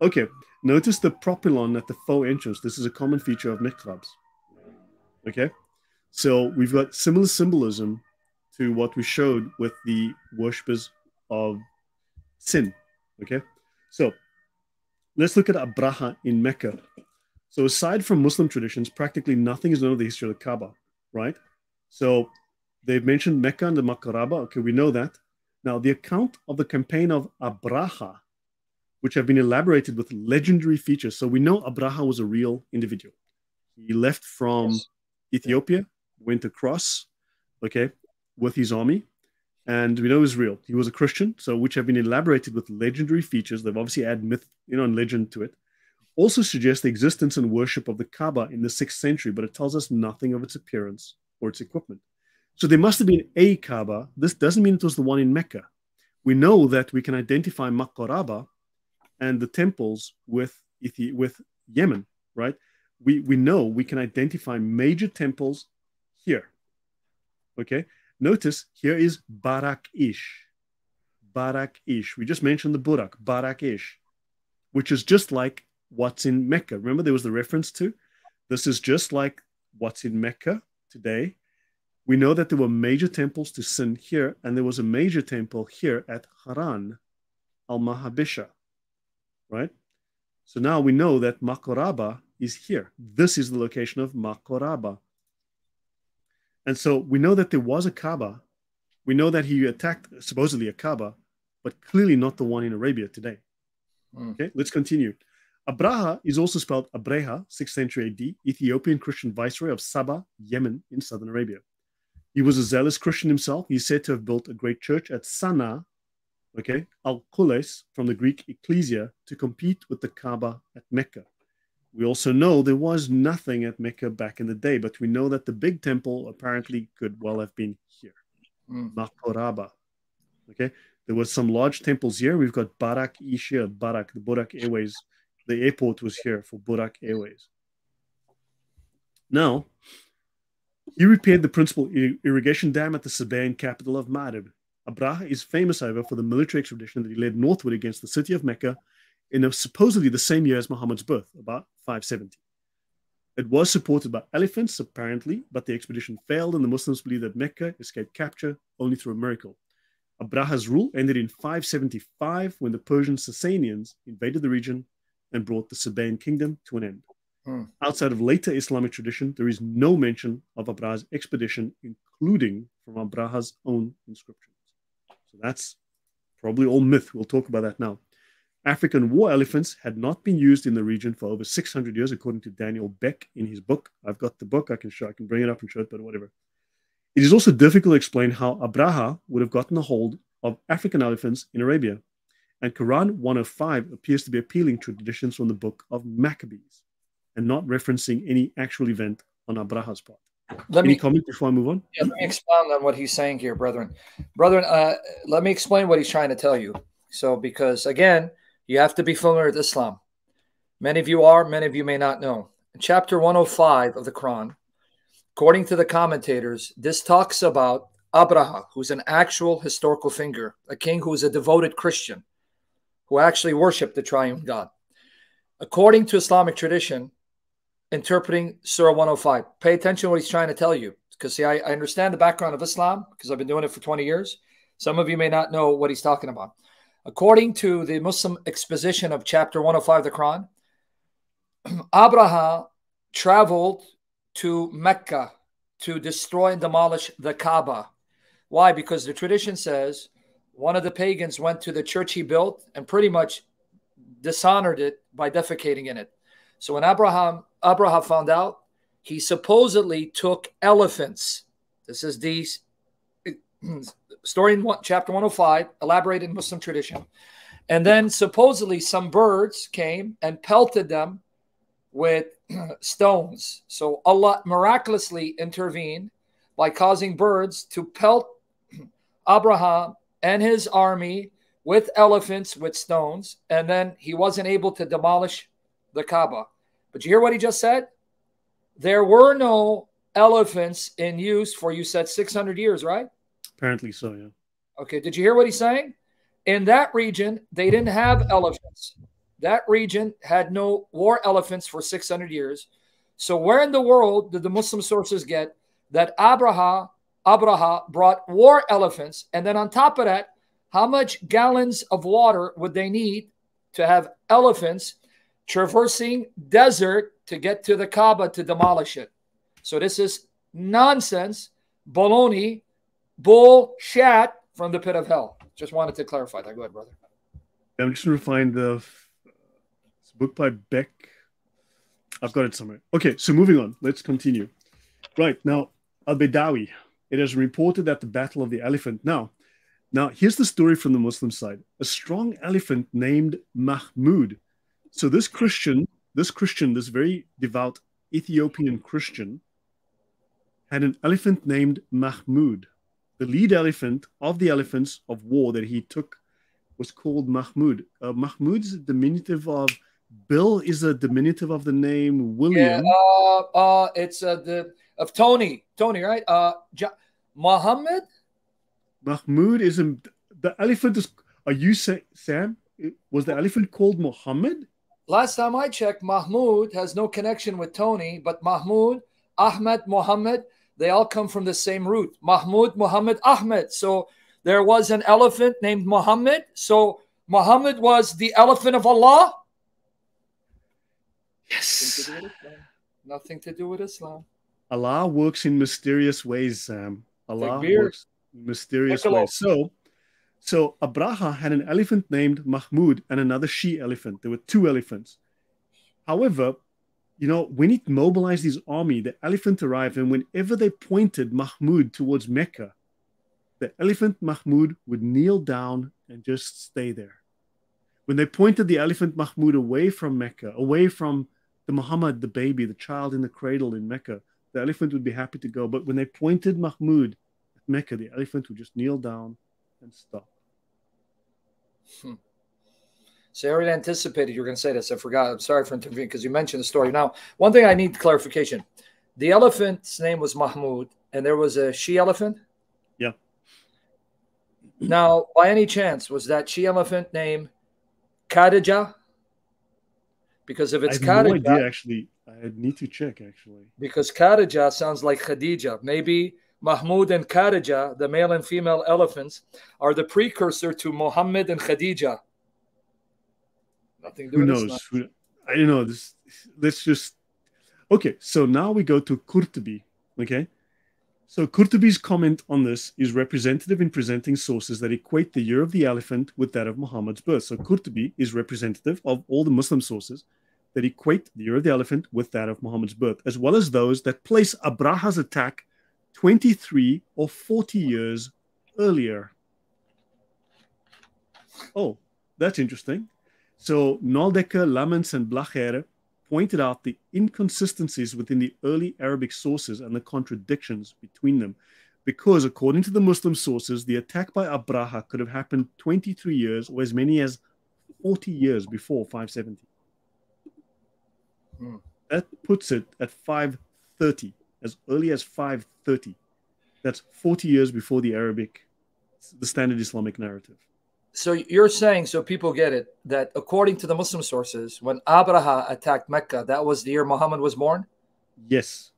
Okay, notice the propylon at the faux entrance. This is a common feature of mihrabs. Okay, so we've got similar symbolism to what we showed with the worshippers of sin. Okay, so let's look at Abraha in Mecca. So aside from Muslim traditions, practically nothing is known of the history of the Kaaba, right? So they've mentioned Mecca and the Makaraba. Okay, we know that. Now, the account of the campaign of Abraha, which have been elaborated with legendary features. So we know Abraha was a real individual. He left from yes. Ethiopia, went across, okay, with his army, and we know he's real. He was a Christian, so which have been elaborated with legendary features. They've obviously added myth, you know, and legend to it. Also suggests the existence and worship of the Kaaba in the sixth century, but it tells us nothing of its appearance or its equipment. So there must have been a Kaaba. This doesn't mean it was the one in Mecca. We know that we can identify Maqaraba and the temples with with Yemen, right? We we know we can identify major temples here. Okay, notice here is Baraqish. Barak Ish. We just mentioned the Burak, Baraqish, which is just like what's in Mecca. Remember, there was the reference to this is just like what's in Mecca today. We know that there were major temples to Sin here, and there was a major temple here at Haran, Al Mahabisha, right? So now we know that Makoraba is here. This is the location of Makoraba. And so we know that there was a Kaaba. We know that he attacked supposedly a Kaaba, but clearly not the one in Arabia today. Mm. Okay, let's continue. Abraha is also spelled Abreha, 6th century AD, Ethiopian Christian viceroy of Saba, Yemen, in southern Arabia. He was a zealous Christian himself. He's said to have built a great church at Sana'a, okay, Al Kules, from the Greek ecclesia, to compete with the Kaaba at Mecca. We also know there was nothing at Mecca back in the day, but we know that the big temple apparently could well have been here, mm. Makoraba. Okay, there was some large temples here. We've got Barak Ishia, Barak, the Burak Airways. The airport was here for Burak Airways. Now, he repaired the principal irrigation dam at the Sabaean capital of Ma'rib. Abraha is famous, however, for the military expedition that he led northward against the city of Mecca in a, supposedly the same year as Muhammad's birth, about 570. It was supported by elephants, apparently, but the expedition failed, and the Muslims believe that Mecca escaped capture only through a miracle. Abraha's rule ended in 575 when the Persian Sasanians invaded the region and brought the Sabaean kingdom to an end. Hmm. Outside of later Islamic tradition, there is no mention of Abraha's expedition, including from Abraha's own inscriptions. So that's probably all myth. We'll talk about that now. African war elephants had not been used in the region for over 600 years, according to Daniel Beck in his book. I've got the book. I can show. I can bring it up and show it, but whatever. It is also difficult to explain how Abraha would have gotten a hold of African elephants in Arabia. And Quran 105 appears to be appealing to traditions from the book of Maccabees and not referencing any actual event on Abraha's part. Let Any me comment before I move on. Yeah, let me expound on what he's saying here, brethren. Brethren, uh, let me explain what he's trying to tell you. So, because again, you have to be familiar with Islam. Many of you are, many of you may not know. In chapter 105 of the Quran, according to the commentators, this talks about Abraha, who's an actual historical figure, a king who was a devoted Christian, who actually worshiped the triune God. According to Islamic tradition, interpreting Surah 105. Pay attention to what he's trying to tell you. Because, see, I, I understand the background of Islam because I've been doing it for 20 years. Some of you may not know what he's talking about. According to the Muslim exposition of chapter 105 of the Quran, Abraham traveled to Mecca to destroy and demolish the Kaaba. Why? Because the tradition says one of the pagans went to the church he built and pretty much dishonored it by defecating in it. So when Abraham Abraham found out, he supposedly took elephants. This is the story in one, chapter 105, elaborated in Muslim tradition. And then supposedly some birds came and pelted them with stones. So Allah miraculously intervened by causing birds to pelt Abraham and his army with elephants with stones. And then he wasn't able to demolish the Kaaba. But you hear what he just said? There were no elephants in use for, you said, 600 years, right? Apparently so, yeah. Okay. Did you hear what he's saying? In that region, they didn't have elephants. That region had no war elephants for 600 years. So, where in the world did the Muslim sources get that Abraha, Abraha brought war elephants? And then on top of that, how much gallons of water would they need to have elephants traversing desert to get to the Kaaba to demolish it. So this is nonsense, baloney, bullshit from the pit of hell. Just wanted to clarify that. Go ahead, brother. I'm just trying to find the book by Beck. I've got it somewhere. Okay, so moving on. Let's continue. Right now, Al Bedawi. It is reported that the Battle of the Elephant. Now, now here's the story from the Muslim side. A strong elephant named Mahmud. So this Christian, this Christian, this very devout Ethiopian Christian, had an elephant named Mahmud. The lead elephant of the elephants of war that he took was called Mahmud. Uh, Mahmud is a diminutive of Bill is a diminutive of the name William. Yeah, uh, uh, it's uh, the of Tony, Tony, right? Uh, ja- Muhammad. Mahmud is a, the elephant. Is are you say, Sam? Was the elephant called Muhammad? Last time I checked, Mahmud has no connection with Tony, but Mahmud, Ahmed, Muhammad, they all come from the same root. Mahmud, Muhammad, Ahmed. So there was an elephant named Muhammad. So Muhammad was the elephant of Allah. Yes. Nothing to do with Islam. Allah works in mysterious ways, Sam. Allah works in mysterious ways. So, so Abraha had an elephant named Mahmud and another she elephant. There were two elephants. However, you know, when it mobilized his army, the elephant arrived, and whenever they pointed Mahmud towards Mecca, the elephant Mahmud would kneel down and just stay there. When they pointed the elephant Mahmud away from Mecca, away from the Muhammad, the baby, the child in the cradle in Mecca, the elephant would be happy to go. But when they pointed Mahmud at Mecca, the elephant would just kneel down and stop. Hmm. So I already anticipated you were going to say this. I forgot. I'm sorry for intervening because you mentioned the story. Now, one thing I need clarification. The elephant's name was Mahmud, and there was a she elephant? Yeah. Now, by any chance, was that she elephant name Khadija? Because if it's I have Khadija, no idea, actually. I need to check, actually. because Khadija sounds like Khadija. Maybe Mahmud and Khadija, the male and female elephants, are the precursor to Muhammad and Khadija. Nothing Who knows? Who, I don't know. This, let's just. Okay, so now we go to Kurtubi. Okay, so Kurtubi's comment on this is representative in presenting sources that equate the year of the elephant with that of Muhammad's birth. So Kurtubi is representative of all the Muslim sources that equate the year of the elephant with that of Muhammad's birth, as well as those that place Abraha's attack 23 or 40 years earlier. Oh, that's interesting. So Naldecker, Lammens, and Blachère pointed out the inconsistencies within the early Arabic sources and the contradictions between them. Because according to the Muslim sources, the attack by Abraha could have happened 23 years or as many as 40 years before 570. Hmm. That puts it at 530, as early as 530. That's 40 years before the Arabic, the standard Islamic narrative. So you're saying, so people get it, that according to the Muslim sources, when Abraha attacked Mecca, that was the year Muhammad was born? Yes.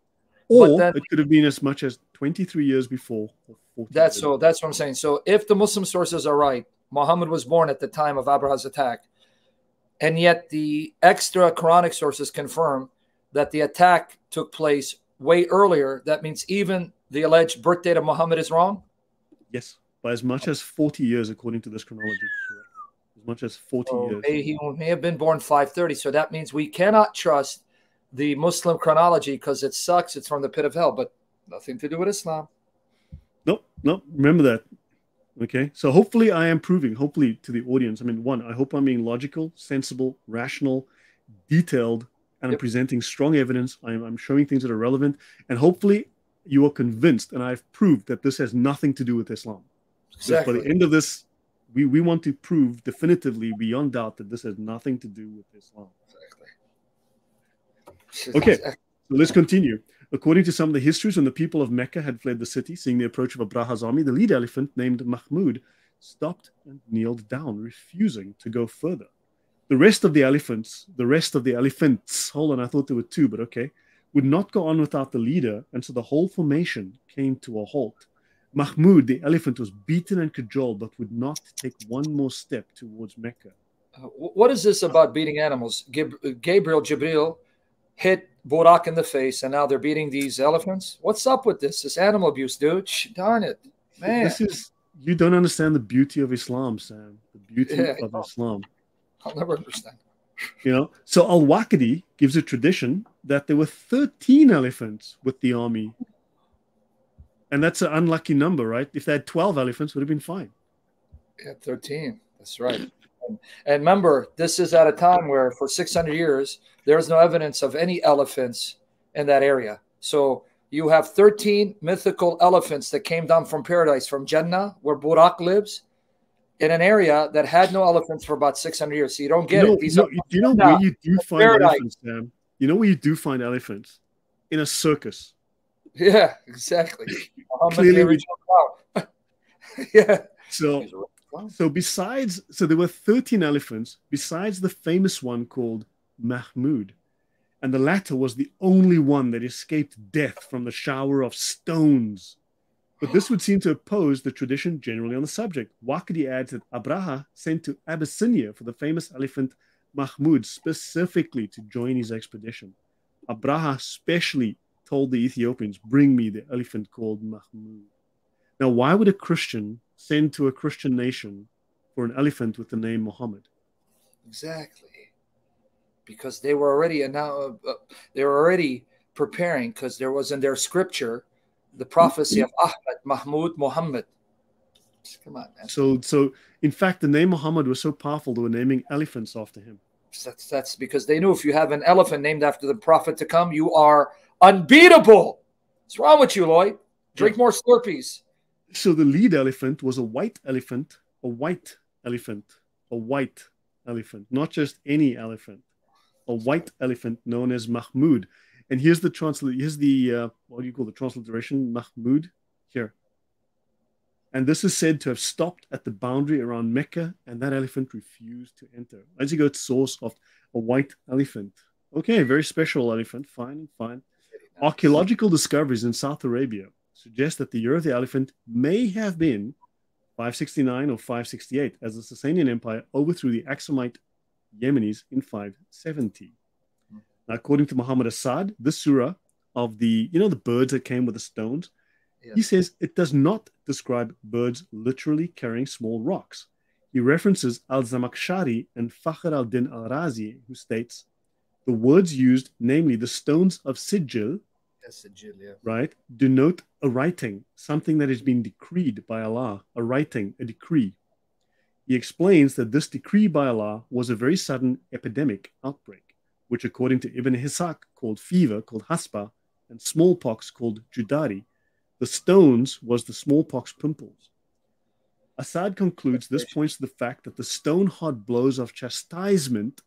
Or then- it could have been as much as 23 years before. Or 40 That's so that's what I'm saying. So if the Muslim sources are right, Muhammad was born at the time of Abraha's attack, and yet the extra Quranic sources confirm that the attack took place way earlier. That means even the alleged birth date of Muhammad is wrong. Yes, by as much as 40 years, according to this chronology. As much as 40 So years. may- he may have been born 530. So that means we cannot trust the Muslim chronology because it sucks. It's from the pit of hell, but nothing to do with Islam. Nope, nope. Remember that. Okay. So hopefully I am proving, hopefully to the audience. I mean, one, I hope I'm being logical, sensible, rational, detailed, and I'm presenting strong evidence. I'm, I'm showing things that are relevant. And hopefully you are convinced and I've proved that this has nothing to do with Islam. Because by the end of this, we, we want to prove definitively, beyond doubt, that this has nothing to do with Islam. Okay. So let's continue. According to some of the histories, when the people of Mecca had fled the city, seeing the approach of Abraha's army, the lead elephant, named Mahmud, stopped and kneeled down, refusing to go further. The rest of the elephants, the rest of the elephants, hold on, I thought there were two, but okay, would not go on without the leader, and so the whole formation came to a halt. Mahmud, the elephant, was beaten and cajoled, but would not take one more step towards Mecca. Uh, what is this about beating animals? Gabriel Jibril hit Burak in the face, and now they're beating these elephants. What's up with this? This animal abuse, dude. Darn it, man. This is you don't understand the beauty of Islam, Sam. The beauty Yeah, of. Islam. I'll never understand. You know, so Al Waqidi gives a tradition that there were 13 elephants with the army. And that's an unlucky number, right? If they had 12 elephants, would have been fine. Yeah, 13. That's right. And, and remember, this is at a time where for 600 years, there's no evidence of any elephants in that area. So you have 13 mythical elephants that came down from paradise, from Jannah, where Burak lives, in an area that had no elephants for about 600 years. So you don't get you know, it. These you know, you know where you do find paradise. elephants, Sam? You know where you do find elephants? In a circus. Yeah, exactly. Clearly we- yeah. So He's a real clown. So besides, so there were 13 elephants, besides the famous one called Mahmud. And the latter was the only one that escaped death from the shower of stones. But this would seem to oppose the tradition generally on the subject. Waqidi adds that Abraha sent to Abyssinia for the famous elephant Mahmud specifically to join his expedition. Abraha specially told the Ethiopians, Bring me the elephant called Mahmud. Now, why would a Christian send to a Christian nation for an elephant with the name Muhammad? Exactly. Because they were already and now uh, they were already preparing because there was in their scripture the prophecy of Ahmed, Mahmud, Muhammad. Come on, man. So, so in fact, the name Muhammad was so powerful they were naming elephants after him. That's that's because they knew if you have an elephant named after the prophet to come, you are unbeatable. What's wrong with you, Lloyd? Drink more Slurpees. So the lead elephant was a white elephant, a white elephant, a white elephant, not just any elephant, a white elephant known as Mahmud. And here's the translate. Here's the uh, what do you call the transliteration? Mahmud here. And this is said to have stopped at the boundary around Mecca, and that elephant refused to enter. As you go, it's source of a white elephant. Okay, very special elephant. Fine, fine. Archaeological discoveries in South Arabia suggest that the year of the elephant may have been 569 or 568, as the Sasanian Empire overthrew the Aksumite Yemenis in 570. Now, according to Muhammad Asad, the surah of the, you know, the birds that came with the stones, he says it does not describe birds literally carrying small rocks. He references al Zamakhshari and Fakhr al Din al Razi, who states the words used, namely the stones of Sijil, Yes, right, denote a writing, something that has been decreed by Allah, a writing, a decree. He explains that this decree by Allah was a very sudden epidemic outbreak, which, according to Ibn Ishaq, called fever, called haspa, and smallpox, called judari. The stones was the smallpox pimples. Asad concludes this points to the fact that the stone hard blows of chastisement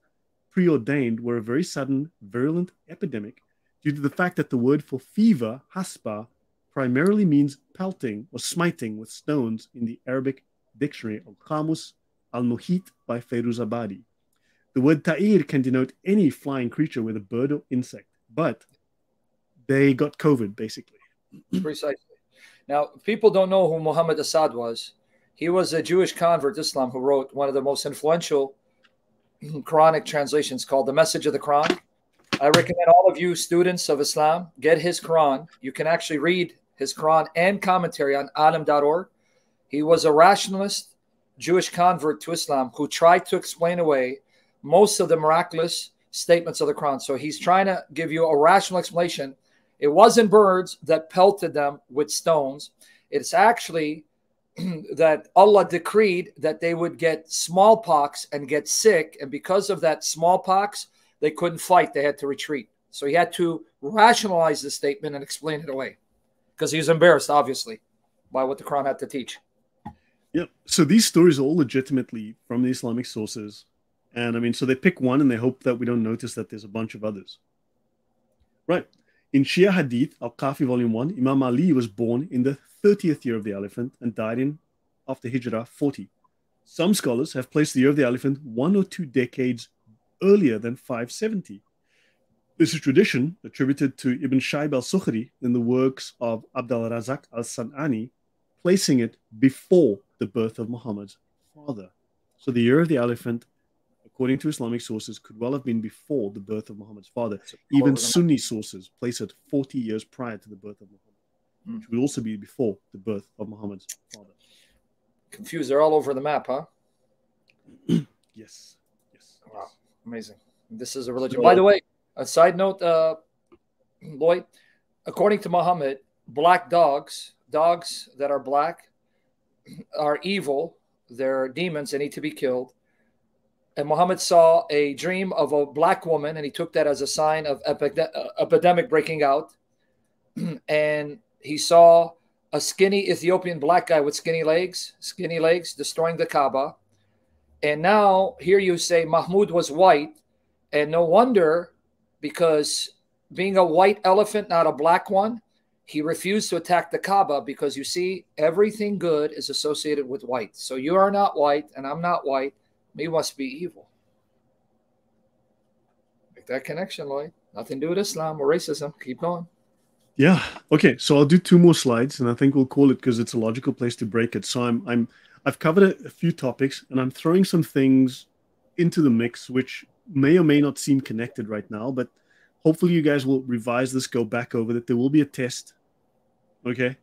preordained were a very sudden, virulent epidemic due to the fact that the word for fever, haspa, primarily means pelting or smiting with stones in the Arabic dictionary Al Qamus Al Muhit by Feiruz Abadi. The word ta'ir can denote any flying creature, whether bird or insect, but they got COVID basically. Precisely. Now, people don't know who Muhammad Asad was. He was a Jewish convert to Islam who wrote one of the most influential Quranic translations called The Message of the Quran. I recommend all of you students of Islam get his Quran. You can actually read his Quran and commentary on alim.org. He was a rationalist Jewish convert to Islam who tried to explain away most of the miraculous statements of the Quran. So he's trying to give you a rational explanation. It wasn't birds that pelted them with stones. It's actually that Allah decreed that they would get smallpox and get sick. And because of that smallpox, they couldn't fight. They had to retreat. So he had to rationalize the statement and explain it away because he was embarrassed, obviously, by what the Quran had to teach. Yep. So these stories are all legitimately from the Islamic sources. And I mean, so they pick one and they hope that we don't notice that there's a bunch of others. Right. In Shia Hadith, Al Kafi Volume 1, Imam Ali was born in the 30th year of the elephant and died in after Hijrah 40. Some scholars have placed the year of the elephant one or two decades earlier than 570. This is tradition attributed to Ibn Shihab al Zuhri in the works of Abdul Razak al San'ani, placing it before the birth of Muhammad's father. So the year of the elephant, according to Islamic sources, could well have been before the birth of Muhammad's father. Even Sunni sources place it 40 years prior to the birth of Muhammad, Hmm. which would also be before the birth of Muhammad's father. confused. They're all over the map, huh? Yes. Amazing. This is a religion. So, By the way, a side note, uh, Lloyd, according to Muhammad, black dogs, dogs that are black, are evil. They're demons. They need to be killed. And Muhammad saw a dream of a black woman, and he took that as a sign of epidemic breaking out. and he saw a skinny Ethiopian black guy with skinny legs, skinny legs, destroying the Kaaba. And now here you say Mahmud was white, and no wonder because being a white elephant, not a black one, he refused to attack the Kaaba because you see, everything good is associated with white. So you are not white, and I'm not white. We must be evil. Make that connection, Lloyd. Nothing to do with Islam or racism. Keep going. Yeah. Okay. So I'll do two more slides, and I think we'll call it because it's a logical place to break it. So I'm I'm I've covered a, a few topics, and I'm throwing some things into the mix which may or may not seem connected right now, but hopefully you guys will revise this, go back over that. There will be a test. Okay.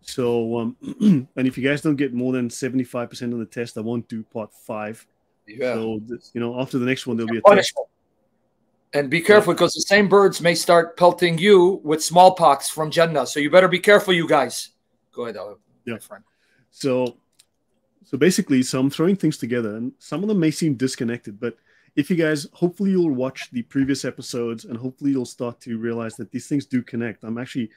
So, um, and if you guys don't get more than 75% of the test, I won't do part five. Yeah. So, you know, after the next one, there'll be a punishment. test. And be careful because the same birds may start pelting you with smallpox from Jannah. So you better be careful, you guys. Go ahead, Alex, yeah. friend. So, so basically, so I'm throwing things together, and some of them may seem disconnected, but if you guys, hopefully, you'll watch the previous episodes, and hopefully, you'll start to realize that these things do connect. I'm actually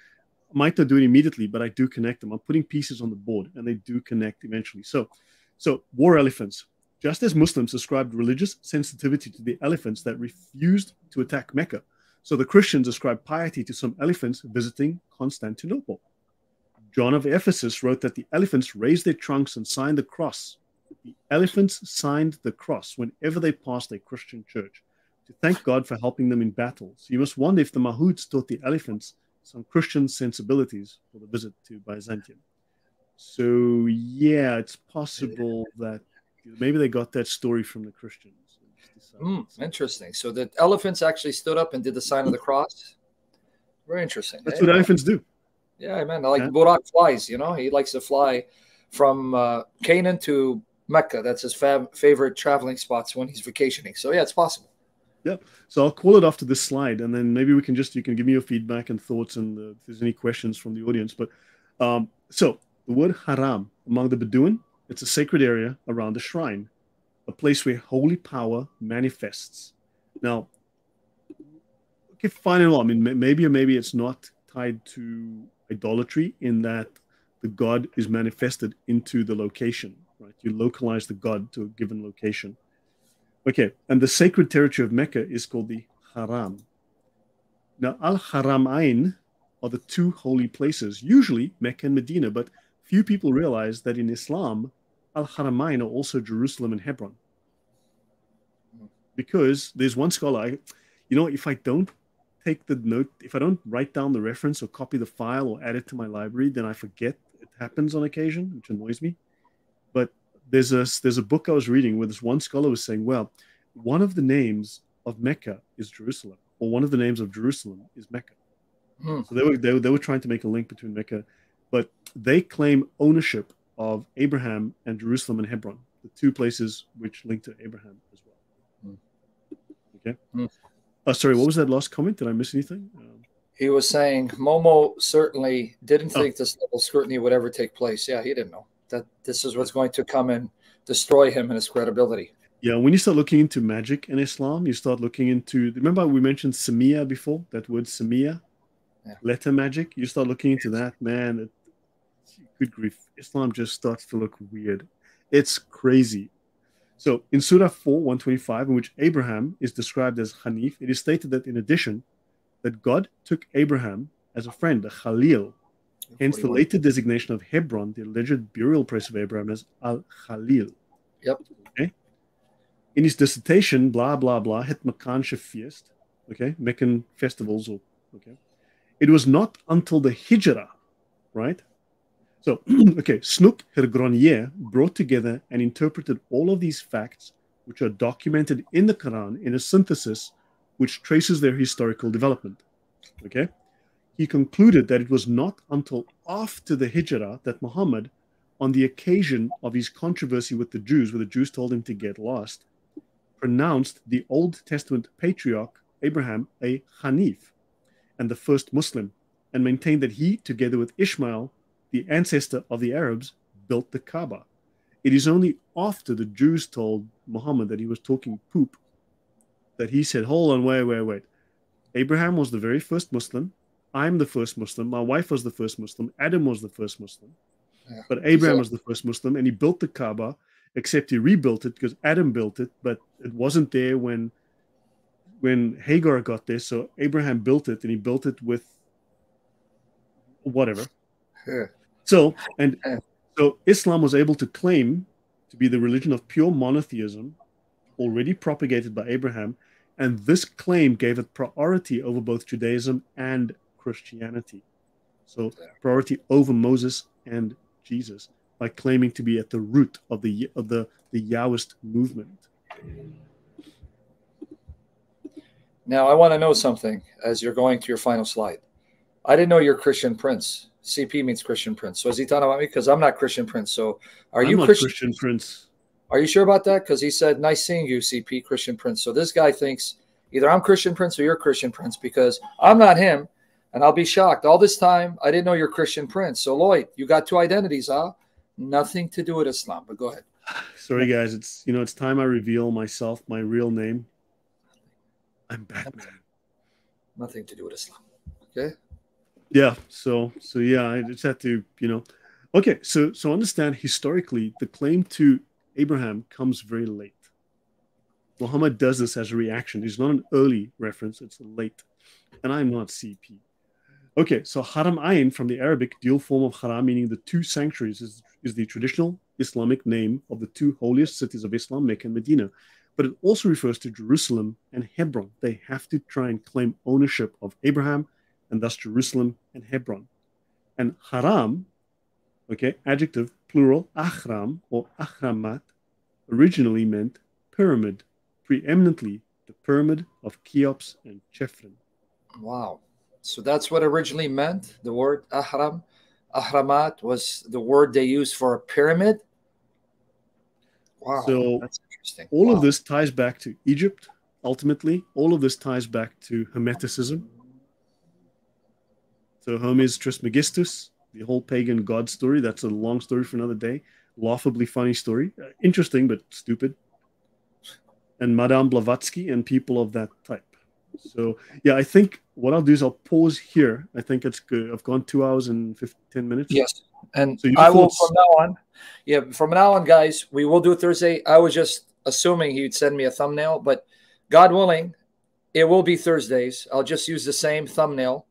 I might not do it immediately, but I do connect them. I'm putting pieces on the board, and they do connect eventually. So, so war elephants. Just as Muslims ascribed religious sensitivity to the elephants that refused to attack Mecca, so the Christians ascribed piety to some elephants visiting Constantinople. John of Ephesus wrote that the elephants raised their trunks and signed the cross. The elephants signed the cross whenever they passed a Christian church to thank God for helping them in battles. You must wonder if the Mahouts taught the elephants some Christian sensibilities for the visit to Byzantium. So yeah, it's possible that maybe they got that story from the Christians. Mm, interesting. So the elephants actually stood up and did the sign of the cross. Very interesting. That's hey, what elephants do. Yeah, man. Like yeah. Buraq flies. You know, he likes to fly from uh, Canaan to Mecca. That's his favorite traveling spots when he's vacationing. So yeah, it's possible. Yeah. So I'll call it after this slide, and then maybe we can just you can give me your feedback and thoughts, and uh, if there's any questions from the audience. But um, so the word haram among the Bedouin it's a sacred area around the shrine, a place where holy power manifests. Now, okay, fine and all. I mean, maybe or maybe it's not tied to idolatry in that the god is manifested into the location, right? You localize the god to a given location. Okay, and the sacred territory of Mecca is called the Haram. Now, Al Haramain are the two holy places, usually Mecca and Medina, but few people realize that in Islam, Al Haramain are also Jerusalem and Hebron. Because there's one scholar, I, you know, if I don't take the note, if I don't write down the reference or copy the file or add it to my library, then I forget. It happens on occasion, which annoys me. But there's a there's a book I was reading where this one scholar was saying, well, one of the names of Mecca is Jerusalem, or one of the names of Jerusalem is Mecca. Hmm. So they were, they, they were trying to make a link between Mecca, but they claim ownership of Abraham and Jerusalem and Hebron, the two places which link to Abraham as well. Hmm. Okay. Mm. Oh, sorry, what was that last comment? Did I miss anything? Um, he was saying Momo certainly didn't oh. think this level scrutiny would ever take place. Yeah, he didn't know that this is what's going to come and destroy him and his credibility. Yeah, when you start looking into magic in Islam, you start looking into. Remember, we mentioned Samia before. That word Samia, yeah. letter magic. You start looking into that, man. It, good grief, Islam just starts to look weird. It's crazy. So in Surah 4, 125, in which Abraham is described as Hanif, it is stated that in addition, that God took Abraham as a friend, a Khalil, Hence the later designation of Hebron, the alleged burial place of Abraham, as Al Khalil. Yep. Okay. In his dissertation, blah blah blah, Het Makan Feest, okay, Meccan festivals, or okay. It was not until the Hijrah, right? So, okay, Snouck Hurgronje brought together and interpreted all of these facts, which are documented in the Quran, in a synthesis which traces their historical development. Okay he concluded that it was not until after the Hijrah that Muhammad on the occasion of his controversy with the Jews, where the Jews told him to get lost, pronounced the Old Testament patriarch Abraham a Hanif and the first Muslim, and maintained that he, together with Ishmael, the ancestor of the Arabs, built the Kaaba. It is only after the Jews told Muhammad that he was talking poop that he said, Hold on, wait, wait, wait. Abraham was the very first Muslim. I'm the first Muslim. My wife was the first Muslim. Adam was the first Muslim. Yeah. But Abraham so, was the first Muslim, and he built the Kaaba, except he rebuilt it because Adam built it, but it wasn't there when when Hagar got there. So Abraham built it, and he built it with whatever. Yeah. So and so Islam was able to claim to be the religion of pure monotheism, already propagated by Abraham, and this claim gave it priority over both Judaism and Christianity. So priority over Moses and Jesus by claiming to be at the root of the of the the Yahwist movement. Now I want to know something as you're going to your final slide. I didn't know you're Christian Prince. CP means Christian Prince. So is he talking about me? Because I'm not Christian Prince. So are I'm you Christian? Christian Prince? Are you sure about that? Because he said, "Nice seeing you, CP Christian Prince." So this guy thinks either I'm Christian Prince or you're Christian Prince because I'm not him. And I'll be shocked. All this time, I didn't know you're Christian Prince. So, Lloyd, you got two identities, huh? Nothing to do with Islam, but go ahead. Sorry, guys. It's you know it's time I reveal myself, my real name. I'm Batman. Nothing to do with Islam. Okay. Yeah. So so yeah, I just had to you know. Okay. So so understand historically, the claim to Abraham comes very late. Muhammad does this as a reaction. It's not an early reference; it's late. And I'm not CP. Okay, so Haramain from the Arabic dual form of Haram, meaning the two sanctuaries, is, is the traditional Islamic name of the two holiest cities of Islam, Mecca and Medina. But it also refers to Jerusalem and Hebron. They have to try and claim ownership of Abraham and thus Jerusalem and Hebron. And Haram, okay, adjective plural, Ahram or Ahramat, originally meant pyramid, preeminently the pyramid of Cheops and Chephren. Wow. So that's what originally meant. The word ahram, ahramat was the word they used for a pyramid. Wow, so that's interesting. All wow. of this ties back to Egypt. Ultimately, all of this ties back to Hermeticism. So Hermes Trismegistus, the whole pagan god story. That's a long story for another day. Laughably funny story, uh, interesting but stupid. And Madame Blavatsky and people of that type. So yeah, I think what I'll do is I'll pause here. I think it's good. I've gone two hours and 15 minutes. Yes. And so I will from now on. Yeah, from now on, guys, we will do Thursday. I was just assuming he'd send me a thumbnail, but God willing, it will be Thursdays. I'll just use the same thumbnail.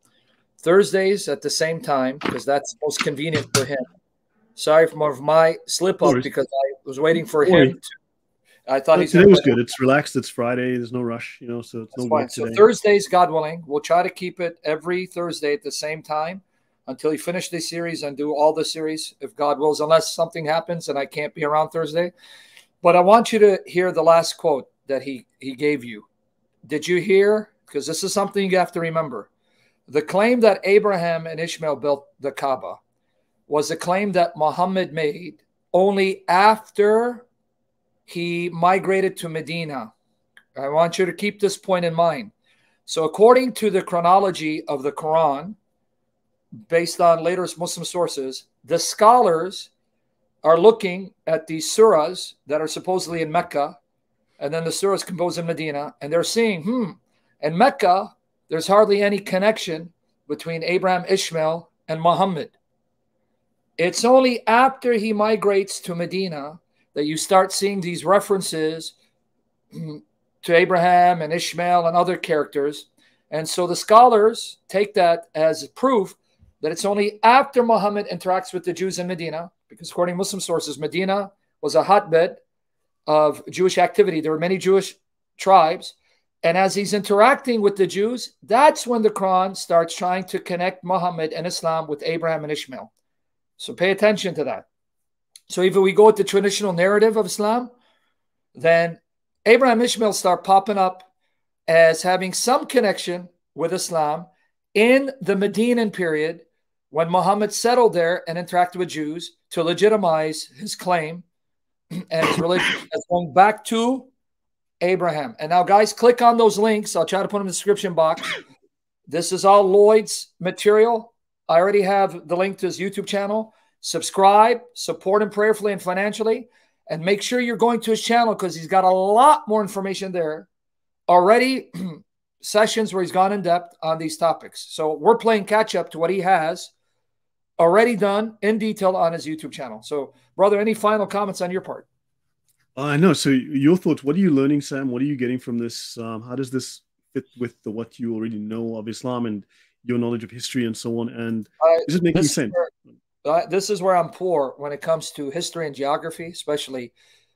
Thursdays at the same time because that's most convenient for him. Sorry for my slip up because I was waiting for him to I thought today was good. It's relaxed. It's Friday. There's no rush, you know, so it's That's no today. So Thursdays, God willing, we'll try to keep it every Thursday at the same time until you finish the series and do all the series, if God wills, unless something happens and I can't be around Thursday. But I want you to hear the last quote that he he gave you. Did you hear? Because this is something you have to remember. The claim that Abraham and Ishmael built the Kaaba was a claim that Muhammad made only after he migrated to Medina. I want you to keep this point in mind. So, according to the chronology of the Quran, based on later Muslim sources, the scholars are looking at these surahs that are supposedly in Mecca, and then the surahs composed in Medina, and they're seeing, hmm, in Mecca, there's hardly any connection between Abraham, Ishmael, and Muhammad. It's only after he migrates to Medina that you start seeing these references to Abraham and Ishmael and other characters. And so the scholars take that as proof that it's only after Muhammad interacts with the Jews in Medina, because according to Muslim sources, Medina was a hotbed of Jewish activity. There were many Jewish tribes. And as he's interacting with the Jews, that's when the Quran starts trying to connect Muhammad and Islam with Abraham and Ishmael. So pay attention to that. So if we go with the traditional narrative of Islam, then Abraham and Ishmael start popping up as having some connection with Islam in the Medinan period when Muhammad settled there and interacted with Jews to legitimize his claim and his religion as going back to Abraham. And now, guys, click on those links. I'll try to put them in the description box. This is all Lloyd's material. I already have the link to his YouTube channel. Subscribe, support him prayerfully and financially, and make sure you're going to his channel because he's got a lot more information there. Already sessions where he's gone in depth on these topics. So we're playing catch up to what he has already done in detail on his YouTube channel. So, brother, any final comments on your part? I know. So, your thoughts? What are you learning, Sam? What are you getting from this? Um, how does this fit with the what you already know of Islam and your knowledge of history and so on? And uh, is it making sense? Where, uh, this is where I'm poor when it comes to history and geography, especially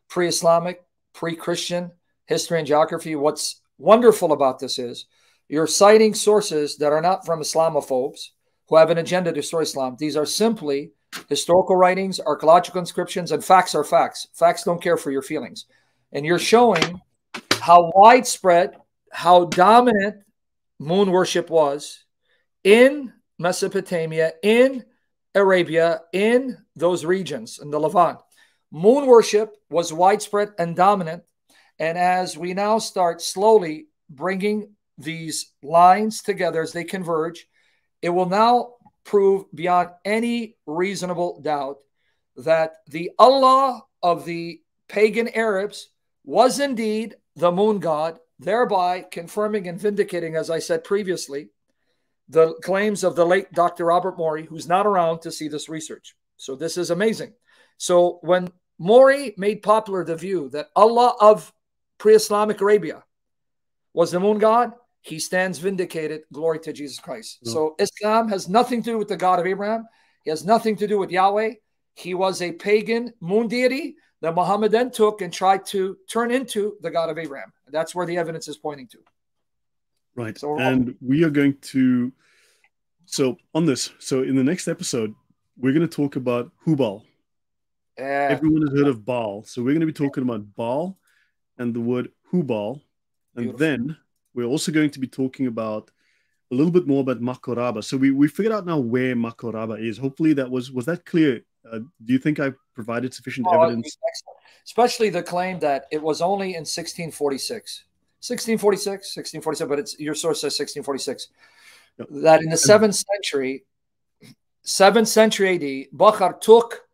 pre-Islamic, pre-Christian history and geography. What's wonderful about this is you're citing sources that are not from Islamophobes who have an agenda to destroy Islam. These are simply historical writings, archaeological inscriptions, and facts are facts. Facts don't care for your feelings. And you're showing how widespread, how dominant moon worship was in Mesopotamia, in Arabia, in those regions, in the Levant. Moon worship was widespread and dominant. And as we now start slowly bringing these lines together as they converge, it will now prove beyond any reasonable doubt that the Allah of the pagan Arabs was indeed the moon god, thereby confirming and vindicating, as I said previously, the claims of the late Dr. Robert Morey, who's not around to see this research. So this is amazing. So when Morey made popular the view that Allah of pre-Islamic Arabia was the moon god, he stands vindicated. Glory to Jesus Christ. No. So Islam has nothing to do with the God of Abraham. He has nothing to do with Yahweh. He was a pagan moon deity that Muhammad then took and tried to turn into the God of Abraham. That's where the evidence is pointing to. Right. So and we are going to so on this, so in the next episode, we're going to talk about Hubal. Yeah. Everyone has heard of Baal. So we're going to be talking about Baal and the word Hubal. And Beautiful. then we're also going to be talking about a little bit more about Makoraba. So we, we figured out now where Makoraba is. Hopefully that was was that clear. Uh, do you think I provided sufficient oh, evidence? Especially the claim that it was only in 1646. 1646, 1647, but it's your source says 1646. That in the seventh century, seventh century AD, Bochart took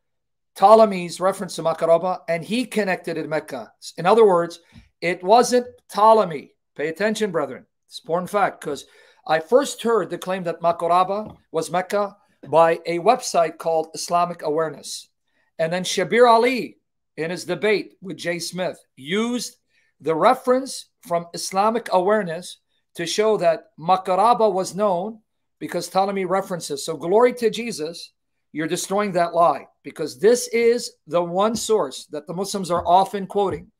Ptolemy's reference to Makaraba and he connected it to Mecca. In other words, it wasn't Ptolemy Pay attention, brethren. It's important fact because I first heard the claim that Makoraba was Mecca by a website called Islamic Awareness. And then Shabir Ali, in his debate with Jay Smith, used the reference from Islamic Awareness to show that Makaraba was known because Ptolemy references. So, glory to Jesus, you're destroying that lie because this is the one source that the Muslims are often quoting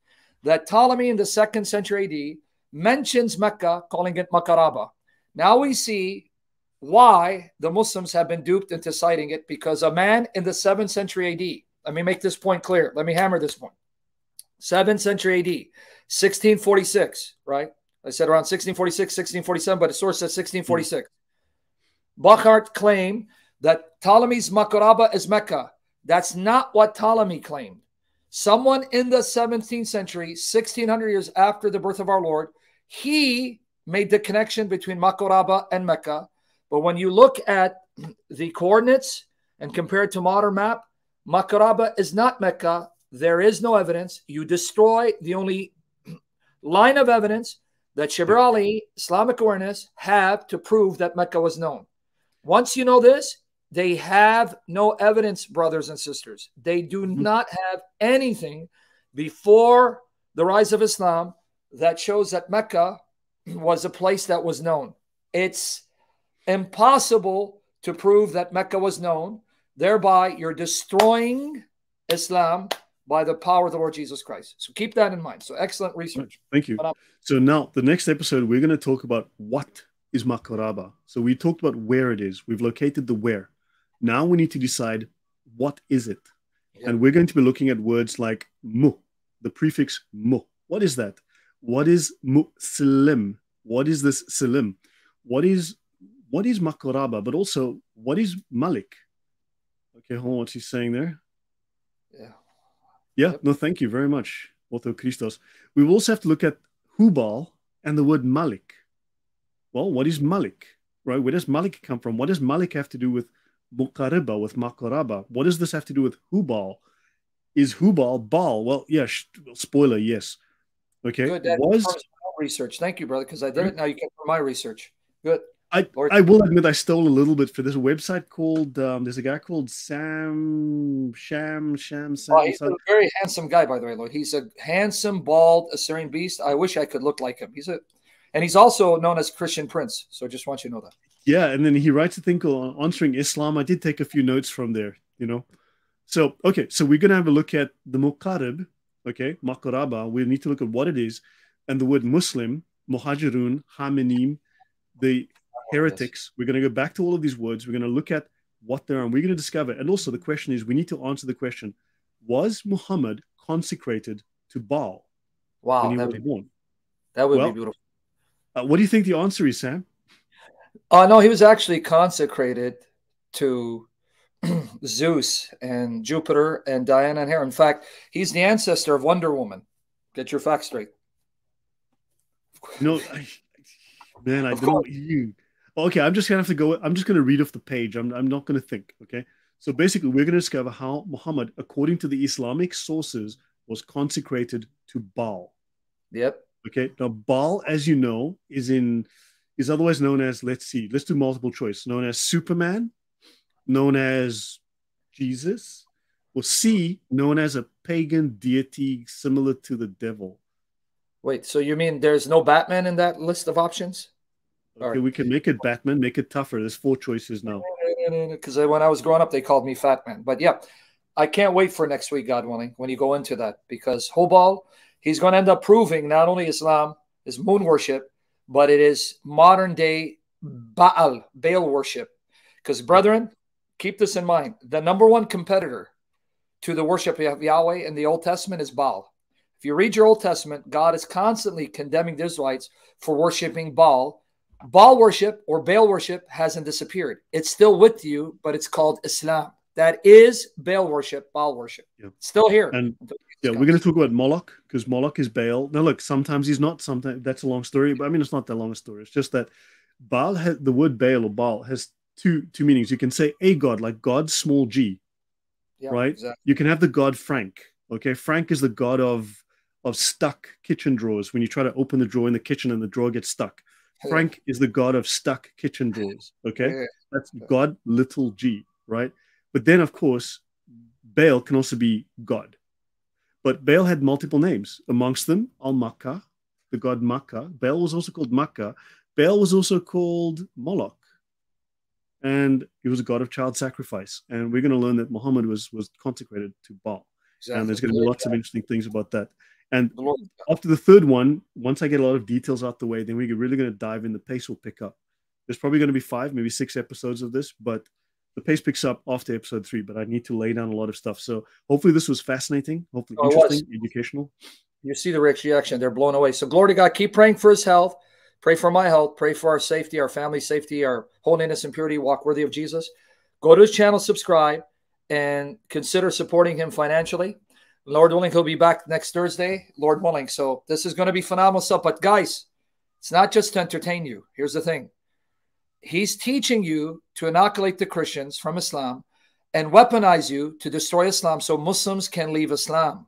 that Ptolemy in the second century AD mentions Mecca, calling it Makaraba. Now we see why the Muslims have been duped into citing it because a man in the 7th century AD, let me make this point clear. Let me hammer this point. 7th century AD, 1646, right? I said around 1646, 1647, but the source says 1646. Mm-hmm. claimed that Ptolemy's Makaraba is Mecca. That's not what Ptolemy claimed. Someone in the 17th century, 1600 years after the birth of our Lord, he made the connection between Makoraba and Mecca. But when you look at the coordinates and compare it to modern map, Makaraba is not Mecca. There is no evidence. You destroy the only line of evidence that Shabir Ali, Islamic awareness, have to prove that Mecca was known. Once you know this, they have no evidence, brothers and sisters. They do mm-hmm. not have anything before the rise of Islam that shows that Mecca was a place that was known. It's impossible to prove that Mecca was known. Thereby, you're destroying Islam by the power of the Lord Jesus Christ. So keep that in mind. So excellent research. Thank you. So now, the next episode, we're going to talk about what is Makaraba. So we talked about where it is. We've located the where. Now we need to decide what is it. Yeah. And we're going to be looking at words like mu, the prefix mu. What is that? What is Muslim? What is this Salim? What is what is makaraba? but also what is Malik? Okay, hold on, what's he saying there? Yeah. Yeah, yep. no, thank you very much, Otto Christos. We will also have to look at Hubal and the word Malik. Well, what is Malik? Right? Where does Malik come from? What does Malik have to do with Muqariba, with Makaraba? What does this have to do with Hubal? Is Hubal Baal? Well, yeah, spoiler, yes. Okay. Good. That was research. Thank you, brother, because I did it. Now you can for my research. Good. I, I will admit I stole a little bit for this website called um, there's a guy called Sam Sham Sham Sam. Oh, he's a very handsome guy, by the way, Lloyd. He's a handsome, bald Assyrian beast. I wish I could look like him. He's a and he's also known as Christian Prince. So I just want you to know that. Yeah, and then he writes a thing called Answering Islam. I did take a few notes from there, you know. So okay, so we're gonna have a look at the Muqarib, okay, Makaraba. We need to look at what it is, and the word Muslim, Muhajirun, Haminim, the heretics. We're going to go back to all of these words. We're going to look at what they are, and we're going to discover. And also, the question is we need to answer the question Was Muhammad consecrated to Baal? Wow, that would, born? that would well, be beautiful. Uh, what do you think the answer is, Sam? Uh, no, he was actually consecrated to Zeus and Jupiter and Diana and Hera. In fact, he's the ancestor of Wonder Woman. Get your facts straight. No, I, man, I don't. You, okay, I'm just gonna have to go. I'm just gonna read off the page. I'm, I'm not gonna think. Okay. So basically, we're gonna discover how Muhammad, according to the Islamic sources, was consecrated to Baal. Yep. Okay. Now Baal, as you know, is in is otherwise known as let's see, let's do multiple choice, known as Superman, known as Jesus, or C, known as a pagan deity similar to the devil. Wait, so you mean there's no Batman in that list of options? Okay, right. we can make it Batman, make it tougher. There's four choices now. Because when I was growing up, they called me Fat Man. But yeah, I can't wait for next week, God willing, when you go into that. Because Hubal, he's going to end up proving not only Islam is moon worship, but it is modern day Baal, Baal worship. Because, brethren, keep this in mind the number one competitor to the worship of Yahweh in the Old Testament is Baal. If you read your Old Testament, God is constantly condemning the Israelites for worshiping Baal Baal worship or Baal worship hasn't disappeared. It's still with you, but it's called Islam. That is Baal worship, Baal worship. Yeah. still here. And yeah, we're going to talk about Moloch because Moloch is Baal. Now, look, sometimes he's not. Sometimes that's a long story, but I mean, it's not that long a story. It's just that Baal has the word Baal or Baal has two two meanings. You can say a god, like God, small g, yeah, right? Exactly. You can have the god Frank. Okay, Frank is the god of of stuck kitchen drawers. When you try to open the drawer in the kitchen and the drawer gets stuck, Frank is the god of stuck kitchen drawers. Okay, that's God, little g, right? But then, of course, Baal can also be God. But Baal had multiple names, amongst them Al Makkah, the god Makkah. Baal was also called Makkah. Baal was also called Moloch, and he was a god of child sacrifice. And we're going to learn that Muhammad was was consecrated to Baal. Exactly. And there's going to be lots of interesting things about that. And after the third one, once I get a lot of details out the way, then we're really going to dive in. The pace will pick up. There's probably going to be five, maybe six episodes of this, but the pace picks up after episode three. But I need to lay down a lot of stuff. So hopefully this was fascinating, hopefully oh, interesting, educational. You see the reaction; they're blown away. So glory to God. Keep praying for His health. Pray for my health. Pray for our safety, our family safety, our holiness and purity. Walk worthy of Jesus. Go to His channel, subscribe, and consider supporting Him financially. Lord willing, he'll be back next Thursday, Lord willing. So this is going to be phenomenal stuff. But guys, it's not just to entertain you. Here's the thing. He's teaching you to inoculate the Christians from Islam and weaponize you to destroy Islam so Muslims can leave Islam.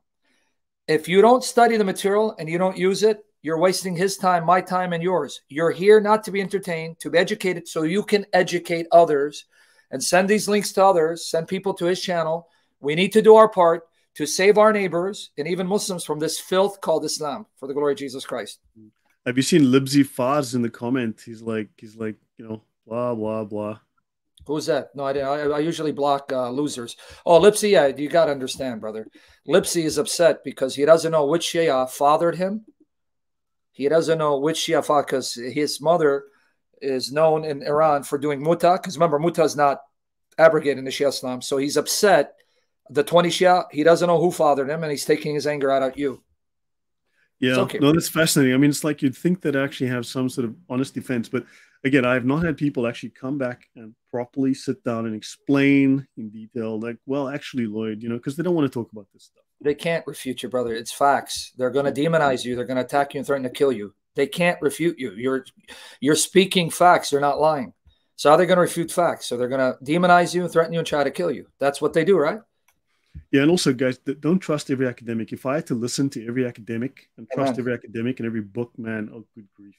If you don't study the material and you don't use it, you're wasting his time, my time, and yours. You're here not to be entertained, to be educated so you can educate others and send these links to others, send people to his channel. We need to do our part to save our neighbors and even Muslims from this filth called Islam for the glory of Jesus Christ. Have you seen Libsy Faz in the comment? He's like, he's like, you know, blah blah blah. Who's that? No, I didn't. I, I usually block uh, losers. Oh, Lipsy, yeah, you got to understand, brother. Lipsy is upset because he doesn't know which Shia fathered him. He doesn't know which Shia because his mother is known in Iran for doing muta. Because remember, muta is not abrogated in the Shia Islam. So he's upset the 20 Shia, he doesn't know who fathered him, and he's taking his anger out at you. Yeah, okay. no, that's fascinating. I mean, it's like you'd think that actually have some sort of honest defense, but again, I have not had people actually come back and properly sit down and explain in detail, like, well, actually, Lloyd, you know, because they don't want to talk about this stuff. They can't refute you, brother. It's facts. They're going to mm-hmm. demonize you. They're going to attack you and threaten to kill you. They can't refute you. You're you're speaking facts. They're not lying. So how are they going to refute facts? So they're going to demonize you, and threaten you, and try to kill you. That's what they do, right? Yeah, and also, guys, don't trust every academic. If I had to listen to every academic and trust every academic and every book, man, oh, good grief.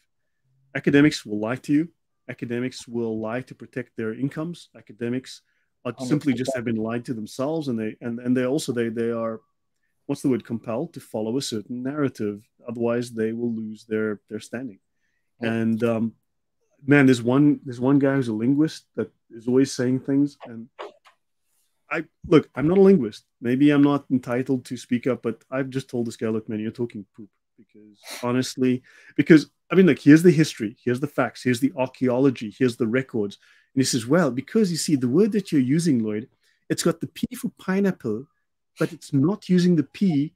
Academics will lie to you. Academics will lie to protect their incomes. Academics are simply just have been lied to themselves, and they and and they also they they are, what's the word, compelled to follow a certain narrative. Otherwise, they will lose their their standing. And um, man, there's one there's one guy who's a linguist that is always saying things, and I look, I'm not a linguist. Maybe I'm not entitled to speak up, but I've just told this guy, look, man, you're talking poop. Because honestly, because I mean, like, here's the history, here's the facts, here's the archaeology, here's the records. And he says, well, because you see, the word that you're using, Lloyd, it's got the P for pineapple, but it's not using the P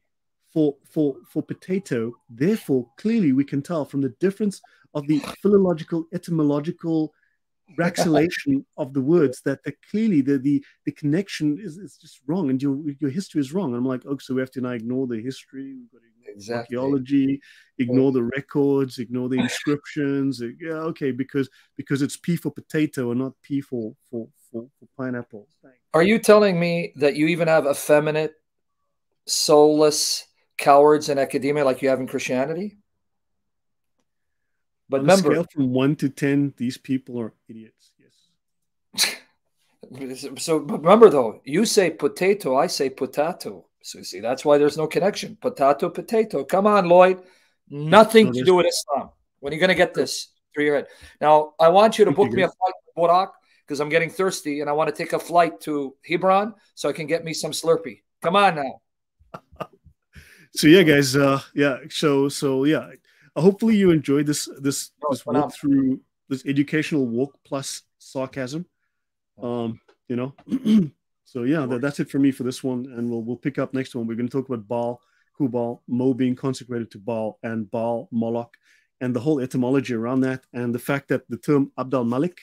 for for for potato. Therefore, clearly we can tell from the difference of the philological, etymological raxilation of the words that, that clearly the, the the connection is, is just wrong and your your history is wrong. And I'm like, oh, so we have to now ignore the history, we've got to ignore exactly. archaeology, ignore the records, ignore the inscriptions. yeah, okay, because because it's P for potato and not P for for for, for pineapple. Thanks. Are you telling me that you even have effeminate, soulless cowards in academia like you have in Christianity? But On remember, scale from one to ten, these people are idiots. Yes. so remember, though, you say potato, I say potato. So you see, that's why there's no connection. Potato, potato. Come on, Lloyd. Nothing no, to do with Islam. When are you going to get this through your head? Now, I want you to book me a flight to Buraq because I'm getting thirsty and I want to take a flight to Hebron so I can get me some Slurpee. Come on now. so yeah, guys. Uh, yeah. So so yeah hopefully you enjoyed this this this walk through this educational walk plus sarcasm. Um, you know. so yeah, that, that's it for me for this one, and we'll we'll pick up next one. We're going to talk about Baal, Hubal, Mo being consecrated to Baal, and Baal Moloch, and the whole etymology around that, and the fact that the term Abdal Malik,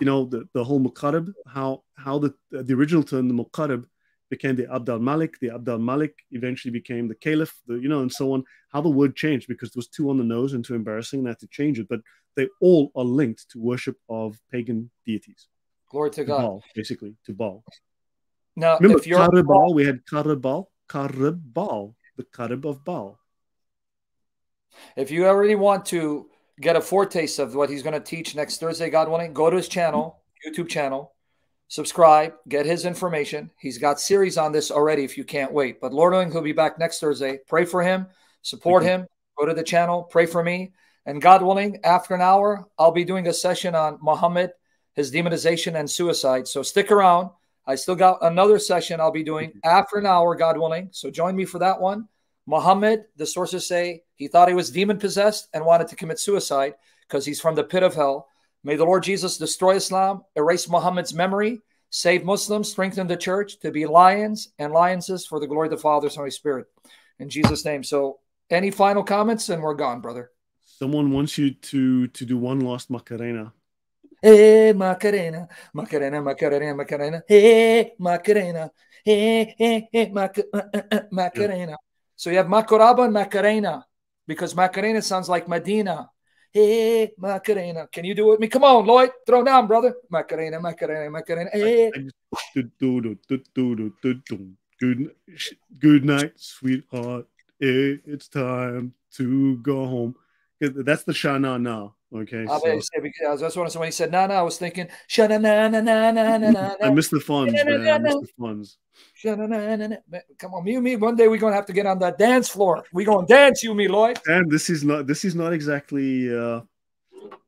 you know, the, the whole Muqarrab, how how the the original term the Muqarrab became the Abdal Malik. The Abdal Malik eventually became the Caliph, the, you know, and so on. How the word changed because it was too on the nose and too embarrassing, and had to change it. But they all are linked to worship of pagan deities. Glory to, to God. Baal, basically, to Baal. Now, remember, if you're Karabal, we had Karabal, Karabal, the Karab of Baal. If you already want to get a foretaste of what he's going to teach next Thursday, God willing, go to his channel, YouTube channel, subscribe, get his information. He's got series on this already if you can't wait. But Lord willing, he'll be back next Thursday. Pray for him, support him, go to the channel, pray for me. And God willing, after an hour, I'll be doing a session on Muhammad, his demonization, and suicide. So stick around. I still got another session I'll be doing after an hour, God willing. So join me for that one. Muhammad, the sources say he thought he was demon possessed and wanted to commit suicide because he's from the pit of hell. May the Lord Jesus destroy Islam, erase Muhammad's memory, save Muslims, strengthen the church to be lions and lionesses for the glory of the Father, Son, Holy Spirit. In Jesus' name. So, any final comments? And we're gone, brother. Someone wants you to to do one last Macarena. Hey, Macarena, Macarena, Macarena, Macarena. Hey, Macarena. Hey, hey, hey, Mac- uh, uh, uh, Macarena. So you have Macoraba and Macarena because Macarena sounds like Medina. Hey, Macarena. Can you do it with me? Come on, Lloyd. Throw down, brother. Macarena, Macarena, Macarena. Hey. Good, good night, sweetheart. It's time to go home. That's the Shana now. Okay. I so. because that's what when he said, "No, no," I was thinking, "Shana na na na na na." I miss the funds, man. I miss the funds. Come on, you and me. One day we're gonna have to get on that dance floor. We're gonna dance, you me, Lloyd. And this is not. This is not exactly. uh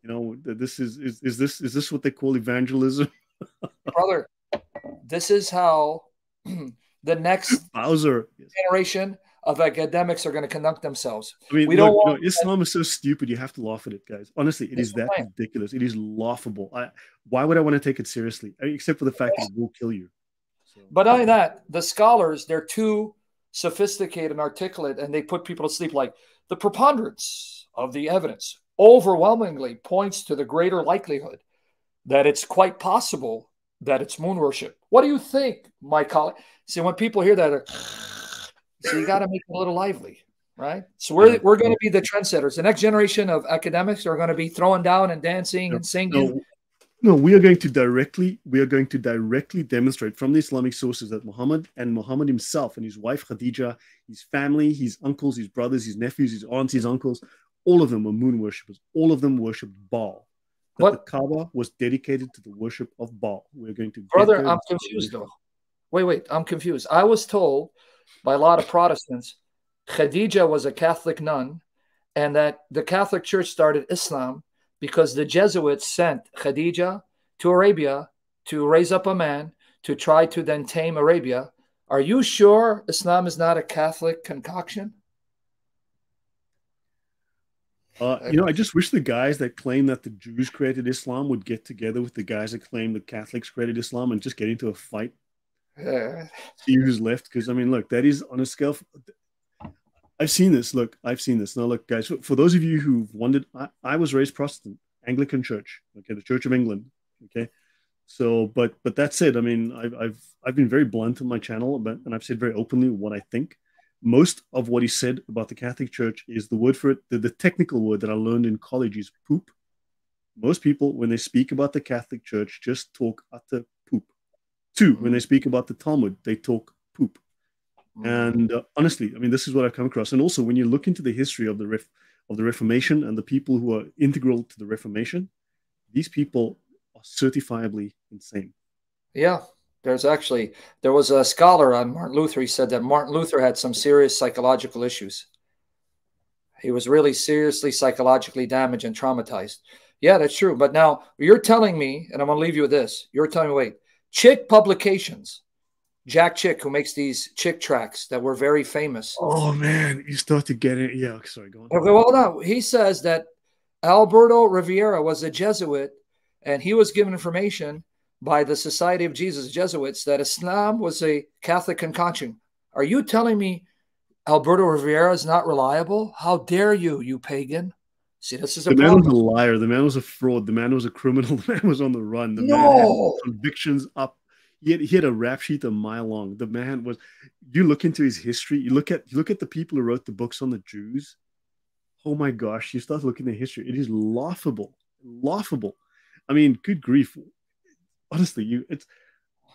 You know, this is is is this is this what they call evangelism, brother? This is how the next Bowser generation of academics are going to conduct themselves. I mean, we don't want, Islam is so stupid. You have to laugh at it, guys. Honestly, it is that ridiculous. It is laughable. I, why would I want to take it seriously? I mean, except for the fact that it will kill you. So. But other than that, the scholars they're too sophisticated and articulate, and they put people to sleep. Like the preponderance of the evidence overwhelmingly points to the greater likelihood that it's quite possible that it's moon worship. What do you think, my colleague? See, when people hear that, so you got to make it a little lively, right? So we're, we're going to be the trendsetters. The next generation of academics are going to be throwing down and dancing and singing. No, no, we are going to directly we are going to directly demonstrate from the Islamic sources that Muhammad and Muhammad himself and his wife Khadija, his family, his uncles, his brothers, his nephews, his aunts, his uncles, all of them were moon worshippers. All of them worshipped Baal. That what? the Kaaba was dedicated to the worship of Baal. We're going to brother. I'm confused though. Wait, wait, I'm confused. I was told by a lot of Protestants Khadija was a Catholic nun, and that the Catholic Church started Islam because the Jesuits sent Khadija to Arabia to raise up a man to try to then tame Arabia. Are you sure Islam is not a Catholic concoction? Uh, you know, I just wish the guys that claim that the Jews created Islam would get together with the guys that claim the Catholics created Islam and just get into a fight. See who's left. Because I mean, look, that is on a scale. I've seen this. Look, I've seen this. Now, look, guys, for those of you who've wondered, I, I was raised Protestant, Anglican Church, okay, the Church of England, okay. So, but but that's it. I mean, I've I've I've been very blunt on my channel, but and I've said very openly what I think. Most of what he said about the Catholic Church is the word for it. The, the technical word that I learned in college is poop. Most people, when they speak about the Catholic Church, just talk utter. Two, when they speak about the Talmud, they talk poop. And uh, honestly, I mean, this is what I've come across. And also, when you look into the history of the Ref- of the Reformation and the people who are integral to the Reformation, these people are certifiably insane. Yeah, there's actually there was a scholar on Martin Luther. He said that Martin Luther had some serious psychological issues. He was really seriously psychologically damaged and traumatized. Yeah, that's true. But now you're telling me, and I'm going to leave you with this. You're telling me, wait, Chick Publications Jack Chick, who makes these Chick tracts that were very famous. Oh man, you start to get it. Yeah, sorry, go on. Okay, well, no, he says that Alberto Rivera was a Jesuit, and he was given information by the Society of Jesus Jesuits that Islam was a Catholic concoction. Are you telling me Alberto Rivera is not reliable? How dare you, you pagan? See, this is a the man problem. was a liar. The man was a fraud. The man was a criminal. The man was on the run. The no. man had convictions up he had, he had a rap sheet a mile long. The man was. You look into his history. You look at you look at the people who wrote the books on the Jews. Oh my gosh! You start looking at history. It is laughable, laughable. I mean, good grief. Honestly, you it's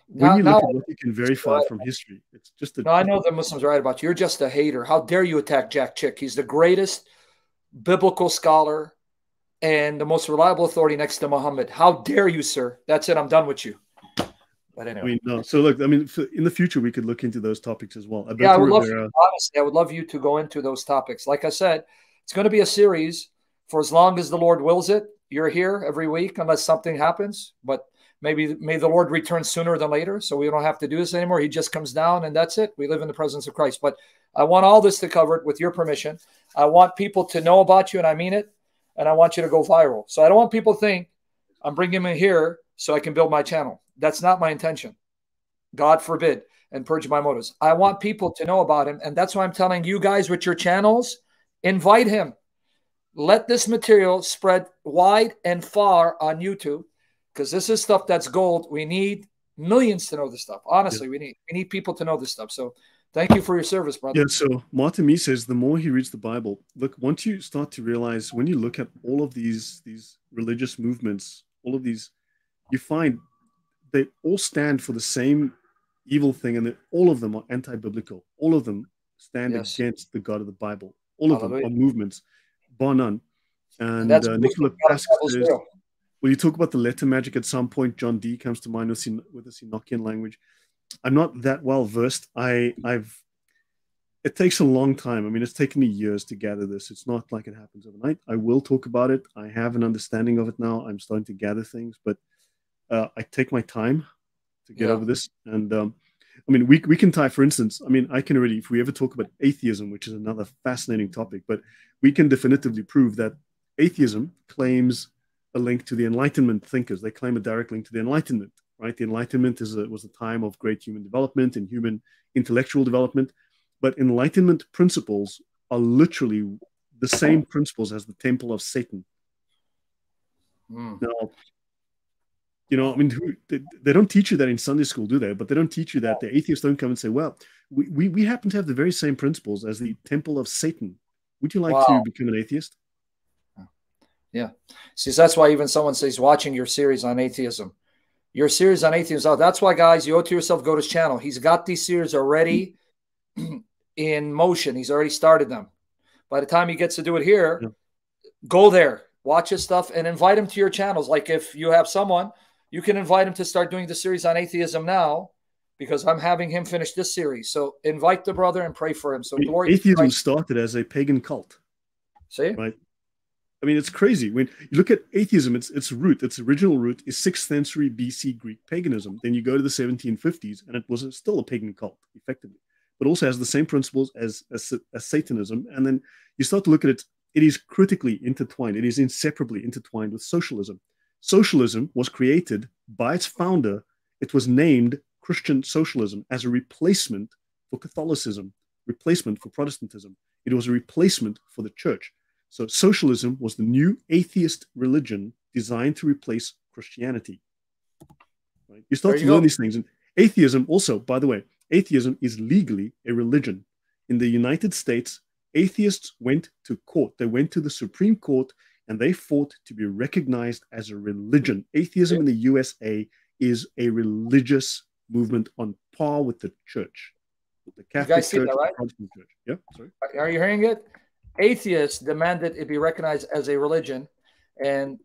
when now, you look now, at what you can verify from history, it's just. A, no, I know the Muslims are right about you. You're just a hater. How dare you attack Jack Chick? He's the greatest biblical scholar and the most reliable authority next to Muhammad. How dare you, sir? That's it. I'm done with you. But anyway, I mean, no. So look, I mean, in the future, we could look into those topics as well. yeah, I would love, honestly, I would love you to go into those topics. Like I said, it's going to be a series for as long as the Lord wills it. You're here every week, unless something happens. But maybe may the Lord return sooner than later, so we don't have to do this anymore. He just comes down, and that's it. We live in the presence of Christ. But I want all this to cover it with your permission. I want people to know about you, and I mean it. And I want you to go viral. So I don't want people to think I'm bringing him here so I can build my channel. That's not my intention. God forbid, and purge my motives. I want people to know about him. And that's why I'm telling you guys with your channels, invite him. Let this material spread wide and far on YouTube because this is stuff that's gold. We need millions to know this stuff. Honestly, yeah. we need we need people to know this stuff. So thank you for your service, brother. Yeah, so Martin Me says the more he reads the Bible, look, once you start to realize when you look at all of these these religious movements, all of these, you find they all stand for the same evil thing, and all of them are anti-biblical. All of them stand yes. against the God of the Bible. All of Hallelujah. them are movements, bar none. And, and uh, Nicola says, "Will you talk about the letter magic at some point?" John Dee comes to mind with, with the Enochian language. I'm not that well versed. I I've it takes a long time. I mean, it's taken me years to gather this. It's not like it happens overnight. I will talk about it. I have an understanding of it now. I'm starting to gather things, but uh, I take my time to get yeah. over this. And um, I mean, we, we can tie, for instance, I mean, I can already, if we ever talk about atheism, which is another fascinating topic, but we can definitively prove that atheism claims a link to the Enlightenment thinkers. They claim a direct link to the Enlightenment, right? The Enlightenment is a, was a time of great human development and human intellectual development, but Enlightenment principles are literally the same principles as the temple of Satan. Mm. Now, you know, I mean, who, they, they, don't teach you that in Sunday school, do they? But they don't teach you that. The atheists don't come and say, well, we, we, we happen to have the very same principles as the temple of Satan. Would you like wow. to become an atheist? Yeah. See, that's why even someone says watching your series on atheism. Your series on atheism. Oh, that's why, guys, you owe to yourself, go to his channel. He's got these series already in motion. He's already started them. By the time he gets to do it here, yeah. go there, watch his stuff, and invite him to your channels. Like if you have someone, you can invite him to start doing the series on atheism now because I'm having him finish this series. So invite the brother and pray for him. So glory. Atheism started as a pagan cult. See, right? I mean, it's crazy when you look at atheism. Its its root, its original root, is sixth century BC Greek paganism. Then you go to the 1750s, and it was still a pagan cult, effectively, but also has the same principles as, as as Satanism. And then you start to look at it; it is critically intertwined. It is inseparably intertwined with socialism. Socialism was created by its founder. It was named Christian socialism as a replacement for Catholicism, replacement for Protestantism. It was a replacement for the church. So socialism was the new atheist religion designed to replace Christianity. Right? You start you to learn these things. And atheism also, by the way, atheism is legally a religion. In the United States, atheists went to court. They went to the Supreme Court and they fought to be recognized as a religion. Atheism in the USA is a religious movement on par with the church, the Catholic Church, that, right? Church. Yeah, sorry. Are you hearing it? Atheists demanded it be recognized as a religion, and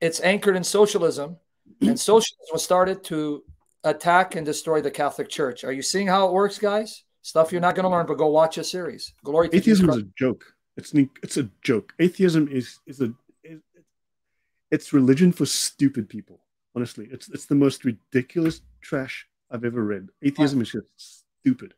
it's anchored in socialism. And socialism was started to attack and destroy the Catholic Church. Are you seeing how it works, guys? Stuff you're not going to learn, but go watch a series. Glory to Atheism is a joke. It's an, it's a joke. Atheism is is a it's religion for stupid people. Honestly, it's it's the most ridiculous trash I've ever read. Atheism is just stupid.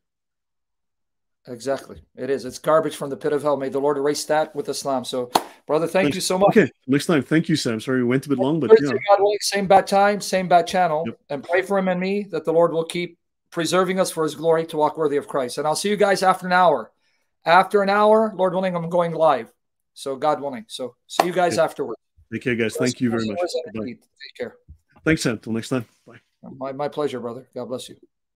Exactly. It is. It's garbage from the pit of hell. May the Lord erase that with Islam. So, brother, thank Thanks. you so much. Okay. Next time. Thank you, Sam. Sorry we went a bit long, but yeah. God willing, same bad time, same bad channel. Yep. And pray for him and me that the Lord will keep preserving us for his glory to walk worthy of Christ. And I'll see you guys after an hour. After an hour, Lord willing, I'm going live. So, God willing. So, see you guys okay. afterwards. Take care, guys. Thank you very much. Take care. Thanks, Sam. Until next time. Bye. My, my pleasure, brother. God bless you.